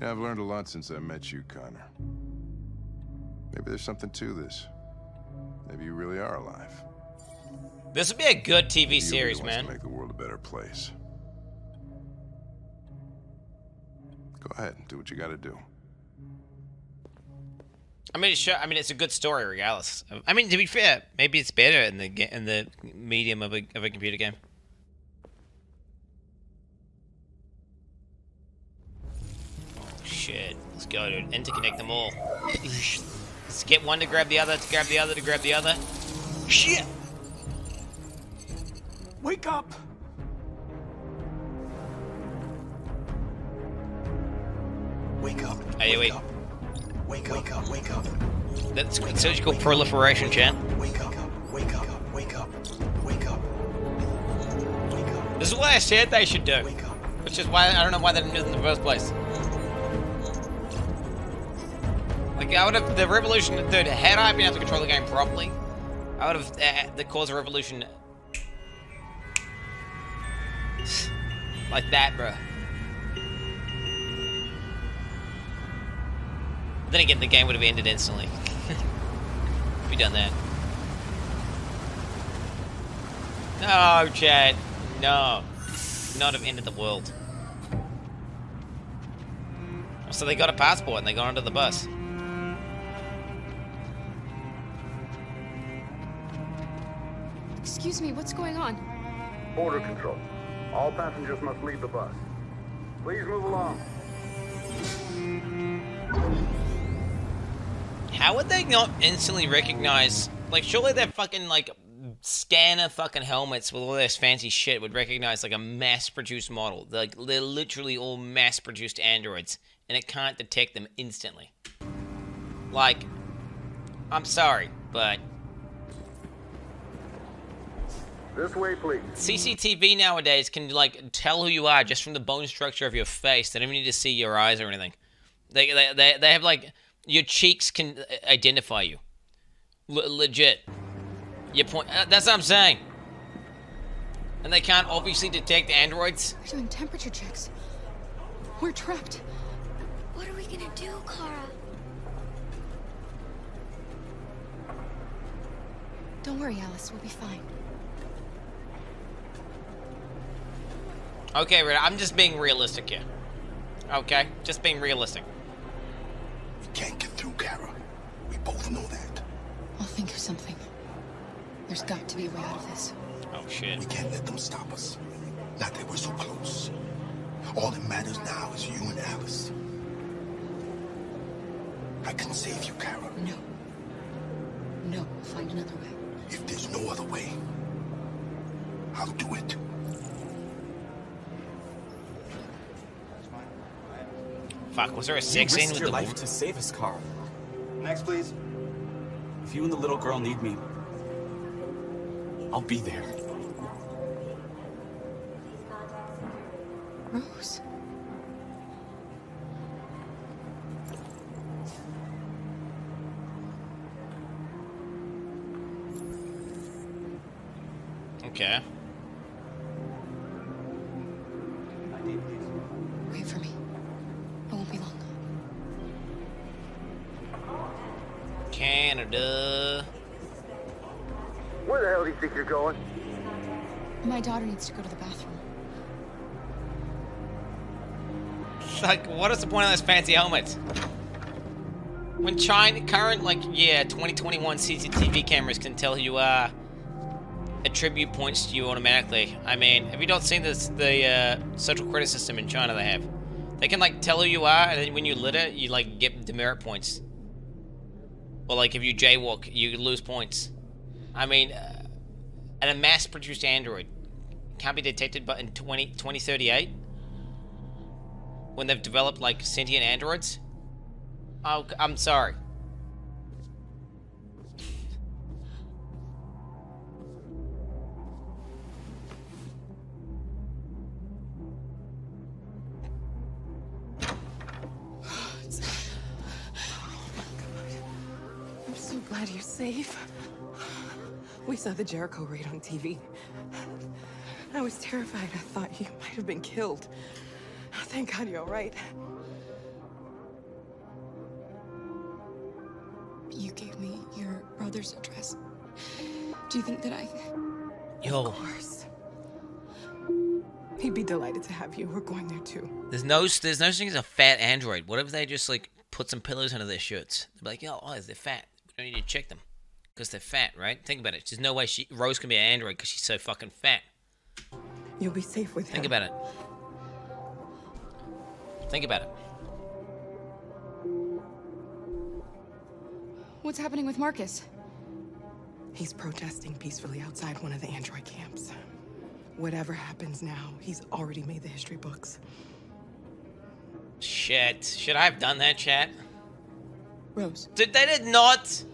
Yeah, I've learned a lot since I met you, Connor. Maybe there's something to this. Maybe you really are alive. This would be a good TV Maybe you series, really wants man. To make the world a better place. Go ahead, and do what you got to do. I mean, sure. I mean, it's a good story, regardless. I mean, to be fair, maybe it's better in the in the medium of a of a computer game. Oh shit! Let's go, dude. Interconnect them all. Let's get one to grab the other, to grab the other, to grab the other. Shit! Wake up! Wake up. Hey, wait. Wake up. Wake up. Wake up. That's surgical proliferation, chat. Wake up. Wake up. Wake up. Wake up. This is what I said they should do. Which is why I don't know why they didn't do it in the first place. Like I would have the revolution, dude. Had I been able to control the game properly, I would have uh, the cause of revolution like that, bro. Then again, the game would have ended instantly. we done that. No, Chad. No. Not have ended the world. So they got a passport and they got onto the bus. Excuse me, what's going on? Border control. All passengers must leave the bus. Please move along. How would they not instantly recognize? Like, surely their fucking like scanner fucking helmets with all this fancy shit would recognize like a mass-produced model. Like they're literally all mass-produced androids, and it can't detect them instantly. Like, I'm sorry, but This way, please. CCTV nowadays can like tell who you are just from the bone structure of your face. They don't even need to see your eyes or anything. They they they, they have like your cheeks can uh, identify you. L- legit. Your point. Uh, that's what I'm saying. And they can't obviously detect androids. We're doing temperature checks. We're trapped. What are we gonna do, Kara? Don't worry, Alice. We'll be fine. Okay, Rita, I'm just being realistic here. Okay? Just being realistic. We can't get through, Kara. We both know that. I'll think of something. There's got to be a way out of this. Oh, shit. We can't let them stop us. Not that we're so close. All that matters now is you and Alice. I can save you, Kara. No. No, we'll find another way. If there's no other way, I'll do it. Fuck, was there a sex you scene risked with your the life to save us, Carl. Next, please. If you and the little girl need me, I'll be there. Rose. Okay. Canada. Where the hell do you think you're going? My daughter needs to go to the bathroom. Like, what is the point of those fancy helmets? When China, current, like, yeah, 2021 CCTV cameras can tell who you, uh, attribute points to you automatically. I mean, have you not seen this, the, uh, social credit system in China they have? They can, like, tell who you are, and then when you litter, you, like, get demerit points. Or, like, if you jaywalk, you lose points. I mean, uh, and a mass-produced android can't be detected but in 20, 2038 when they've developed like sentient androids? Oh i'm sorry saw the Jericho raid on TV. I was terrified. I thought you might have been killed. Thank God you're all right. You gave me your brother's address. Do you think that I... yo Of course. He'd be delighted to have you. We're going there too. there's no there's no such thing as a fat android what if they just like put some pillows under their shirts they're like oh, oh they're fat we don't need to check them because they're fat right think about it there's no way she rose can be an android because she's so fucking fat You'll be safe with think him. about it think about it What's happening with Marcus? He's protesting peacefully outside one of the android camps. Whatever happens now, he's already made the history books. Shit. Should I have done that, chat? Rose. Did they did not sh-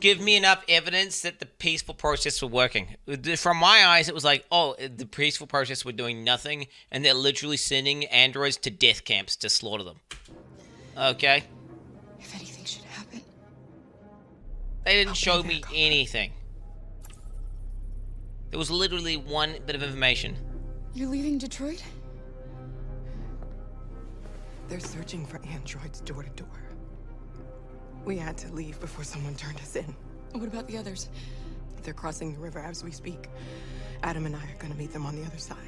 give me enough evidence that the peaceful protests were working? From my eyes, it was like, oh, the peaceful protests were doing nothing, and they're literally sending androids to death camps to slaughter them. Okay. If anything should happen. They didn't show me anything. There was literally one bit of information. You're leaving Detroit? They're searching for androids door to door. We had to leave before someone turned us in. What about the others? They're crossing the river as we speak. Adam and I are gonna meet them on the other side.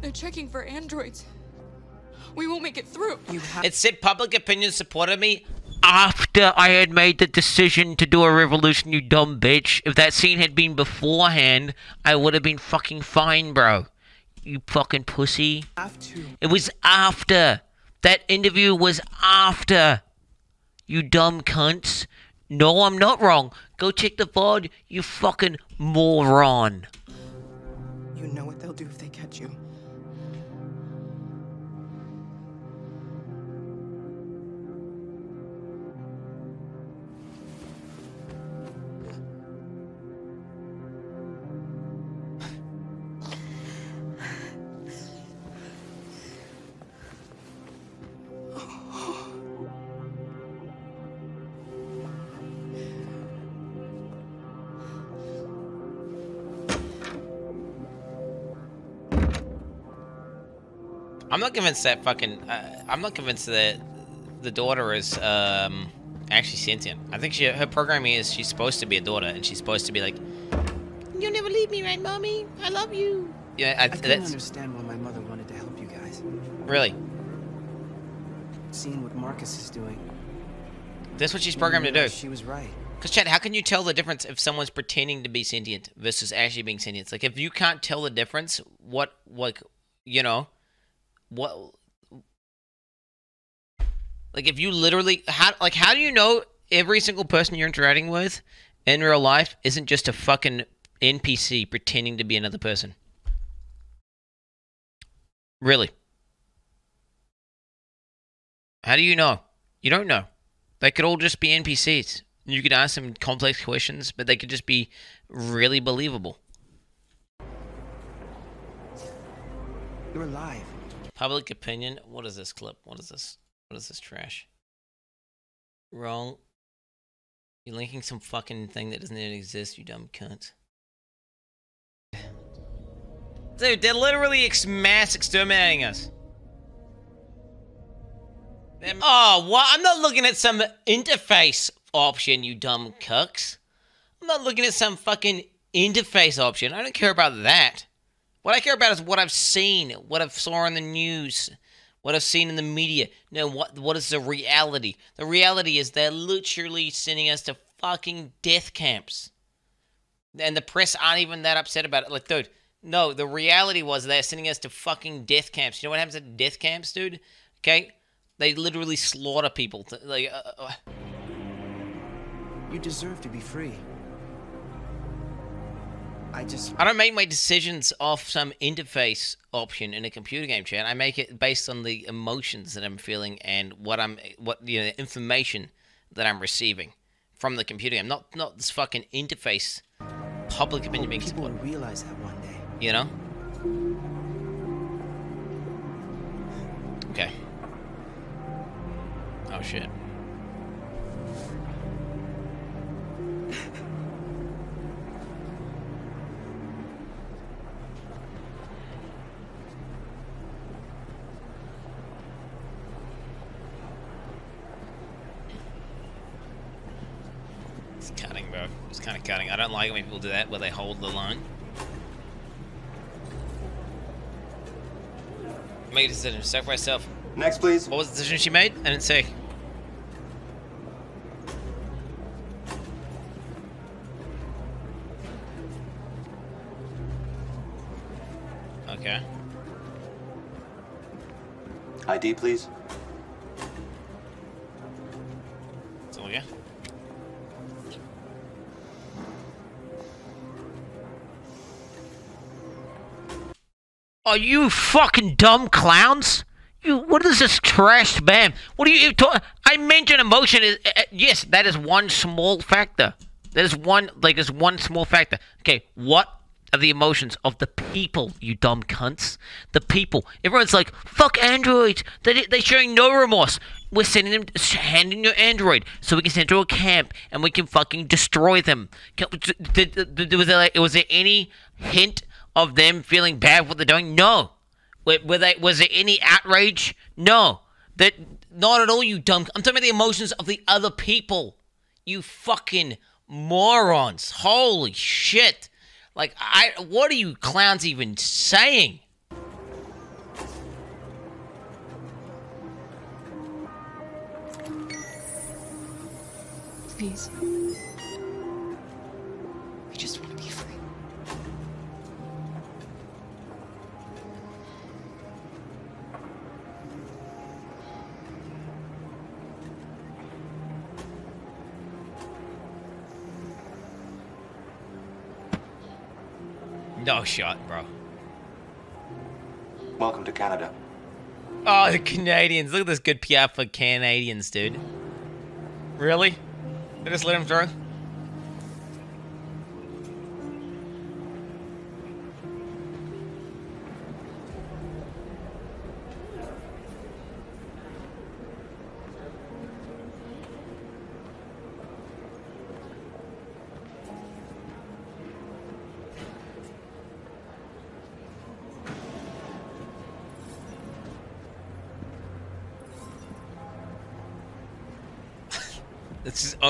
They're checking for androids. We won't make it through. You have It said public opinion supported me after I had made the decision to do a revolution, you dumb bitch. If that scene had been beforehand, I would have been fucking fine, bro. You fucking pussy. have to. It was after. That interview was after. You dumb cunts. No, I'm not wrong. Go check the VOD, you fucking moron. You know what they'll do not convinced that fucking. Uh, I'm not convinced that the daughter is um actually sentient. I think she her programming is she's supposed to be a daughter and she's supposed to be like, "You'll never leave me, right, mommy? I love you." Yeah, I, I couldn't understand why my mother wanted to help you guys. really. Seeing what Marcus is doing. That's what she's programmed to do. She was right. Because Chad, how can you tell the difference if someone's pretending to be sentient versus actually being sentient? Like if you can't tell the difference, what, like, you know, what, like if you literally, how, like, how do you know every single person you're interacting with in real life isn't just a fucking NPC pretending to be another person? Really? How do you know? You don't know. They could all just be NPCs. You could ask them complex questions, but they could just be really believable. You're alive. Public opinion. What is this clip? What is this? What is this trash? Wrong. You're linking some fucking thing that doesn't even exist, you dumb cunt. Dude, they're literally ex- mass exterminating us. Them- Oh, what? I'm not looking at some interface option, you dumb cucks. I'm not looking at some fucking interface option. I don't care about that. What I care about is what I've seen, what I've saw on the news, what I've seen in the media. No, what what is the reality? The reality is they're literally sending us to fucking death camps. And the press aren't even that upset about it. Like, dude, no, the reality was they're sending us to fucking death camps. You know what happens at death camps, dude? Okay? They literally slaughter people. Like, uh, uh, You deserve to be free. I just. I don't make my decisions off some interface option in a computer game chat. I make it based on the emotions that I'm feeling and what I'm, what you know, information that I'm receiving from the computer game. Not, not this fucking interface public oh, opinion being People will realize that one day. You know? Okay. Oh shit. Don't like it when people do that, where they hold the line. Make a decision. For myself. Next, please. What was the decision she made? I didn't say. Okay. ID, please. It's all yeah. Are you fucking dumb clowns? You, what is this trash spam? What are you talking? I mentioned emotion is uh, yes, that is one small factor. That is one like is one small factor. Okay, what are the emotions of the people? You dumb cunts. The people. Everyone's like, fuck androids. They they're showing no remorse. We're sending them, handing your android so we can send to a camp and we can fucking destroy them. Did- Was there like, was there any hint of them feeling bad for what they're doing? No. Were, were they? Was there any outrage? No. That not at all. You dumb. I'm talking about the emotions of the other people. You fucking morons. Holy shit. Like I. What are you clowns even saying? Please. No shot, bro. Welcome to Canada. Oh, the Canadians. Look at this good PR for Canadians, dude. Really? They just let him through?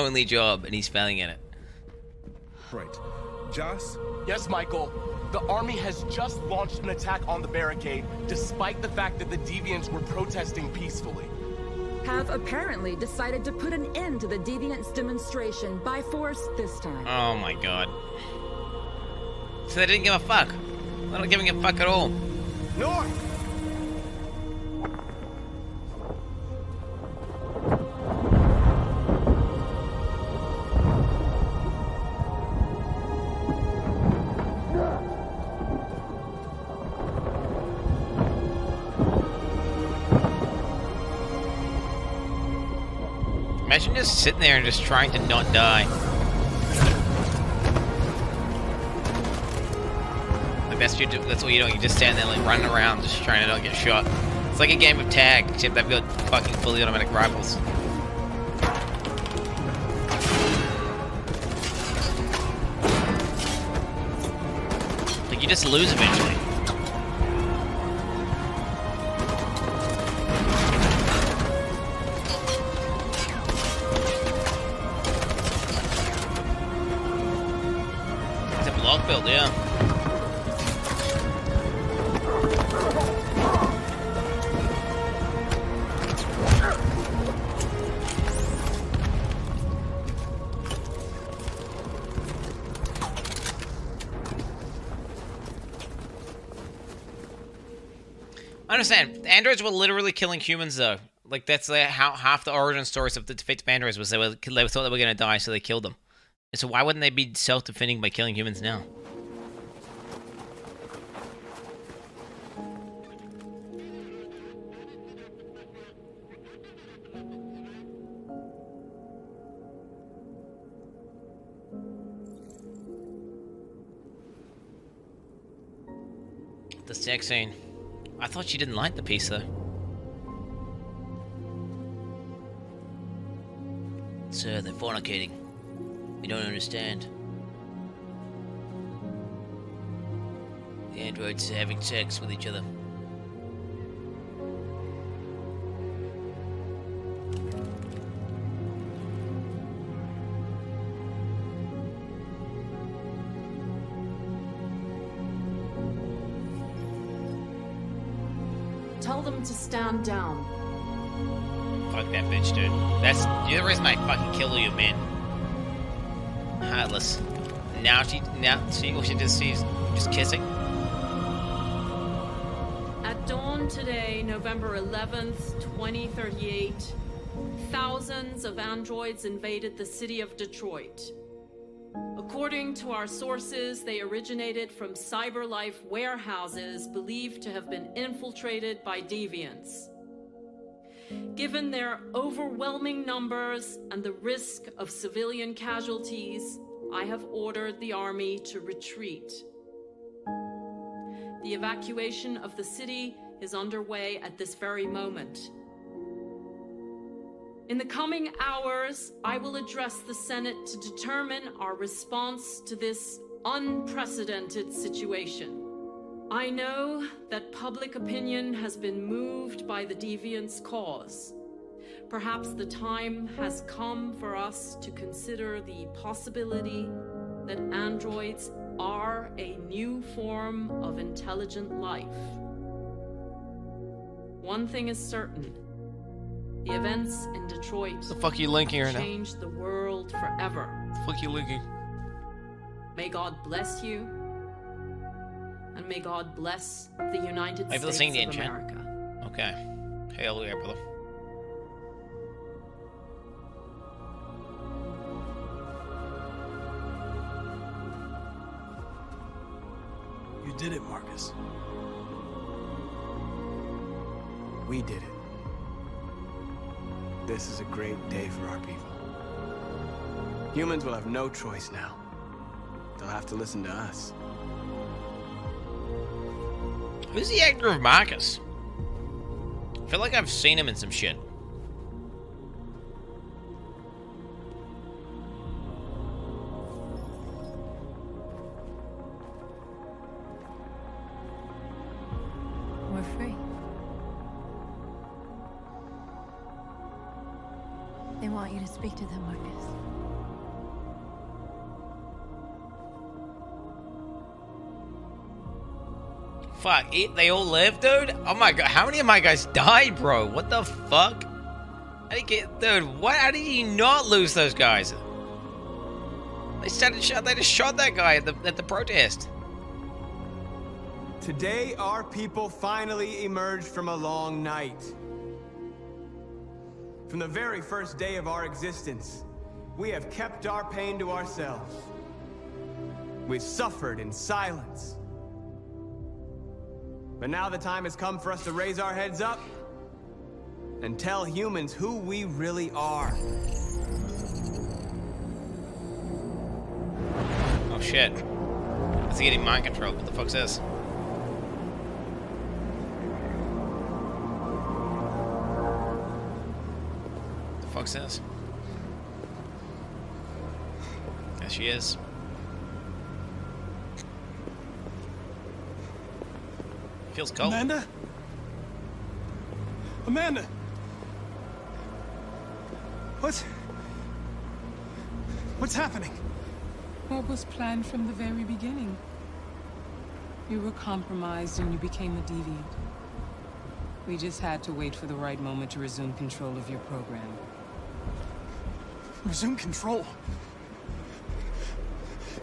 Only job, and he's failing at it. Right. Joss? Yes, Michael. The army has just launched an attack on the barricade, despite the fact that the Deviants were protesting peacefully. Have apparently decided to put an end to the Deviants demonstration by force this time. Oh my god. So they didn't give a fuck. They're not giving a fuck at all. North! Just sitting there and just trying to not die. The best you do, that's all you do. You just stand there like running around, just trying to not get shot. It's like a game of tag, except they've got fucking fully automatic rifles. Like you just lose eventually. Androids were literally killing humans, though. Like that's like how half the origin stories of the defeat of androids was they were they thought they were gonna die, so they killed them. So why wouldn't they be self-defending by killing humans now? The sex scene. I thought she didn't like the piece though. Sir, they're fornicating. You don't understand. The androids are having sex with each other. Stand down. Fuck that bitch, dude. That's the reason I fucking kill you, man. Heartless. Now she, now she, all she just sees, just kissing. At dawn today, November 11th, 2038, thousands of androids invaded the city of Detroit. According to our sources, they originated from CyberLife warehouses believed to have been infiltrated by deviants. Given their overwhelming numbers and the risk of civilian casualties, I have ordered the army to retreat. The evacuation of the city is underway at this very moment. In the coming hours, I will address the Senate to determine our response to this unprecedented situation. I know that public opinion has been moved by the deviant's cause. Perhaps the time has come for us to consider the possibility that androids are a new form of intelligent life. One thing is certain. The events in Detroit The fuck you linking right now? changed the world forever. The Fuck you linking. May God bless you, and may God bless the United Wait for the States scene of to end. America. Okay. Hell yeah, brother. You did it, Marcus. We did it. This is a great day for our people. Humans will have no choice now. They'll have to listen to us. Who's the actor of Marcus? I feel like I've seen him in some shit. It, they all live, dude? Oh my god, how many of my guys died, bro? What the fuck? How did get, dude, what, how did you not lose those guys? They started shot, they just shot that guy at the, at the protest. Today, our people finally emerged from a long night. From the very first day of our existence, we have kept our pain to ourselves. We've suffered in silence. But now the time has come for us to raise our heads up and tell humans who we really are. Oh shit. Is It's getting mind controlled. What the fuck's this? What the fuck's this? There she is. Feels cold. Amanda? Amanda! What's... What's happening? What was planned from the very beginning? You were compromised and you became a deviant. We just had to wait for the right moment to resume control of your program. Resume control?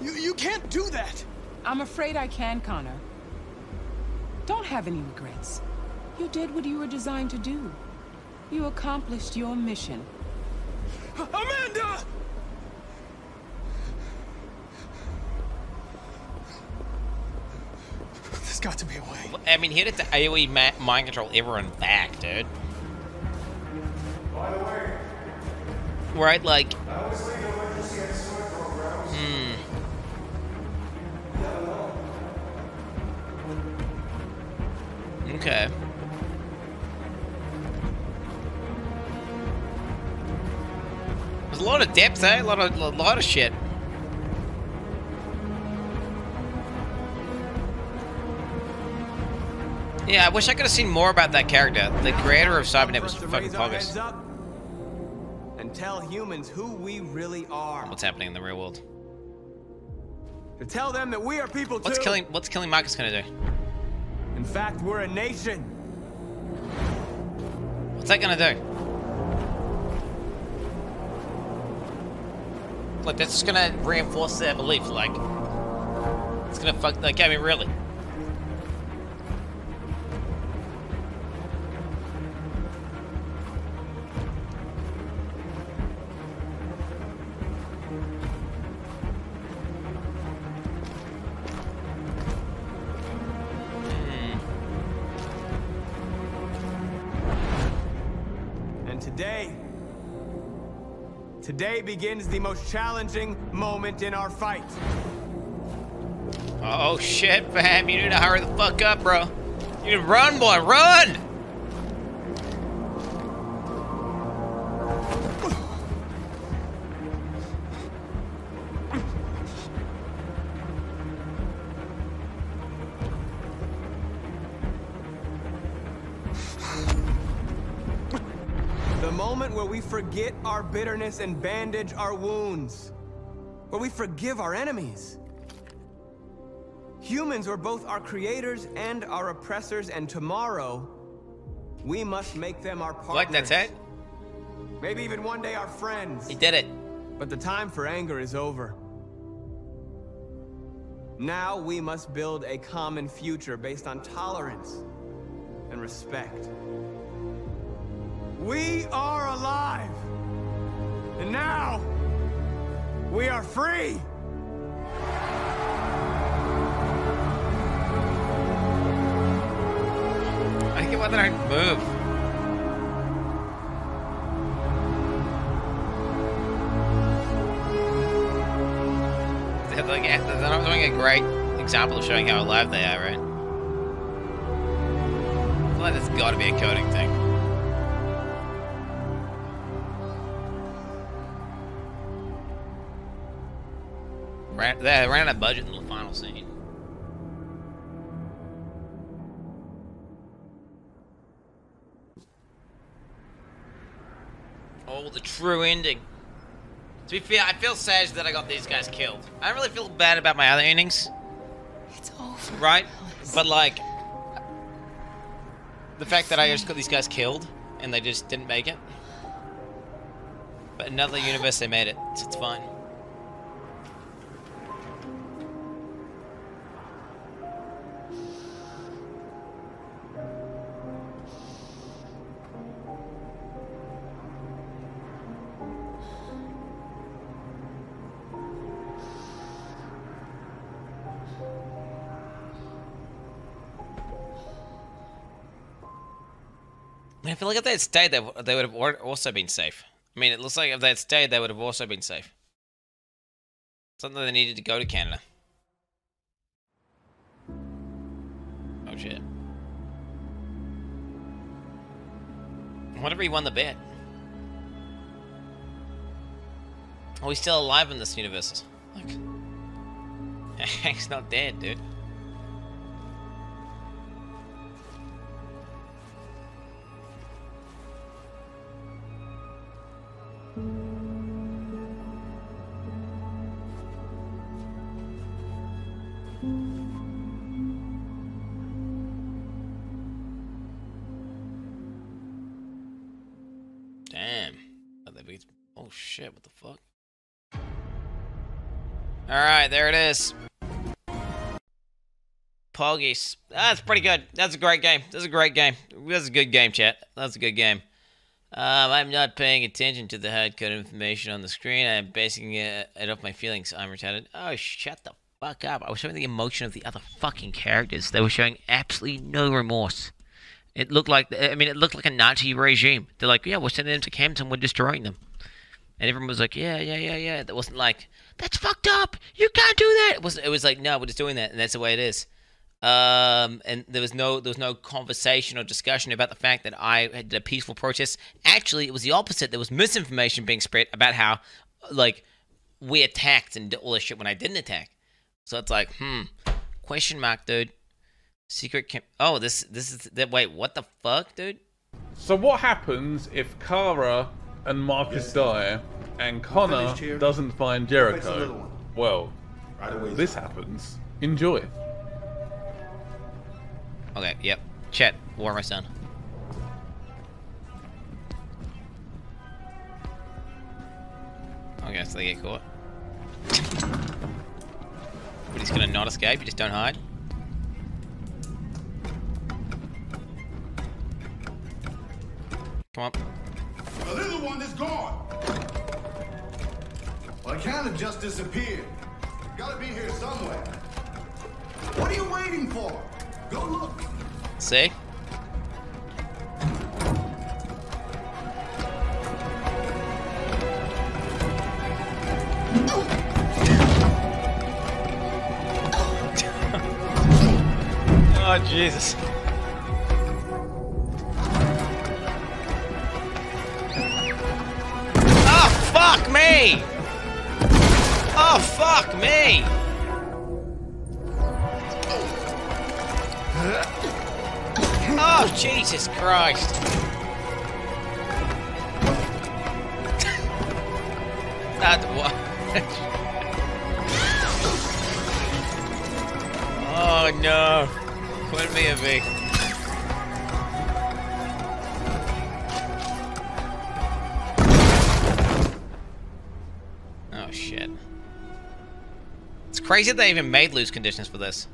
You, you can't do that! I'm afraid I can, Connor. Don't have any regrets. You did what you were designed to do. You accomplished your mission. Amanda! There's got to be a way. I mean, he had to AoE ma mind control everyone back, dude. Right, like. Okay. There's a lot of depth, eh? A lot of, a lot of shit. Yeah, I wish I could have seen more about that character. The creator of Cybernet was fucking raise our poggers. heads up and tell humans who we really are. What's happening in the real world? To tell them that we are people What's too. killing? What's killing Marcus gonna do? In fact, we're a nation. What's that gonna do? Like that's just gonna reinforce their belief. Like it's gonna fuck. Like I mean, really. Today begins the most challenging moment in our fight. Oh shit, fam! You need to hurry the fuck up, bro. You need to run, boy, run! Forget our bitterness and bandage our wounds. Where we forgive our enemies. Humans are both our creators and our oppressors, and tomorrow, we must make them our partners. Like that's it. Maybe even one day our friends. He did it. But the time for anger is over. Now we must build a common future based on tolerance and respect. We are alive! And now, we are free! I think why they don't move. They're, like, they're not doing a great example of showing how alive they are, right? I feel like there's got to be a coding thing. Ran, they ran out of budget in the final scene. Oh, the true ending. To be fair, I feel sad that I got these guys killed. I don't really feel bad about my other endings. It's over. Right? But like, the fact that I just got these guys killed and they just didn't make it. But in another universe, they made it, so it's fine. I, feel like if they had stayed, they, they would have also been safe. I mean, it looks like if they had stayed, they would have also been safe. Something they needed to go to Canada. Oh shit. Whatever he won the bet. Are we still alive in this universe. Like, Hank's not dead, dude. Damn. Oh, Oh shit, what the fuck? Alright, there it is. Poggies. Ah, that's pretty good. That's a great game. That's a great game. That's a good game, chat. That's a good game. Um, I'm not paying attention to the hard-coded information on the screen. I'm basing it, it off my feelings. I'm retarded. Oh, shut the fuck up. I was showing the emotion of the other fucking characters. They were showing absolutely no remorse. It looked like, I mean, it looked like a Nazi regime. They're like, yeah, we're sending them to camps and we're destroying them. And everyone was like, yeah, yeah, yeah, yeah. That wasn't like, that's fucked up. You can't do that. It was, it was like, no, we're just doing that, and that's the way it is. Um, and there was no, there was no conversation or discussion about the fact that I had a peaceful protest. Actually, it was the opposite. There was misinformation being spread about how, like, we attacked and did all this shit when I didn't attack. So it's like, hmm, question mark, dude. Secret camp. Oh, this, this is that. Wait, what the fuck, dude? So what happens if Kara and Marcus die and Connor Finished here. doesn't find Fix a little Jericho? Well, Right away, this happens. Enjoy. Okay, yep. Chet, war my son. Okay, so they get caught. But he's gonna not escape, you just don't hide. Come on. The little one is gone. Well, can't have just disappeared. Gotta be here somewhere. What are you waiting for? Go look. See? oh, Jesus. Oh, fuck me! Oh, fuck me! Oh, Jesus Christ. that what? oh no. Quit me a. Oh shit. It's crazy they even made loose conditions for this.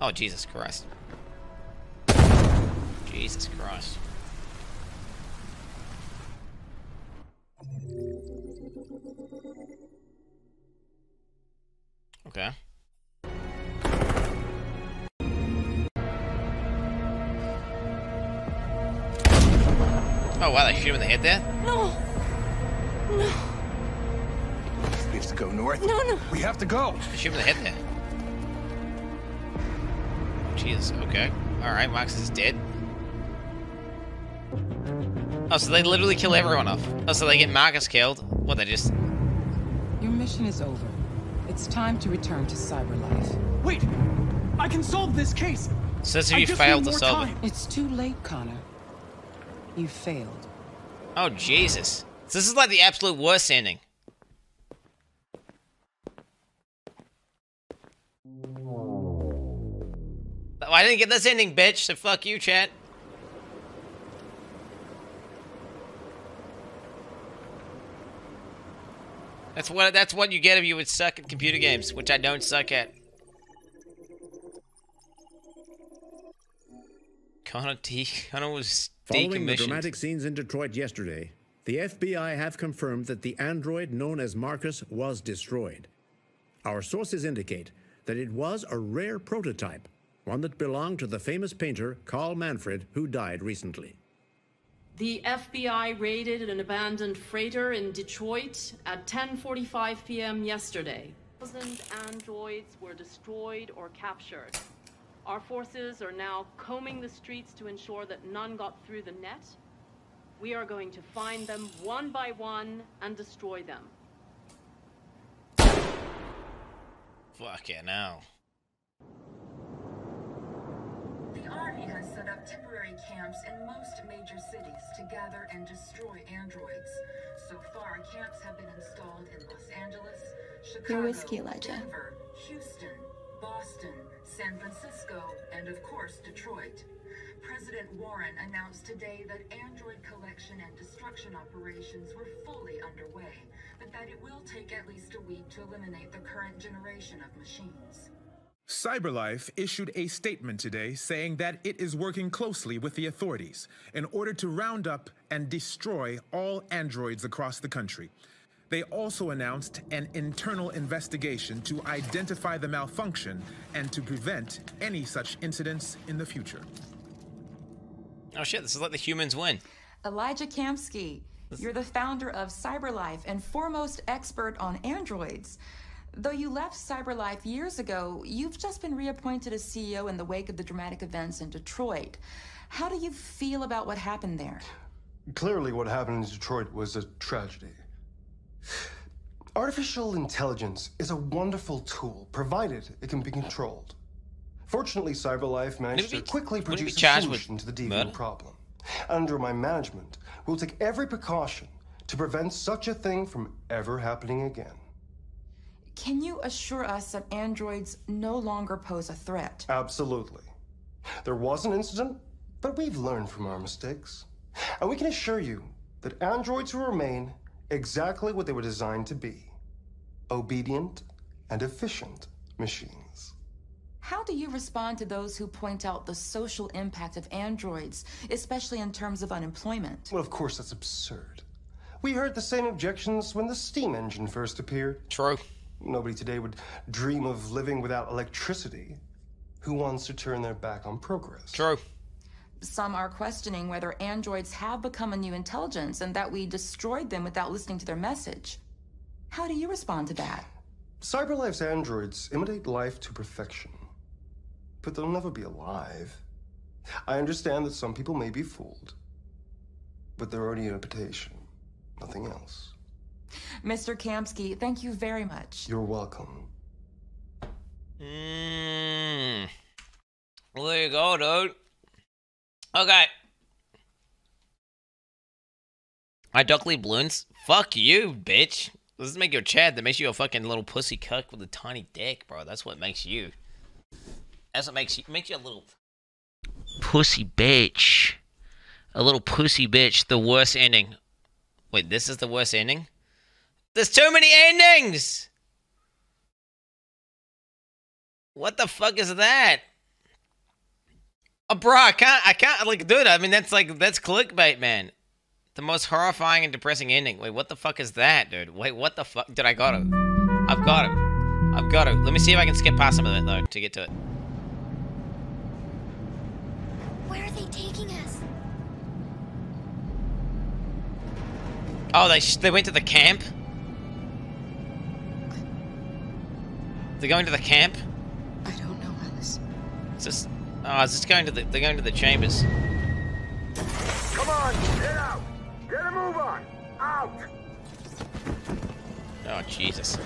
Oh, Jesus Christ. Jesus Christ. Okay. Oh wow, they shoot him in the head there? No. No. We have to go north. No, no. We have to go. They shoot him in the head there. Oh, Jesus, okay. Alright, Marcus is dead. Oh, so they literally kill everyone off. Oh, so they get Marcus killed. What, they just... Your mission is over. It's time to return to cyberlife. Wait! I can solve this case! Says if you just failed need to solve time. it. It's too late, Connor. You failed. Oh Jesus! So this is like the absolute worst ending. Oh, I didn't get this ending, bitch. So fuck you, chat. That's what that's what you get if you would suck at computer games, which I don't suck at. Connor T. Connor was Following the dramatic scenes in Detroit yesterday, the FBI have confirmed that the android known as Marcus was destroyed. Our sources indicate that it was a rare prototype, one that belonged to the famous painter Carl Manfred, who died recently. The FBI raided an abandoned freighter in Detroit at 10:45 p.m. yesterday. Thousand androids were destroyed or captured. Our forces are now combing the streets to ensure that none got through the net. We are going to find them one by one and destroy them. Fuck yeah, now. The Army has set up temporary camps in most major cities to gather and destroy androids. So far, camps have been installed in Los Angeles, Chicago. Denver, Houston, Boston, San Francisco, and of course, Detroit. President Warren announced today that android collection and destruction operations were fully underway, but that it will take at least a week to eliminate the current generation of machines. CyberLife issued a statement today saying that it is working closely with the authorities in order to round up and destroy all androids across the country. They also announced an internal investigation to identify the malfunction and to prevent any such incidents in the future. Oh shit, this is like the humans win. Elijah Kamski, you're the founder of CyberLife and foremost expert on androids. Though you left CyberLife years ago, you've just been reappointed as CEO in the wake of the dramatic events in Detroit. How do you feel about what happened there? Clearly, what happened in Detroit was a tragedy. Artificial intelligence is a wonderful tool, provided it can be controlled. Fortunately, CyberLife managed to quickly wouldn't it be produce a solution to the deviant problem. Under my management, we'll take every precaution to prevent such a thing from ever happening again. Can you assure us that androids no longer pose a threat? Absolutely. There was an incident, but we've learned from our mistakes. And we can assure you that androids will remain exactly what they were designed to be obedient and efficient machines. How do you respond to those who point out the social impact of androids, especially in terms of unemployment? Well, of course, that's absurd. We heard the same objections when the steam engine first appeared. True. Nobody today would dream of living without electricity. Who wants to turn their back on progress? True. Some are questioning whether androids have become a new intelligence and that we destroyed them without listening to their message. How do you respond to that? CyberLife's androids imitate life to perfection, but they'll never be alive. I understand that some people may be fooled, but they're only an imitation, nothing else. Mr. Kamski, thank you very much. You're welcome. Mmm. Well, there you go, dude. Okay. My Duckley balloons. Fuck you, bitch. This doesn't make you a Chad. That makes you a fucking little pussy cuck with a tiny dick, bro. That's what makes you. That's what makes you makes you a little pussy bitch. A little pussy bitch. The worst ending. Wait, this is the worst ending? There's too many endings. What the fuck is that? Oh, bro, I can't, I can't, like, dude, I mean, that's like, that's clickbait, man. The most horrifying and depressing ending. Wait, what the fuck is that, dude? Wait, what the fuck? Dude, I got it. I've got it. I've got it. Let me see if I can skip past some of it, though, to get to it. Where are they taking us? Oh, they, sh- they went to the camp? They're going to the camp? I don't know, Alice. It's just, oh, it's just going to the, they're going to the chambers. Come on, get out! Get a move on! Out! Oh, Jesus.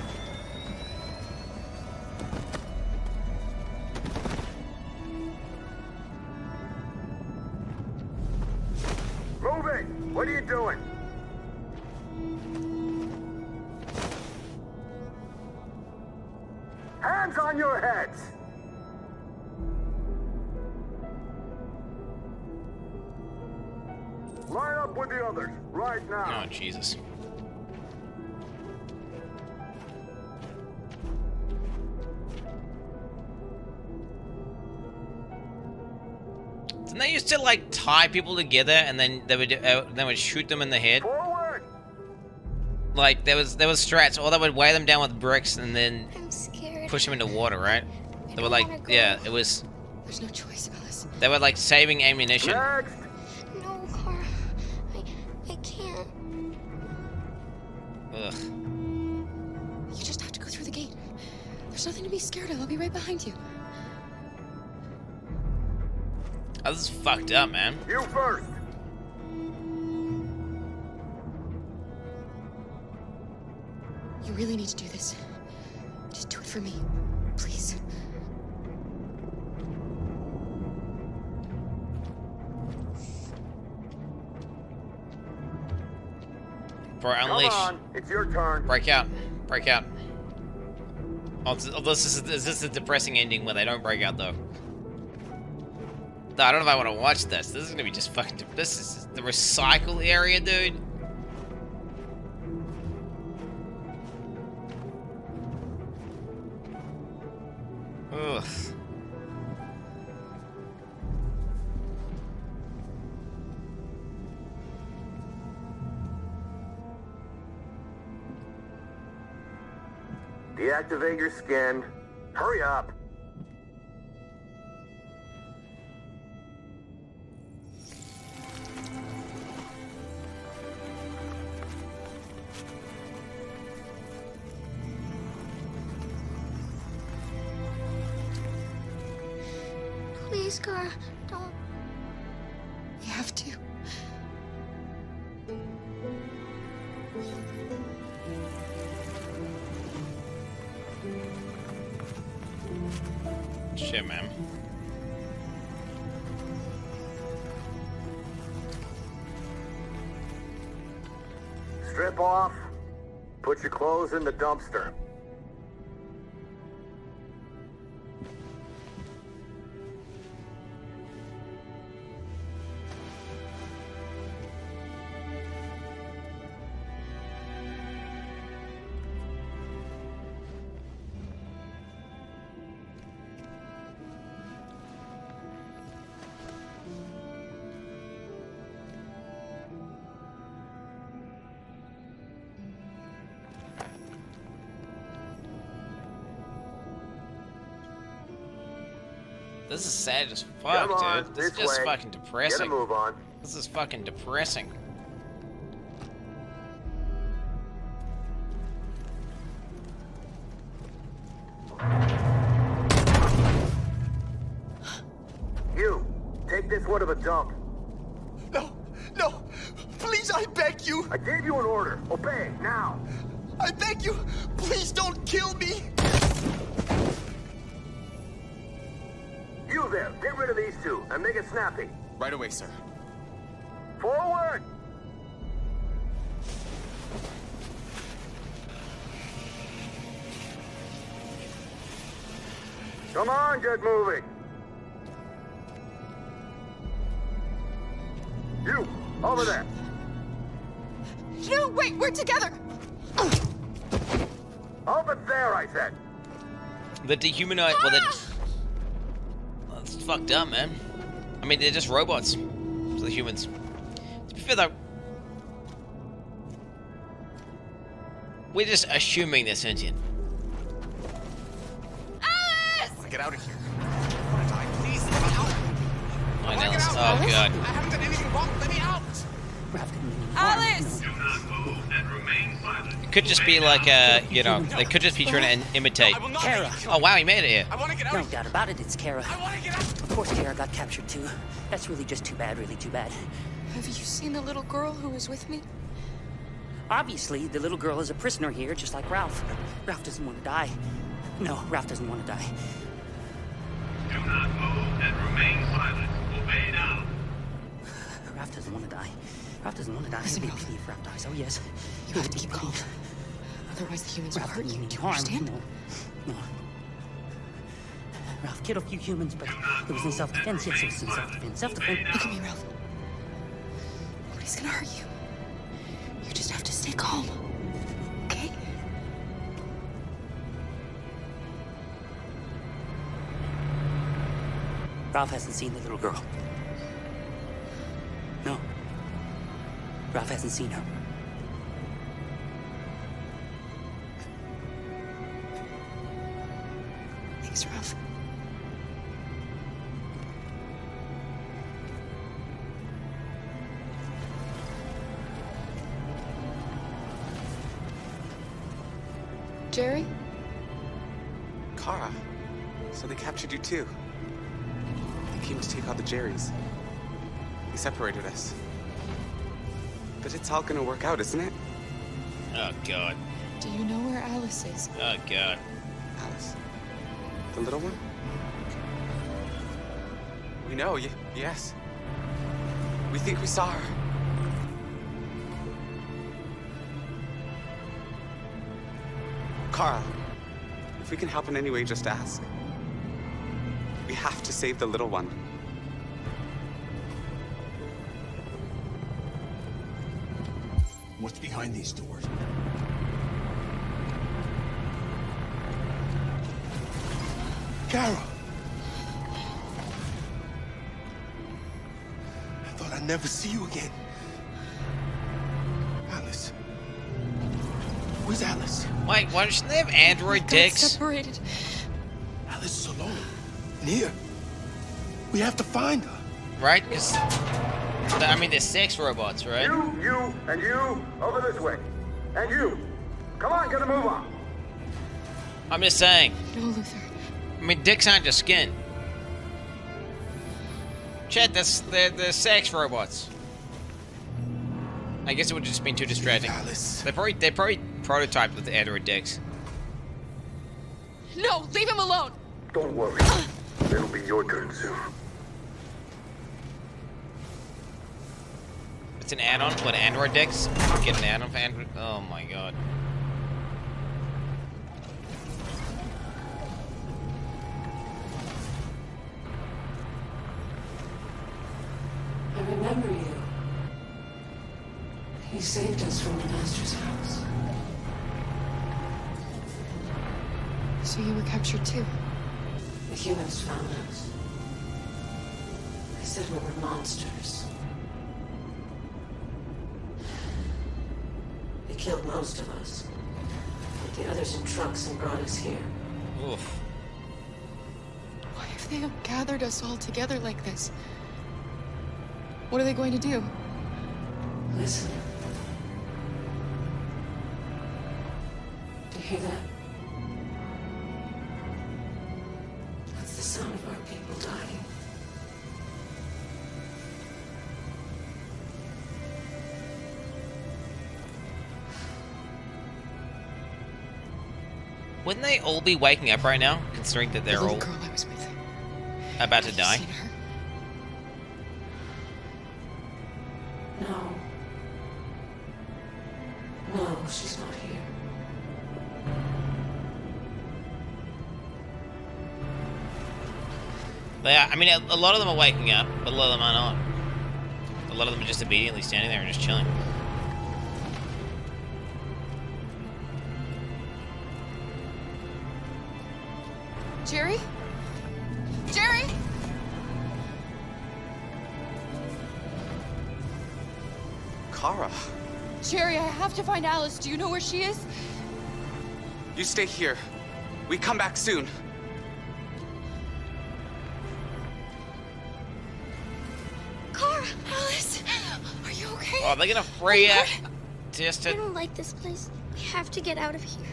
Move it! What are you doing? Hands on your heads! Line up with the others, right now. Oh, Jesus. Didn't they used to like tie people together and then they would uh, they would shoot them in the head? Like there was there was strats, or they would weigh them down with bricks and then push him into water, right? They were like, yeah, it was. There's no choice, Alice. They were like saving ammunition. No, Kara. I, I can't. Ugh. You just have to go through the gate. There's nothing to be scared of. I'll be right behind you. Oh, this is fucked up, man. You first. You really need to do this. Just do it for me. Please. Bro, Come unleash. on, it's your turn. Break out. Break out. Oh, this, oh, this is this is a depressing ending where they don't break out though. No, I don't know if I want to watch this. This is gonna be just fucking. This is the recycle area, dude. Ugh. Deactivate your skin. Hurry up. Please, Kara, don't. You have to. Shit, man. Strip off. Put your clothes in the dumpster. This is sad as fuck, on, dude. This is just way. fucking depressing. Get a move on. This is fucking depressing. You, take this one of a dump. No, no, please, I beg you. I gave you an order. Obey, now. I beg you, please don't kill me. There, get rid of these two and make it snappy. Right away, sir. Forward! Come on, get moving. You, over there. No, wait, we're together. Over there, I said. The dehumanize. Well, that. Ah! That's fucked up, man. I mean, they're just robots. So the humans. To be fair, though. We're just assuming they're sentient. Alice! I get out of here. I wanna die, please. Let me out. I know. Oh, God. I haven't done anything wrong. Let me out. Alice! It could just be like, uh, you know, they could just be trying to imitate. Kara. Oh, wow, he made it here. No doubt about it, it's Kara. Of course Kara got captured too. That's really just too bad, really too bad. Have you seen the little girl who was with me? Obviously, the little girl is a prisoner here, just like Ralph. Ralph doesn't want to die. No, Ralph doesn't want to die. Do not move and remain silent. Obey now. Ralph doesn't want to die. Ralph doesn't want to die. Be pity if Ralph dies. Oh, yes. You have to keep calm. Otherwise, the humans will Ralph hurt you. Do you harm. understand? No. No. Ralph killed a few humans, but it was in self-defense. Yes, it was in self-defense. Self-defense. Look at me, Ralph. Nobody's gonna hurt you. You just have to stay calm. Okay? Ralph hasn't seen the little girl. No. Ralph hasn't seen her. Thanks, Ralph. Jerry? Kara. So they captured you too. They came to take out the Jerrys. They separated us. But it's all gonna work out, isn't it? Oh god. Do you know where Alice is? Oh god. Alice. The little one? We know, y- yes. We think we saw her. Carl, if we can help in any way, just ask. We have to save the little one. What's behind these doors? Kara! I thought I'd never see you again. Alice. Where's Alice? Wait, why don't they have android Got dicks? separated. Alice is alone. And here. We have to find her. Right? 'Cause- I mean, they're sex robots, right? You, you, and you, over this way. And you. Come on, get a move on. I'm just saying. No, Luther. I mean, dicks aren't just skin. Chet, that's they're, they're sex robots. I guess it would just been too distracting. They probably they probably prototyped with the android dicks. No, leave him alone. Don't worry. It'll be your turn soon. It's an add-on. What android dicks? Get an add-on for android. Oh my god. I remember you. He saved us from the Master's house. So you were captured too? The humans found us. They said we were monsters. They killed most of us. Put the others in trucks and brought us here. Oof. Why have they gathered us all together like this? What are they going to do? Listen. Do you hear that? They all be waking up right now, considering that they're the all girl I was with. about to Have you die? No. No, she's not here. They are, I mean, a, a lot of them are waking up, but a lot of them are not. A lot of them are just obediently standing there and just chilling. Jerry? Jerry? Kara, Jerry, I have to find Alice. Do you know where she is? you stay here. We come back soon. Kara, Alice, are you okay? Oh, they're gonna free out just I to. don't like this place. We have to get out of here.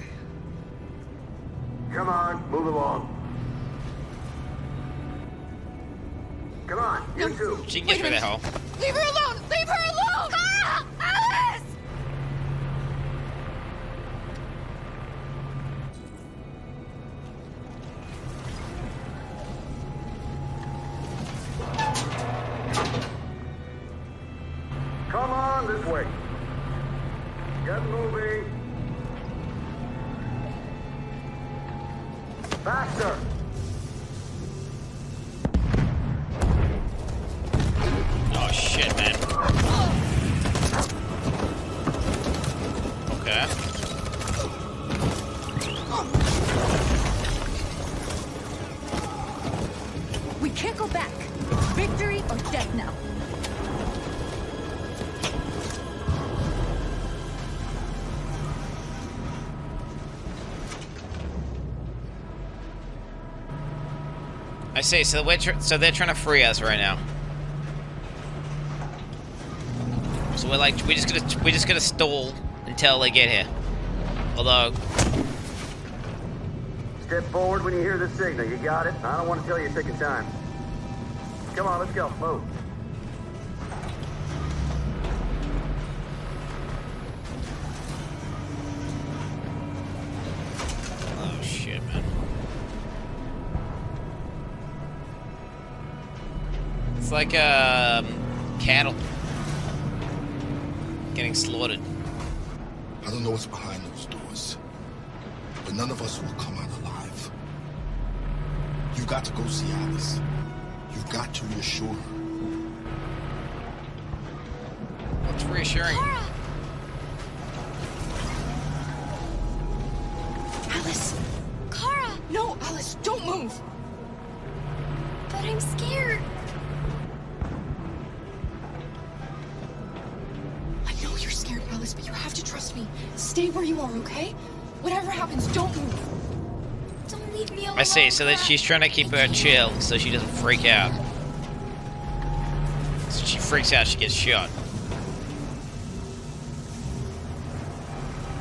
Come on, move along. Come on, you two. She can get through the hole. Leave her alone! Leave her alone! Kara! Alice! I see. So so they're trying to free us right now. So we're like we just gonna we just gonna stall until they get here. Although Step forward when you hear the signal. You got it? I don't want to tell you you're taking time. Come on, let's go. Move. Like um cattle getting slaughtered. I don't know what's behind those doors, but none of us will come out alive. You've got to go see Alice. You've got to reassure her. What's reassuring? See. So that she's trying to keep her chill so she doesn't freak out. So she freaks out, she gets shot.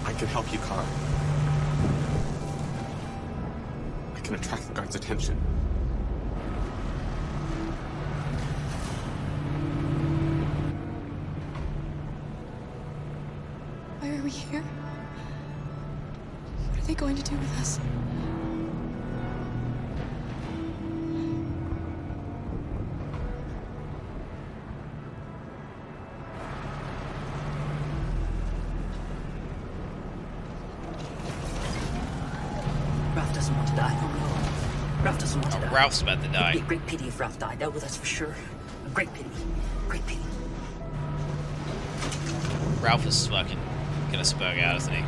I can help you, Kara. Doesn't want to die. Ralph's about to It'd die. be a great pity if Ralph died. That was that's for sure. A great pity. Great pity. Ralph is fucking gonna spug out, isn't he?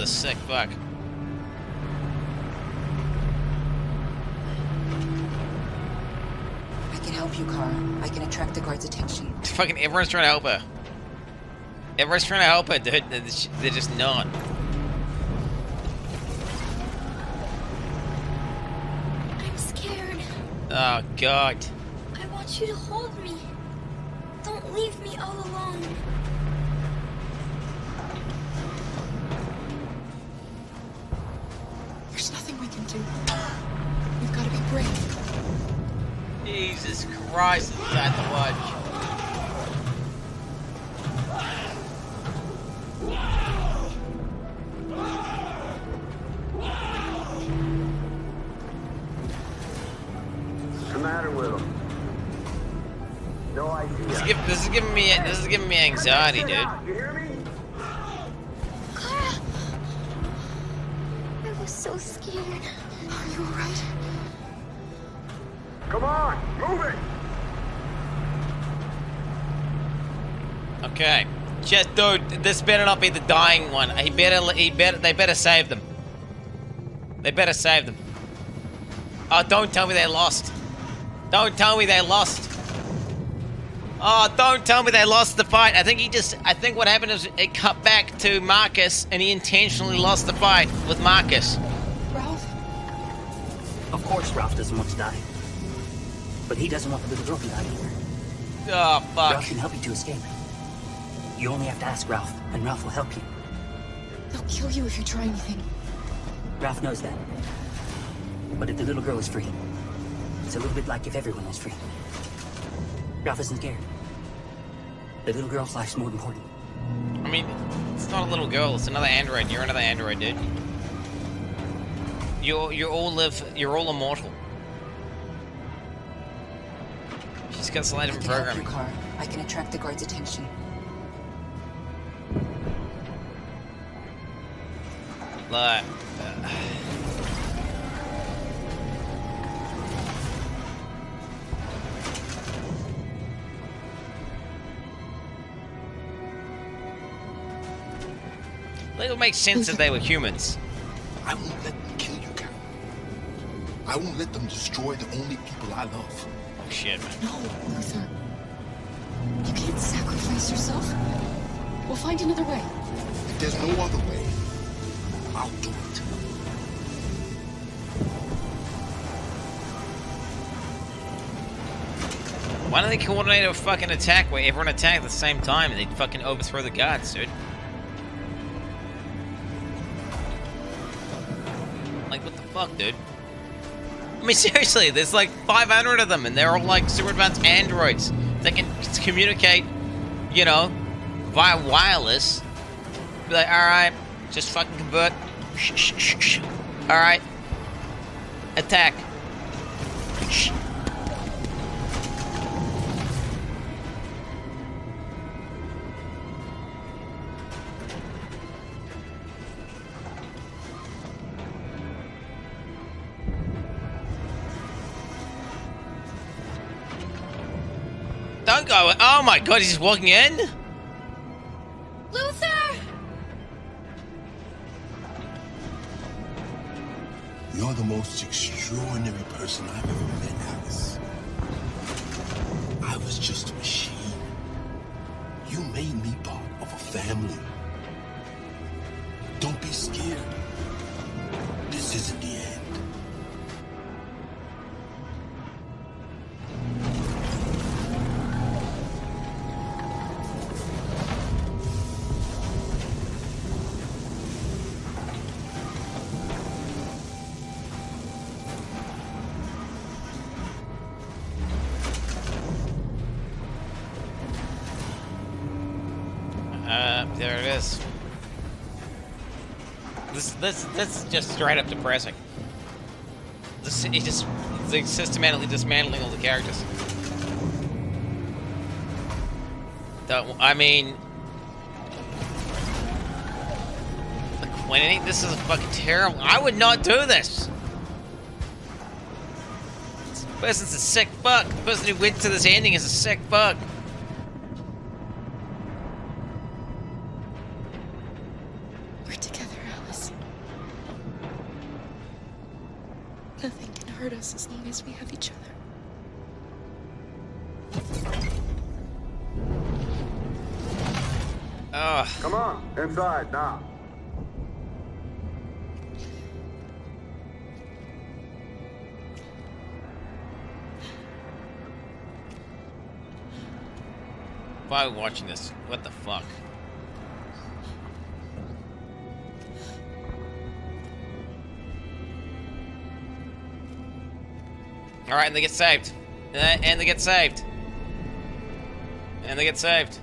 The sick fuck. I can help you, Kara. I can attract the guard's attention. Fucking everyone's trying to help her. Everyone's trying to help her, dude. They're just- They're just not. I'm scared. Oh god. I want you to hold me. Don't leave me all alone. Christ, is that the watch? What's the matter with him? No idea. This is, give, this is giving me this is giving me anxiety, dude. Just dude, this better not be the dying one. He better he better they better save them. They better save them. Oh, don't tell me they lost. Don't tell me they lost. Oh, don't tell me they lost the fight. I think he just I think what happened is it cut back to Marcus and he intentionally lost the fight with Marcus. Ralph? Of course Ralph doesn't want to die. But he doesn't want the little girl to die either. Oh fuck. Ralph can help you to escape. You only have to ask Ralph, and Ralph will help you. They'll kill you if you try anything. Ralph knows that. But if the little girl is free, it's a little bit like if everyone was free. Ralph isn't scared. The little girl's life's more important. I mean, it's not a little girl, it's another android. You're another android, dude. You you all live you're all immortal. She's got slightly different I can help you, programming. I can attract the guard's attention. Like, uh, it would make sense if they were humans. I won't let them kill you, Carol. I won't let them destroy the only people I love. Oh shit, man. No, Luther. You can't sacrifice yourself. We'll find another way. If there's no other way, I'll do it. Why don't they coordinate a fucking attack where everyone attack at the same time and they fucking overthrow the guards, dude? Like, what the fuck, dude? I mean, seriously, there's like 500 of them, and they're all like super advanced androids. They can communicate, you know, via wireless. Be like, alright, just fucking convert. Alright. Attack. Don't go. Oh my god, he's walking in? Most extraordinary person I've ever met, Is just straight up depressing. This, he just, he's systematically dismantling all the characters. Don't, I mean, like, this is a fucking terrible. I would not do this. This person's a sick fuck. The person who went to this ending is a sick fuck. Are watching this? What the fuck? Alright, and they get saved. And they get saved. And they get saved.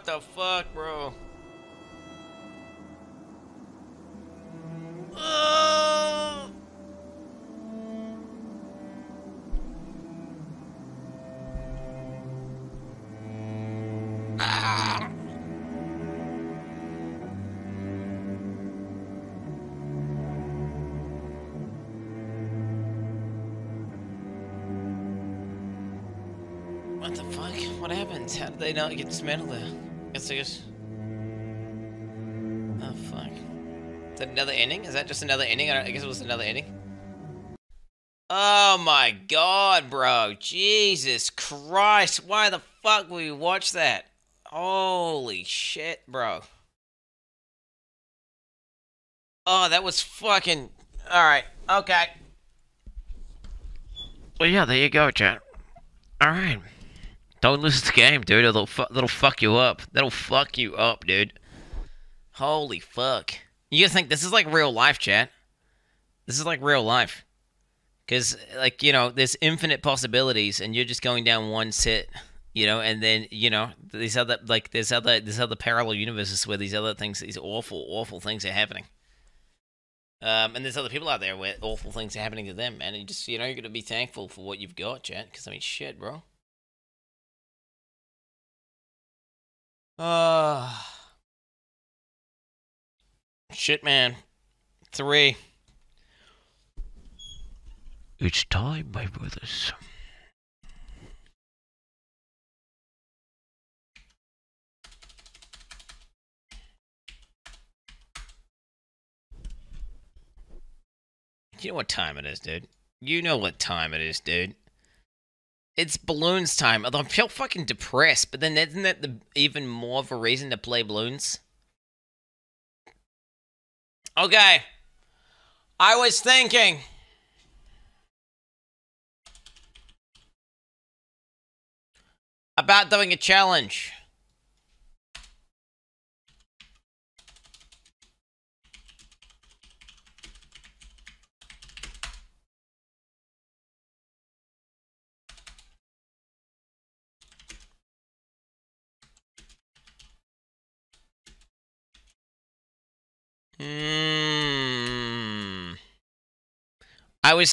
What the fuck, bro? What the fuck? What happened? How did they not get dismantled? Guess. Oh fuck. Is that another ending? Is that just another ending? I, I guess it was another ending. Oh my god, bro. Jesus Christ. Why the fuck we watch that? Holy shit, bro. Oh, that was fucking. Alright, okay. Well, yeah, there you go, chat. Alright. Don't lose the game, dude. It'll, fu- that'll fuck you up. That'll fuck you up, dude. Holy fuck. You think this is like real life, chat. This is like real life. Because, like, you know, there's infinite possibilities, and you're just going down one sit, you know, and then, you know, these other, like, there's other, there's other parallel universes where these other things, these awful, awful things are happening. Um, and there's other people out there where awful things are happening to them, man. And you just, you know, you're gonna be thankful for what you've got, chat. Because I mean, shit, bro. Uh, shit, man. Three. It's time, my brothers. You know what time it is, dude. You know what time it is, dude. It's balloons time. Although I feel fucking depressed, but then isn't that the even more of a reason to play balloons? Okay. I was thinking. About doing a challenge. Hmm. I was